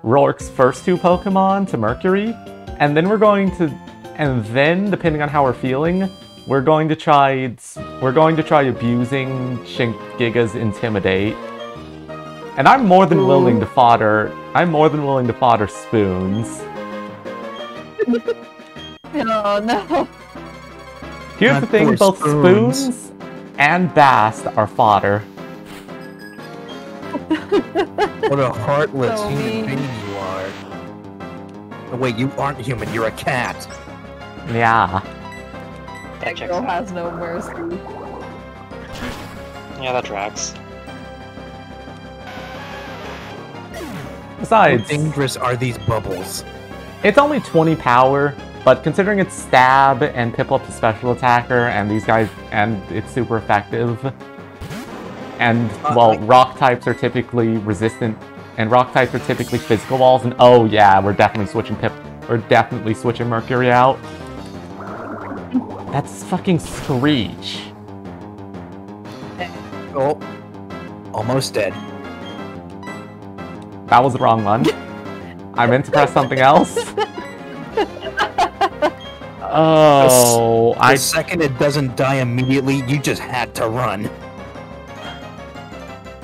Roark's first two Pokemon to Mercury, and then we're going to, and then depending on how we're feeling, we're going to try, we're going to try abusing Giga's Intimidate. And I'm more than willing to fodder, I'm more than willing to fodder Spoons. oh no. Here's My the thing, both Spoons. Spoons and Bast are fodder. What a heartless So human being you are. Oh, wait, you aren't human, you're a cat. Yeah. That That girl out. has no mercy. Yeah, that tracks. How Besides, dangerous are these bubbles? It's only 20 power, but considering it's stab and Piplup's a special attacker, and these guys, and it's super effective. And, Uh, well, rock types are typically resistant, and rock types are typically physical walls, and oh yeah, we're definitely switching Pip, we're definitely switching Mercury out. That's fucking Screech. Oh, almost dead. That was the wrong one. I meant to press something else. Oh, The I second it doesn't die immediately, you just had to run.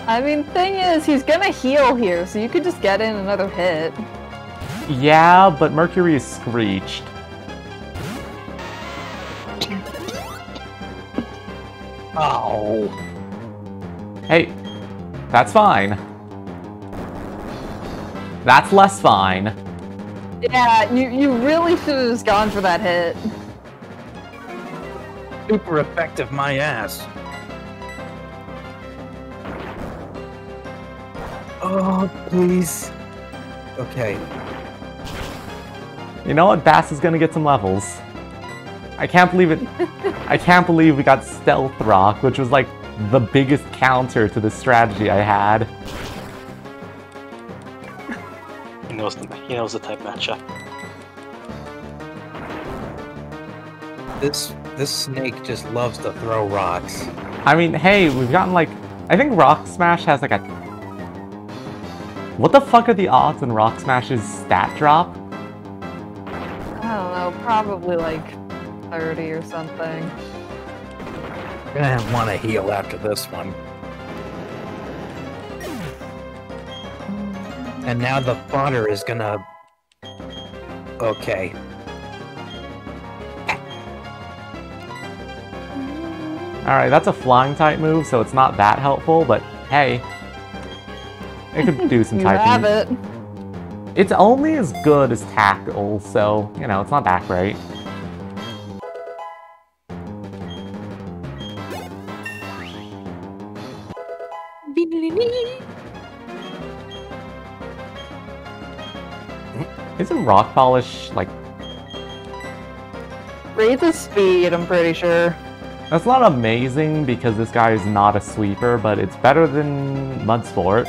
I mean, thing is, he's gonna heal here, so you could just get in another hit. yeah, but Mercury is screeched. Oh. Hey, that's fine. That's less fine. Yeah, you, you really should have just gone for that hit. Super effective, my ass. Oh, please. Okay. You know what? Bast is gonna get some levels. I can't believe it. I can't believe we got Stealth Rock, which was like the biggest counter to the strategy I had. He knows the he knows the type matchup. This this snake just loves to throw rocks. I mean, hey, we've gotten like. I think Rock Smash has like a. What the fuck are the odds on Rock Smash's stat drop? I don't know, probably like 30 or something. You're gonna want to heal after this one. And now the fodder is gonna. Okay. Alright, that's a flying type move, so it's not that helpful, but hey. It could do some You typing. have it. It's only as good as tackle, so, you know, it's not that great. rock polish, like... Reads his speed, I'm pretty sure. That's not amazing because this guy is not a sweeper, but it's better than Mudsport.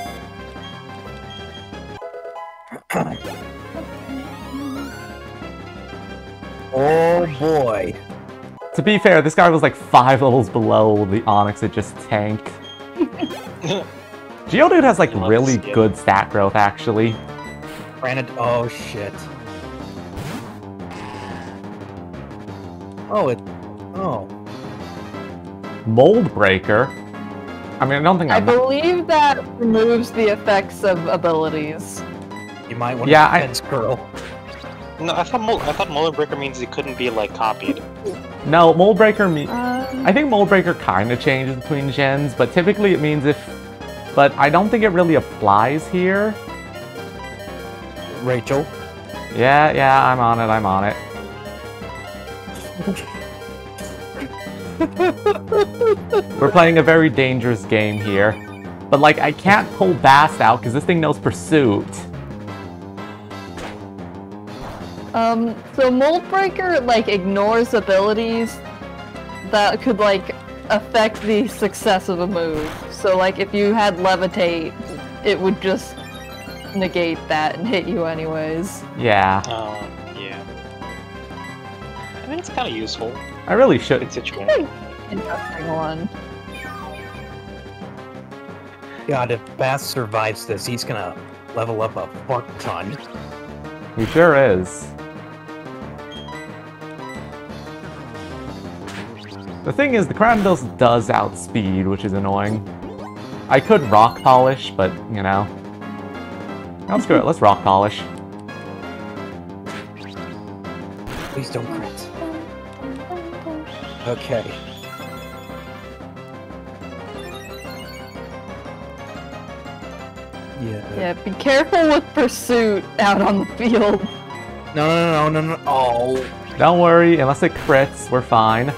oh boy. To be fair, this guy was like five levels below the Onix, it just tanked. Geodude has like really good stat growth actually. Granted. oh shit. Oh, it. Oh. Mold Breaker. I mean, I don't think I I'm. believe that removes the effects of abilities. You might want Yeah, to I- defense curl. No, I thought Mol- I thought Molar Breaker means it couldn't be like copied. No, Mold Breaker me. Um, I think Mold Breaker kind of changes between gens, but typically it means if. But I don't think it really applies here. Rachel. Yeah, yeah, I'm on it. I'm on it. We're playing a very dangerous game here. But like, I can't pull Bast out because this thing knows Pursuit. Um, so Mold Breaker like ignores abilities that could like affect the success of a move. So like if you had Levitate, it would just negate that and hit you anyways. Yeah, Oh, yeah. I mean, it's kind of useful. I really should. Good situation. Hmm. Interesting one. God, if Bast survives this, he's gonna level up a fuck ton. He sure is. The thing is, the Crandos does outspeed, which is annoying. I could rock polish, but you know. No, screw it. Let's rock polish. Please don't crit. Okay. Yeah. Yeah, be careful with Pursuit out on the field. No, no, no, no, no, no. Oh. Don't worry, unless it crits, we're fine.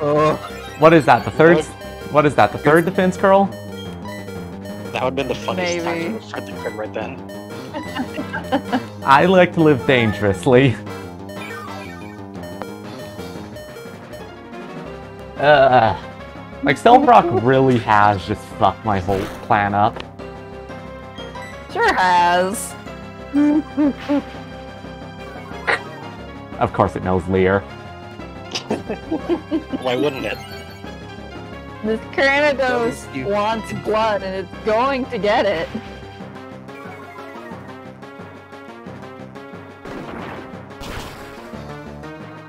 Oh. What is that? The third? What is that? The third defense curl? That would have been the funniest Maybe. time for the crit right then. I like to live dangerously. Ugh. Like, Stealth Rock really has just fucked my whole plan up. Sure has. Of course it knows Leer. Why wouldn't it? This Cranidos You- wants blood and it's going to get it.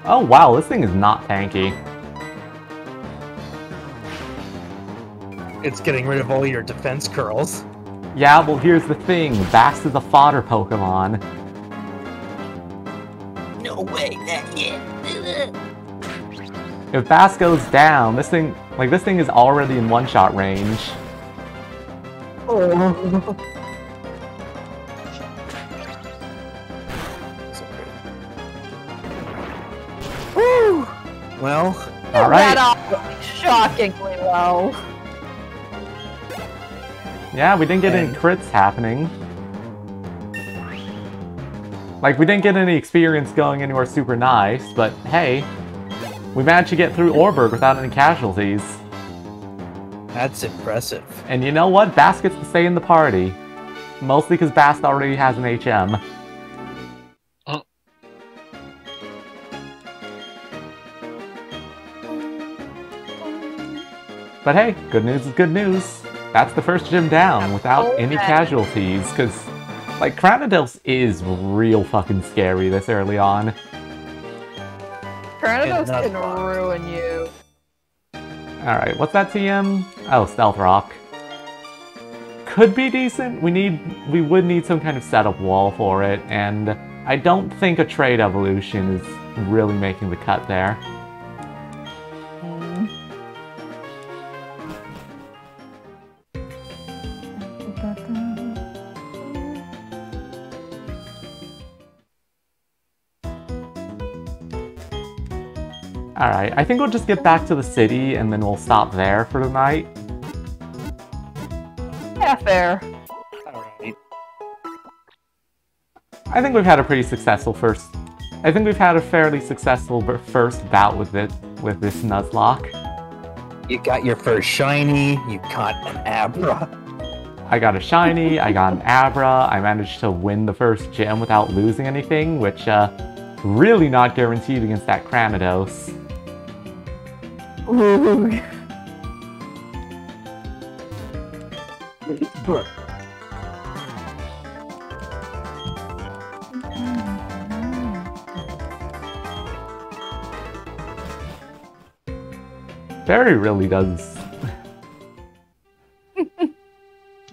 Oh wow, this thing is not tanky. It's getting rid of all your defense curls. Yeah, well here's the thing, Bast is a fodder Pokemon. No way, not yet. If Bast goes down, this thing, like this thing is already in one-shot range. Oh. Woo! Well, Alright. That off shockingly low. Yeah, we didn't get any crits happening. Like, we didn't get any experience going anywhere super nice, but hey, we managed to get through Oreburgh without any casualties. that's impressive. And you know what? Bast gets to stay in the party. Mostly because Bast already has an HM. Oh. But hey, good news is good news. That's the first gym down without any Okay. casualties, because, like, Cranidos is real fucking scary this early on. Cranidos Nuzlocke. can ruin you. Alright, what's that TM? Oh, Stealth Rock. Could be decent. We need, we would need some kind of setup wall for it, and I don't think a trade evolution is really making the cut there. Alright, I think we'll just get back to the city and then we'll stop there for the night. Yeah, fair. Alright. I think we've had a pretty successful first. I think we've had a fairly successful b- first bout with it with this Nuzlocke. You got your first shiny, you got an Abra. I got a shiny, I got an Abra, I managed to win the first gym without losing anything, which uh, really not guaranteed against that Cranidos. Ooh. Barry really does.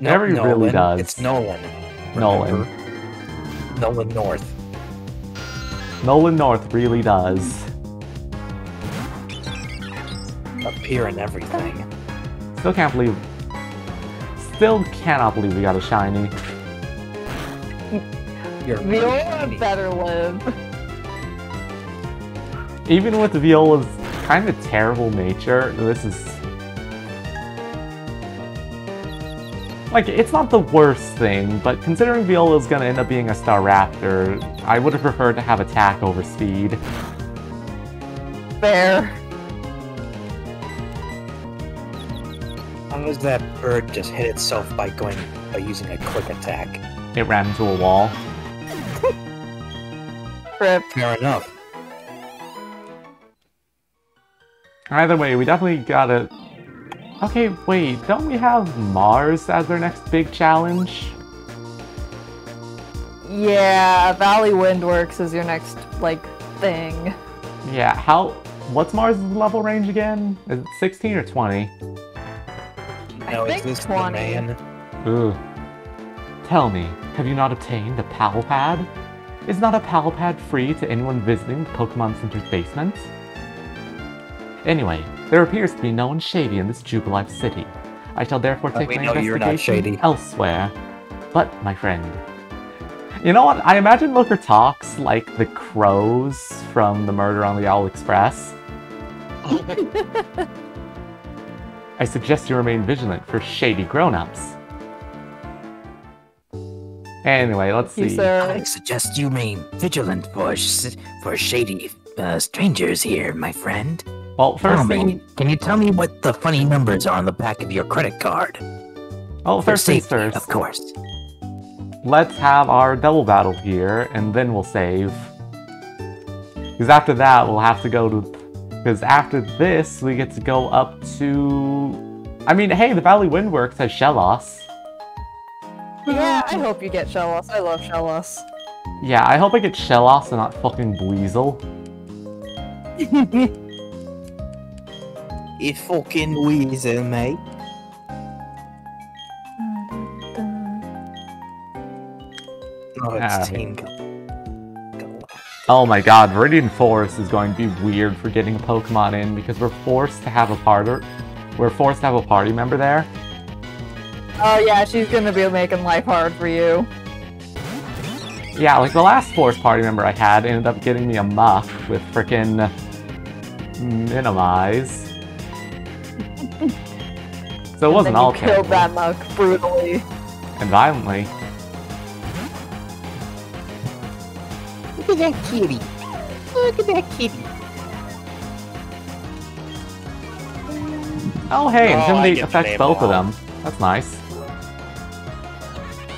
No, Every really does. It's Nolan. Nolan. Nolan North. Nolan North really does. Appear in everything. Still can't believe. Still cannot believe we got a shiny. You're Viola better live. Even with Viola's kind of terrible nature, this is. Like, it's not the worst thing, but considering Viola's gonna end up being a Staraptor, I would have preferred to have attack over speed. Fair. How does that bird just hit itself by going by using a quick attack? It ran into a wall. Rip. Fair enough. Either way, we definitely got it. Okay, wait, don't we have Mars as our next big challenge? Yeah, Valley Windworks is your next, like, thing. Yeah, how. What's Mars' level range again? Is it 16 or 20? Now, think is this 20. the man? Ugh. Tell me, have you not obtained a Pal Pad? Is not a Pal Pad free to anyone visiting the Pokemon Center's basement? Anyway, there appears to be no one shady in this Jubilife city. I shall therefore take we my know you're investigation shady. elsewhere. But, my friend, you know what? I imagine Looker talks like the crows from the Murder on the Owl Express. I suggest you remain vigilant for shady grown-ups. Anyway, let's see. sir. I suggest you remain vigilant for sh- for shady uh, strangers here, my friend. Well, Tell first me, thing, can you tell me what the funny numbers are on the back of your credit card? well, For first things safety, first. of course. let's have our double battle here, and then we'll save. Because after that, we'll have to go to... Because after this, we get to go up to... I mean, hey, the Valley Windworks has Shellos. Yeah, I hope you get Shellos. I love Shellos. Yeah, I hope I get Shellos and not fucking Weasel. It fucking weasel, mate. Oh, it's Ah. Team Gal- Oh my god, Viridian Forest is going to be weird for getting a Pokemon in because we're forced to have a party. We're forced to have a party member there. Oh yeah, she's gonna be making life hard for you. Yeah, like the last forced party member I had ended up getting me a Muk with frickin' minimize. So it wasn't and then all killed terrible that Muk brutally. and violently. Look at that kitty. Look at that kitty. Oh hey, Oh, I Intimidate get affects name both of them. That's nice.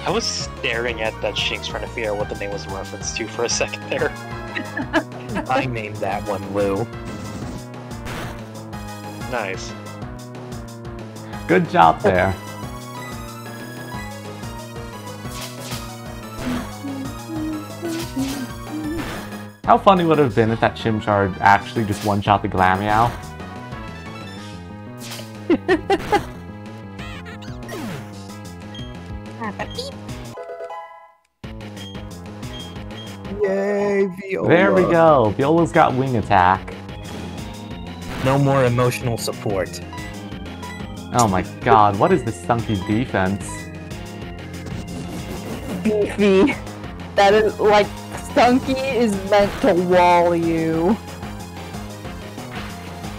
I was staring at that Shinx trying to figure out what the name was a reference to for a second there. I named that one Lou. Nice. Good job there. How funny would it have been if that Chimchar actually just one-shot the Glameow? Yay, Viola. There we go. Viola's got wing attack. No more emotional support. Oh my god, what is this stunky defense? Beefy. That is like Stunky is meant to wall you.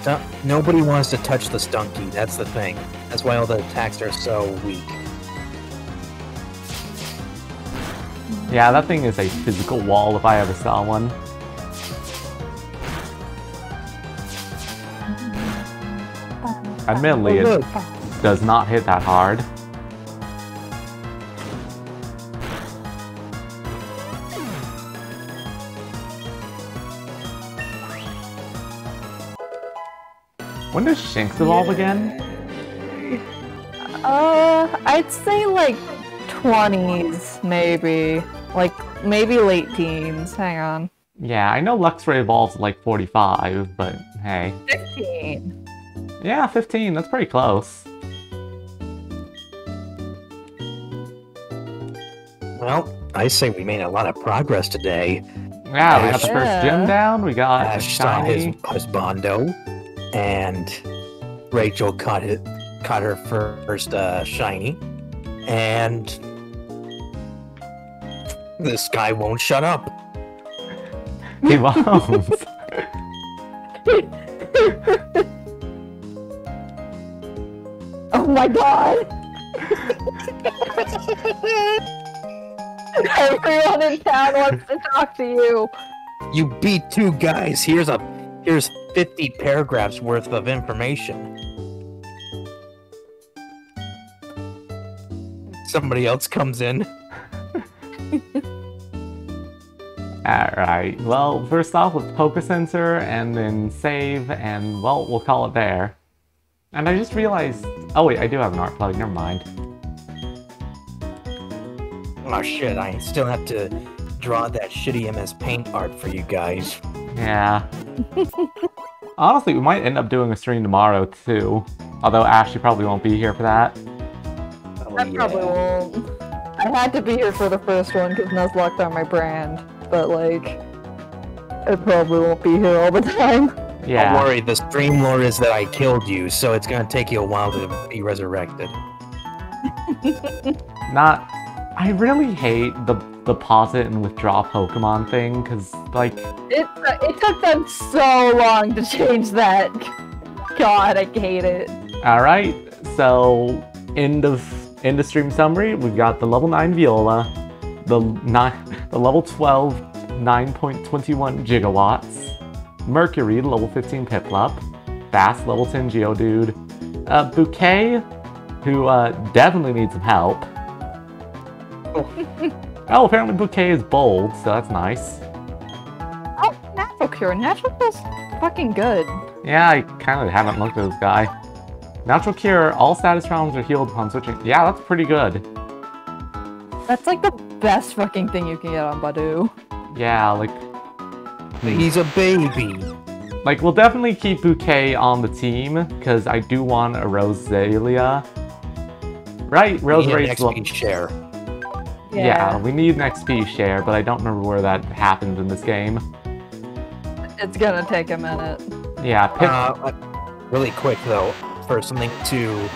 Stu- Nobody wants to touch the Stunky. That's the thing. That's why all the attacks are so weak. Yeah, that thing is a physical wall if I ever saw one. Admittedly, it does not hit that hard. When does Shinx evolve again? Uh, I'd say like 20s, maybe. Like, maybe late teens. Hang on. Yeah, I know Luxray evolves at like 45, but hey. 15. Yeah, 15, that's pretty close. Well, I say we made a lot of progress today. Yeah, we got the first Yeah. gym down, we got Ash saw his, Shiny. his Bondo, and Rachel caught it, caught her first uh, shiny, and this guy won't shut up. He won't. Oh my god! Everyone in town wants to talk to you. You beat two guys. Here's a here's 50 paragraphs worth of information. Somebody else comes in. Alright, well, first off with Poke Sensor, and then save, and well, we'll call it there. And I just realized, oh wait, I do have an art plug, never mind. Oh shit! I still have to draw that shitty MS Paint art for you guys. Yeah. Honestly, we might end up doing a stream tomorrow too. Although Ashley probably won't be here for that. Oh, I probably won't. I had to be here for the first one because Nuzlocke's on my brand, but like, I probably won't be here all the time. Yeah. Don't worry, the stream lore is that I killed you, so it's gonna take you a while to be resurrected. Not. I really hate the deposit and withdraw Pokemon thing, because, like, It it took them so long to change that. God, I hate it. alright, so, end of, end of stream summary, we've got the level 9 Viola, the, nine, the level 12 9.21 gigawatts, Mercury, the level 15 Piplup, Bast, level 10 Geodude, uh, Bouquet, who uh, definitely needs some help. Oh, apparently Bouquet is bold, so that's nice. Oh, Natural Cure. Natural Cure's fucking good. Yeah, I kind of haven't looked at this guy. Natural Cure, all status rounds are healed upon switching. Yeah, that's pretty good. That's like the best fucking thing you can get on Budew. Yeah, like, He's a baby. like we'll definitely keep Bouquet on the team, because I do want a Roselia. Right, We need an Roselia's share. Yeah. we need an XP share, but I don't remember where that happens in this game. It's gonna take a minute. Yeah, Pip. Uh, uh, really quick though, for something to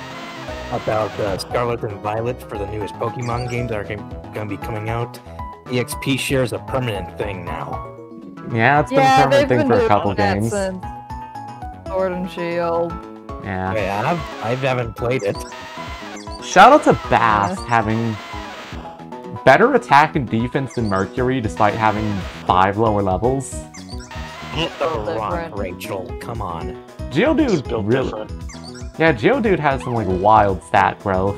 about uh, Scarlet and Violet for the newest Pokemon games that are going to be coming out. The XP share is a permanent thing now. yeah, it's been yeah, a permanent thing for a couple games. since Sword and Shield. Yeah. Yeah, I've, I haven't played it. Shout out to Bast having better attack and defense than Mercury despite having five lower levels. Get The oh, Different. rock, Rachel. Come on. It's Geodude built really, different. yeah, Geodude has some like wild stat growth.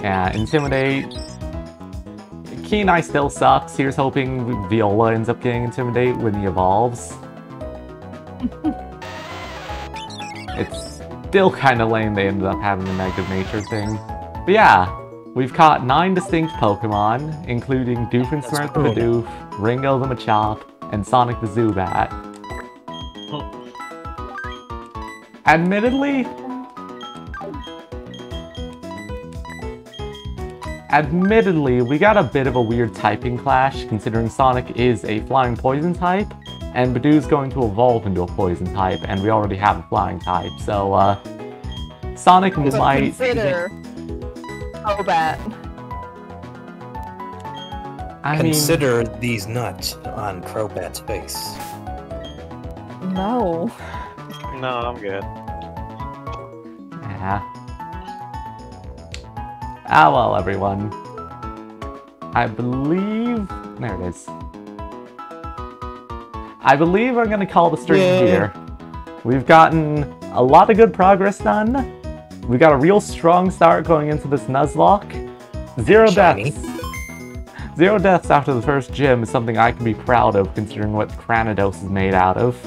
Yeah, Intimidate. Keen Eye still sucks. Here's hoping Viola ends up getting Intimidate when he evolves. it's still kind of lame they ended up having the negative nature thing. But yeah, we've caught nine distinct Pokemon, including Doofenshmirtz the Doof, Ringo the Machop, and Sonic the Zubat. Admittedly, Admittedly, we got a bit of a weird typing clash, considering Sonic is a flying poison type, and Budew's going to evolve into a poison type, and we already have a flying type, so, uh, Sonic But might... consider Crobat. I mean, Consider these nuts on Crobat's face. No. No, I'm good. Yeah. Ah well, everyone. I believe... There it is. I believe I'm gonna call the stream Yay. here. We've gotten a lot of good progress done. We got a real strong start going into this Nuzlocke. Zero Shiny. deaths. Zero deaths after the first gym is something I can be proud of considering what Cranidos is made out of.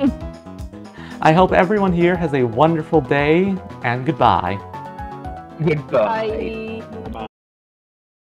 I hope everyone here has a wonderful day, and goodbye. Goodbye. Bye.